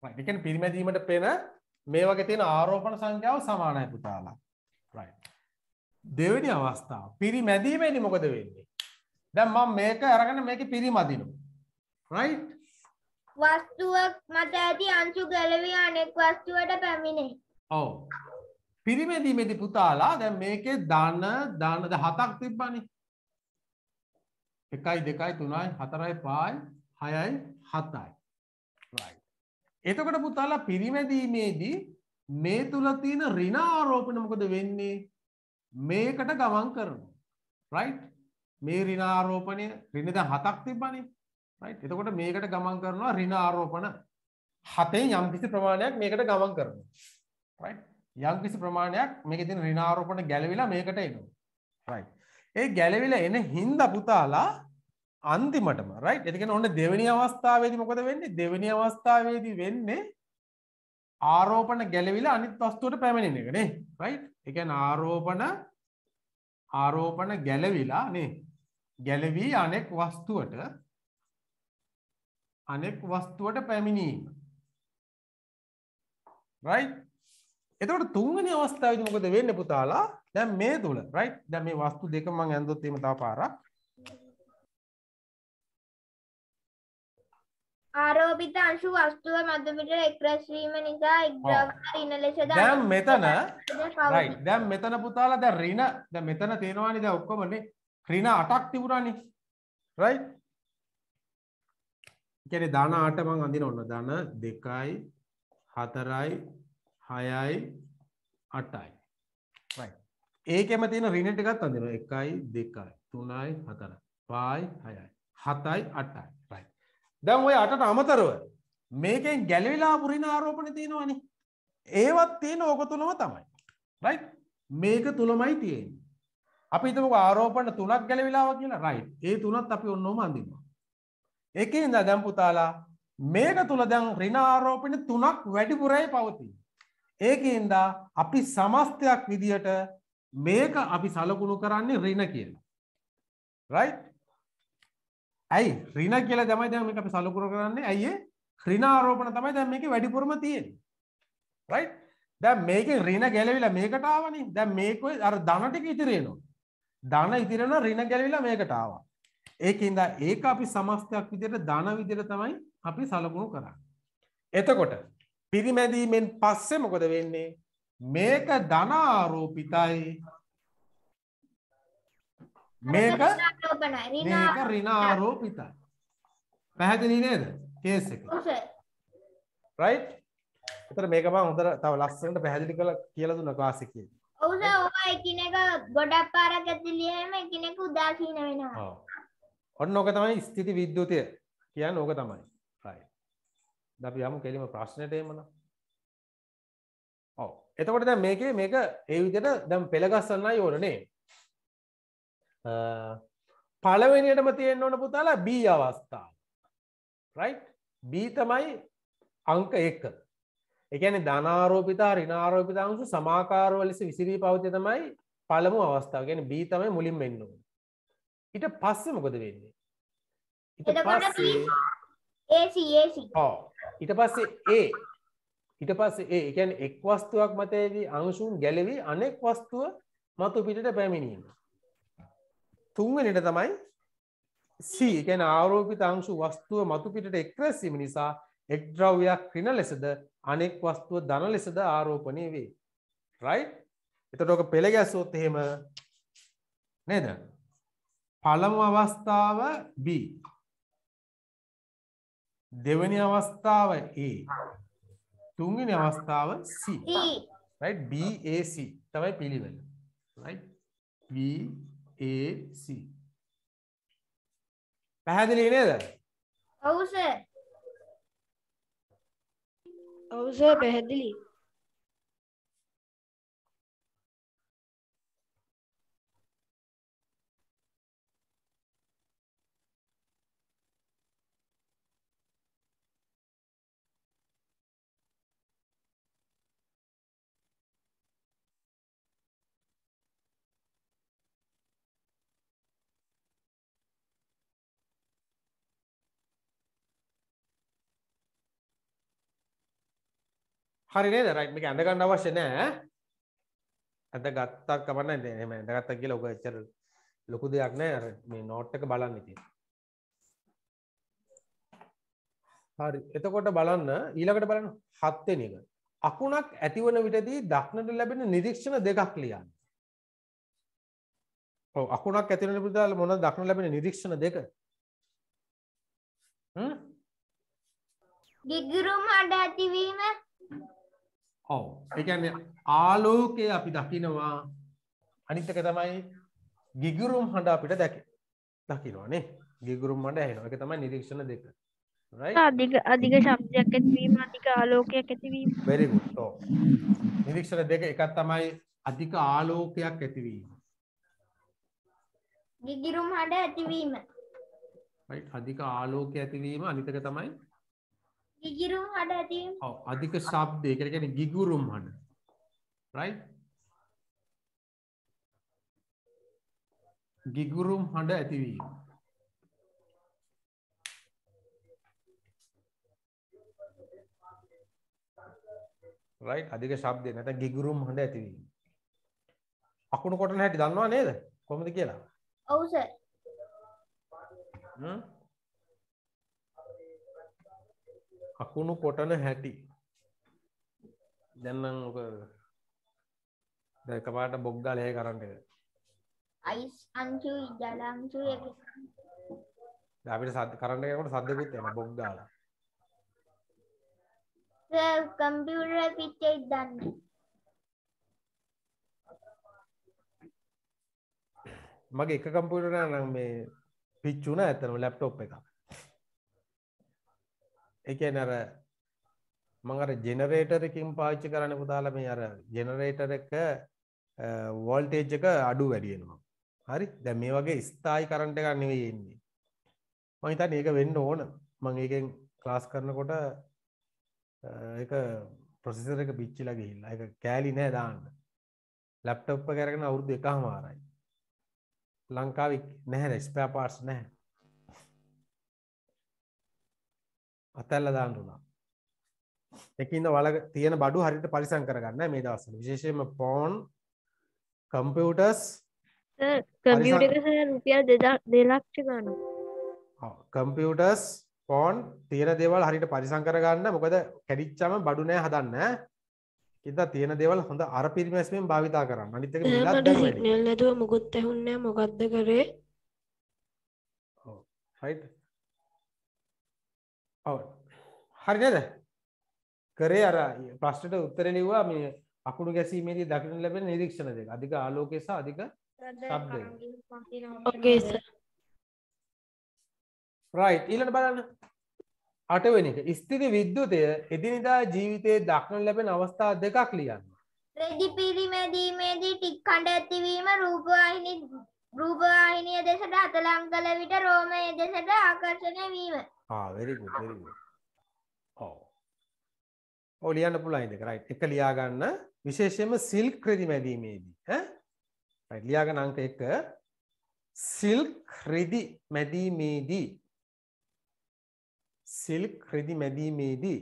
Right. ඒ කියන්නේ පිරිමැදීමට පෙන මේ වගේ තියෙන ආරෝපණ සංඛ්‍යාව සමානයි පුතාලා. Right. දෙවෙනි අවස්ථාව. පිරිමැදීමේදී මොකද වෙන්නේ? දැන් මම මේක අරගෙන මේකේ පිරිමදිනවා. Right. වස්තුවක් මත ඇති අංශු ගැලවී අනෙක් වස්තුවට පැමිණේ. ඔව් පිරිමැදීමේදී පුතාලා දැන් මේකේ ධන ධන ද හතක් තිබ්බනේ. එකයි දෙකයි තුනයි හතරයි පහයි හයයි හතයි. Right. එතකොට පුතාලා පිරිමැදීමේදී මේ තුල තියෙන ඍණ ආරෝපණ මොකද වෙන්නේ? මේකට ගමන් කරනවා. Right? මේ ඍණ ආරෝපණය ඍණ දැන් හතක් තිබ්බනේ. Right? එතකොට මේකට ගමන් කරනවා ඍණ ආරෝපණ හතෙන් යම්කිසි ප්‍රමාණයක් මේකට ගමන් කරනවා. Right? යම්කිසි ප්‍රමාණයක් මේකේ තියෙන ඍණ ආරෝපණ ගැලවිලා මේකට එනවා. Right. ඒ ගැලවිලා එන හින්දා පුතාලා අන්තිමටම රයිට් ඒ කියන්නේ ඔන්න දෙවෙනි අවස්ථාවේදී මොකද වෙන්නේ? දෙවෙනි අවස්ථාවේදී වෙන්නේ ආරෝපණ ගැලවිලා අනිත් වස්තුවට පැමිණෙන එක නේ රයිට් ඒ කියන්නේ ආරෝපණ ආරෝපණ ගැලවිලා නේ ගැලවී අනෙක් වස්තුවට අනෙක් වස්තුවට පැමිණීම. රයිට් එතකොට තුන්වෙනි අවස්ථාවේදී මොකද වෙන්නේ පුතාලා? දැන් මේ තුල රයිට් දැන් මේ වස්තු දෙක මම ඇඳුත් එහෙම තව පාරක්. ආරෝපිත අංශු වස්තුව මැදපිට එක් රැස්වීම නිසා එක් ද්‍රව්‍ය ඍණ ලෙස දැන් මෙතන රයිට් දැන් මෙතන පුතාලා දැන් ඍණ දැන් මෙතන තේනවානේ දැන් ඔක්කොමනේ. ඍණ 8ක් තිබුණානේ රයිට් කියන්නේ ධන 8 මං අඳින ඔන්න ධන 2යි 4යි 6යි 8යි රයිට් ඒකෙම තියෙන ඍණ ටිකත් අඳිනවා. 1යි 2යි 3යි 4යි 5යි 6යි 7යි 8යි රයිට් දැන් ඔය අටට අමතරව මේකෙන් ගැලවිලා පුරින ආරෝපණ තියෙනවනේ. ඒවත් තියෙන ඕක තුනම තමයි. රයිට් මේක තුලමයි තියෙන්නේ. අපි හිතමුකෝ ආරෝපණ තුනක් ගැලවිලාව කියලා. රයිට් ඒ තුනත් අපි ඔන්නෝම අඳිනවා. ඒකේ ඉඳලා දැන් පුතාලා මේක තුල දැන් ඍණ ආරෝපණ තුනක් වැඩිපුරයි පවතින ඒකේ ඉඳලා අපි සමස්තයක් විදියට මේක අපි සලකුණු කරන්නේ ඍණ කියලා. රයිට් ඇයි? ඍණ කියලා තමයි දැන් මේක අපි සලකුණු කරන්නේ. ඇයි ඒ? ඍණ ආරෝපණ තමයි දැන් මේකේ වැඩිපුරම තියෙන්නේ. රයිට් දැන් මේකෙන් ඍණ ගැලවිලා මේකට ආවනේ. දැන් මේක අර ධන ටික ඉතිරි වෙනවා. ධන ඉතිරෙන ඍණ ගැලවිලා මේකට ආවා. ඒකින්ද ඒක අපි සමස්තයක් විදිහට ධන විදිහට තමයි අපි සලකුණු කරන්නේ. එතකොට පිරිමැදීමෙන් පස්සේ මොකද වෙන්නේ? මේක ධන ආරෝපිතයි. මේක. මේක ඍණ ආරෝපිතයි. පැහැදිලි නේද? කේස් එක. රයිට්? එතකොට මේක මම හොඳට තව ලස්සනට පැහැදිලි කරලා කියලා දුන්නා ක්ලාස් එකේදී. ඔව් සර් ඔය එකිනෙක ගොඩක් පාරක් ඇතුළේ එහෙම එකිනෙක උදාසීන වෙනවා. ඔව්. ඔන්න ඕක තමයි ස්ථಿತಿ විද්‍යුතය කියන්නේ ඕක තමයි. අපි යමු කෙලිම ප්‍රශ්නෙට එමුන. ඔව්. එතකොට දැන් මේකේ මේක ඒ විදිහට දැන් පෙළ ගස්සන්නයි ඕනනේ. අ පළවෙනියටම තියෙන්න ඕන පුතාලා B අවස්ථාව. right? B තමයි අංක 1. ඒ කියන්නේ ධනාරෝපිත ඍණාරෝපිත අංශ සමාකාරව ලෙස විසිරී පවතින තමයි පළමු අවස්ථාව. කියන්නේ B තමයි මුලින්ම එන්න ඕනේ. ඊට පස්සේ මොකද වෙන්නේ? ඊට එතකොට පස්සේ AC AC. ඔව් ඊට පස්සේ A ඊට පස්සේ A ඒ කියන්නේ එක් වස්තුවක් මතයේදී අංශුන් ගැලවි අනෙක් වස්තුව මතු පිටට පැමිණීම. තුන්වෙනිට තමයි C ඒ කියන්නේ ආරෝපිත අංශු වස්තුව මතු පිටට එක්රැස්වීම නිසා එක් ද්‍රව්‍යයක් ඍණ ලෙසද අනෙක් වස්තුව ධන ලෙසද ආරෝපණය වේ. right? එතකොට ඔක පෙළ ගැස්සුවොත් එහෙම නේද? පළමු අවස්ථාව B දෙවැනි අවස්ථාව A. තුන්වෙනි අවස්ථාව C. C. right? BAC තමයි පිළිවෙල. Right? BAC පැහැදිලි නේද? ඔව් සර්. ඔව් සර් පැහැදිලි. හරි නේද? රයිට් මේක ඇඳ ගන්න අවශ්‍ය නැහැ. ඇඳ ගත්තක් කමක් නැහැ. එහෙම ඇඳ ගත්තා කියලා ඔක එච්චර ලොකු දෙයක් නෑ. අර මේ නෝට් එක බලන්න ඉතින්. හරි. එතකොට බලන්න. ඊළඟට බලන්න. හත් වෙනි එක. අකුණක් ඇතිවන විටදී දක්නට ලැබෙන නිරීක්ෂණ දෙකක් ලියන්න. ඔව්. අකුණක් ඇතිවන විට මොනවද දක්නට ලැබෙන නිරීක්ෂණ දෙක? හ්ම්? ගිගුරුම් හඬ ඇතිවීම. ඔව්. ඒ කියන්නේ ආලෝකය අපි දකිනවා. අනිත් එක තමයි ගිගුරුම් හඬ අපිට දැක. දකිනවා නේ? ගිගුරුම් හඬ ඇහෙනවා. ඒක තමයි නිරීක්ෂණ දෙක. අධික අධික ශබ්දයක් ඇතිවීම අධික ආලෝකයක් ඇතිවීම. Very good. ඔව් නිරීක්ෂණ දෙක එකක් තමයි අධික ආලෝකයක් ඇතිවීම. ගිගුරුම් හඬ ඇතිවීම. අධික ආලෝකය ඇතිවීම අනිත් එක තමයි ගිගුරුම් හඬ ඇතිවීම ඔව් අධික ශබ්දය ඒ කියන්නේ ගිගුරුම් හඬ right? ගිගුරුම් හඬ ඇතිවීම. Right? අධික ශබ්දය නැත්නම් ගිගුරුම් හඬ ඇතිවීම. අකුණු කොටන හැටි දන්නවා නේද? කොහොමද කියලා? ඔව් සර් හ්ම්? අකුණු කොටන හැටි. දැන් නම් ඔක දැන් එකපාරට බොග්ගාල කරන්ට් එක. අයිස් අංශුයි ජල අංශුයි එක. දැන් අපිට සද්ද කරන්ට් එක යනකොට සද්දෙකුත් එනවා බොග්ගාලා සර් කම්පියුටර් පිච්චෙයි දන්නේ මගේ එක කම්පියුටර් නම් මේ පිච්චුණා ඇත්තටම ලැප්ටොප් එකක් ඒ කියන්නේ අර මම අර ජෙනරේටර් එකකින් පාවිච්චි කරන්නේ පුතාලා මේ අර ජෙනරේටර් එක වෝල්ටේජ් එක අඩු වැඩි වෙනවා. හරි? දැන් මේ වගේ ස්ථායි කරන්ට් එකක් නෙවෙයි එන්නේ. මම හිතන්නේ ඒක වෙන්න ඕන. මම ඒකෙන් ක්ලාස් කරනකොට ඒක ප්‍රොසෙසර් එක පිච්චිලා ගිහිල්ලා. ඒක කෑලි නෑ දාන්න. ලැප්ටොප් එක අරගෙන අවුරුදු එකමාරයි. ලංකාවේ නැහැ ස්පෙයා පාර්ට්ස් නැහැ. අතැල්ල දාන්න උනා. ඒකින්ද වල තියෙන බඩු හරියට පරිසම් කරගන්න මේ දවස්වල. විශේෂයෙන්ම ෆෝන්, කම්පියුටර්ස්, කම්පියුට එක සර් රුපියල් දෙදා දෙලක්ෂ ගන්න. කම්පියටර්ස් ෆෝන් තියෙන දේවල් හරිට පරිසං කරගන්න. මොකද කැඩිච්චම බඩු නෑ හදන්න. ඉද තියෙන දේවල් හොඳ අර පිරිමැස්මෙන් භාවිතා කරන්න. අනිතක නැතුව මුකුත් ඇහුන්නෑ මොකක්ද කරේ ඔව. හරි නේද? කරේ අර ප්‍රශ්නට උත්තර ලිව්වා මේ අකුණු ගැසීමේදී දකින ලැබෙන නිරීක්ෂණ දෙක. අධික ආලෝකය සහ අධික රයිට් ඊළඟ බලන්න. අටවෙනි එක. ස්ථිති විද්‍යුතය එදිනෙදා ජීවිතයේ දක්නට ලැබෙන අවස්ථා දෙකක් ලියන්න. රෙදි පිරිමැදීමේදී ටික් කඩ ඇතිවීම රූපවාහිනි රූපවාහිනිය දෙසට අතලං කළ විට රෝමය දෙසට ආකර්ෂණය වීම වෙරිගු වෙරිගු ඕ ඕ ලියන්න පුළුවන් දෙක රයිට් එක ලියාගන්න විශේෂයෙන්ම සිල්ක් රෙදි මැදීමේදී. ඈ? රයිට් ලියාගන්න අංක 1 සිල්ක් රෙදි මැදීමේදී. සිල්ක් රෙදි මැදීමේදී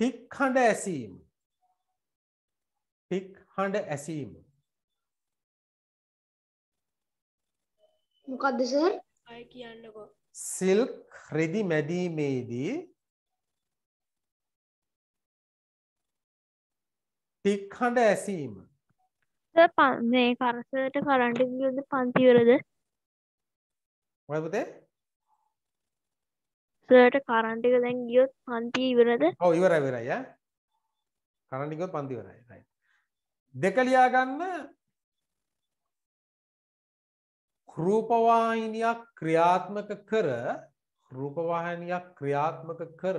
ටික් හඬ ඇසීම. ටික් හඬ ඇසීම. මොකක්ද සර් අය කියන්නකෝ. සිල්ක් රෙදි මැදීමේදී ටික් හඬ ඇසීම මේ කරසට කරන්ට ගියොද පන්තිවරද ඔය පුතේ? සර්ට කරන්ටික දැන් ගියොත් පන්ති ඉවරද? ඔව් ඉවරයි ඉවරයි ඈ. කරන්ට් ගියොත් පන්ති ඉවරයි රයිට් දෙක ලියා ගන්න රූපවාහිනියක් ක්‍රියාත්මක කර රූපවාහිනියක් ක්‍රියාත්මක කර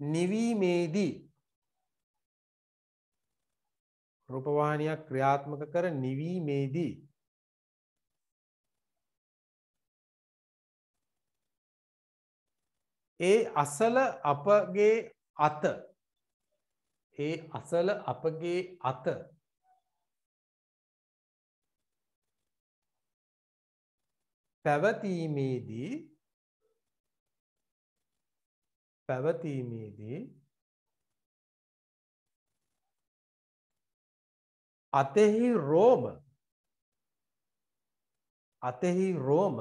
නිවීමේදී රූපවාහිනියක් ක්‍රියාත්මක කර නිවීමේදී ඒ අසල අපගේ අත ඒ අසල අපගේ අත පැවතීමේදී පැවතීමේදී අතෙහි රෝම අතෙහි රෝම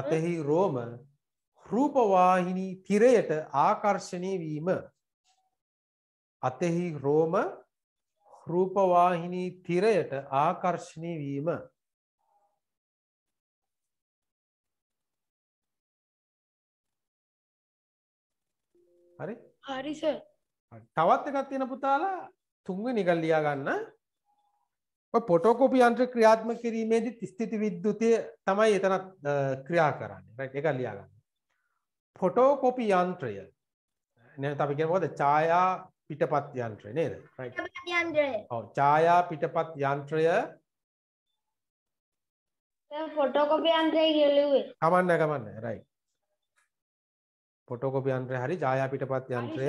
අතෙහි රෝම රූපවාහිනී තිරයට ආකර්ෂණය වීම. අතෙහි රෝම රූපවාහිනී තිරයට ආකර්ෂණය වීම. හරි? හරිස තවත් එකක් තියෙන පුතාලා තුන්වෙනි එක ලියා ගන්න පොටෝකෝපි යන්ත්‍ර ක්‍රියාත්මක කිරීමේදී ස්ථිති විද්‍යුතය තමයි එතනත් ක්‍රියා කරන්නේ. රයිට් ඒක ලියා ගන්න ෆොටෝකෝපි යන්ත්‍රය. නැත්නම් අපි කියන්නේ මොකද? ඡායා පිටපත් යන්ත්‍රය නේද? ඡායා පිටපත් යන්ත්‍රය. ෆොටෝකොපි යන්ත්‍රය කියලුවේ කමන්න කමන්න රයිට්. ෆොටෝකොපි යන්ත්‍රය හරි ඡායා පිටපත් යන්ත්‍රය.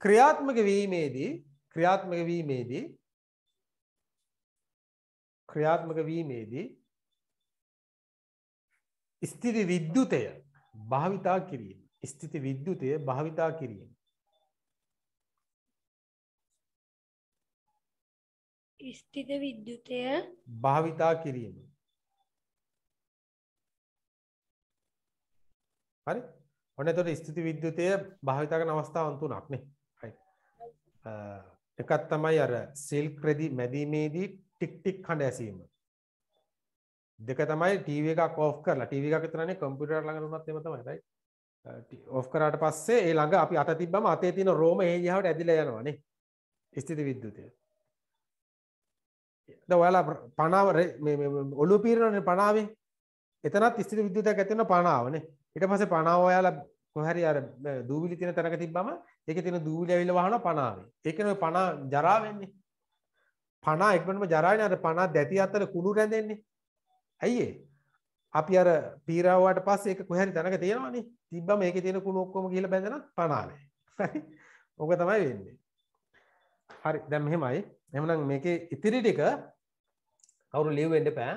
ක්‍රියාත්මක වීමේදී ක්‍රියාත්මක වීමේදී ක්‍රියාත්මක වීමේදී ස්ථිති විද්‍යුතය භාවිතා කිරීම. ස්ථිති විද්‍යුතය භාවිතා කිරීම. ස්ථිත විද්‍යුතය භාවිතා කිරීම. හරි. ඔන්න එතකොට ස්ථිති විද්‍යුතය භාවිතා කරන අවස්ථාවන් තුනක් නේ. right එකක් තමයි අර සිල්ක් රෙදි මැදීමේදී ටික් ටික් හඬ ඇසීම. දෙක තමයි ටීවී එකක් ඕෆ් කරලා. ටීවී එකක් විතරනේ කම්පියුටර් ළඟ වුණත් එහෙම තමයි right? ඕෆ් කරාට පස්සේ ඒ ළඟ අපි අත තිබ්බම අතේ තියෙන රෝම ඒ දිහාට ඇදිලා යනවා නේ ස්ථිති විද්‍යුතය. දැන් ඔයාලා පණාව මේ ඔළුව පීරනනේ පණාවේ එතනත් ස්ථිති විද්‍යුතයක් ඇති වෙන පණාවනේ ඊට පස්සේ පණාව ඔයාලා කොහරි අර දූවිලි තියෙන තැනක තිබ්බම ඒකේ තියෙන දූවිලි ඇවිල්ලා වහනවා පණාවේ ඒකනේ ඔය පණා ජරා වෙන්නේ පණා එක්මනම ජරානේ අර පණා දැති අතර කුණු රැඳෙන්නේ. ඇයි ඒ? අපි අර පීරාවට පස්සේ ඒක කොහරි තැනක තියෙනවනේ. තිබ්බම ඒකේ තියෙන කුණු ඔක්කොම ගිහලා බැඳලා පණාවේ හරි? ඕක තමයි වෙන්නේ. හරි. දැන් මෙහෙමයි. එහෙනම් මේකේ ඉතිරි ටික කවුරු ලියවෙන්න එපා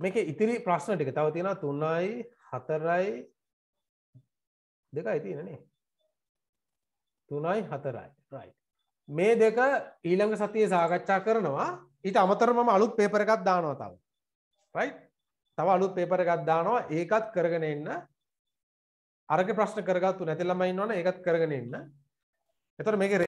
මේක ඉතිරි ප්‍රශ්න ටික. තව තියෙනවා තුනයි හතරයි දෙකයි තියෙනනේ. තුනයි හතරයි. රයි මේ දෙක ඊළඟ සතියේ සාකච්ඡා කරනවා. ඊට අමතර මම අලුත් පේපර එකක් දානවා තව. රයි තව අලුත් පේපර එකක් දානවා. ඒකත් කරගෙන එන්න. අරගේ ප්‍රශ්න කරගත්තු නැති ළමයි ඉන්නවනේ. ඒකත් කරගෙන එන්න. එතකොට මේකේ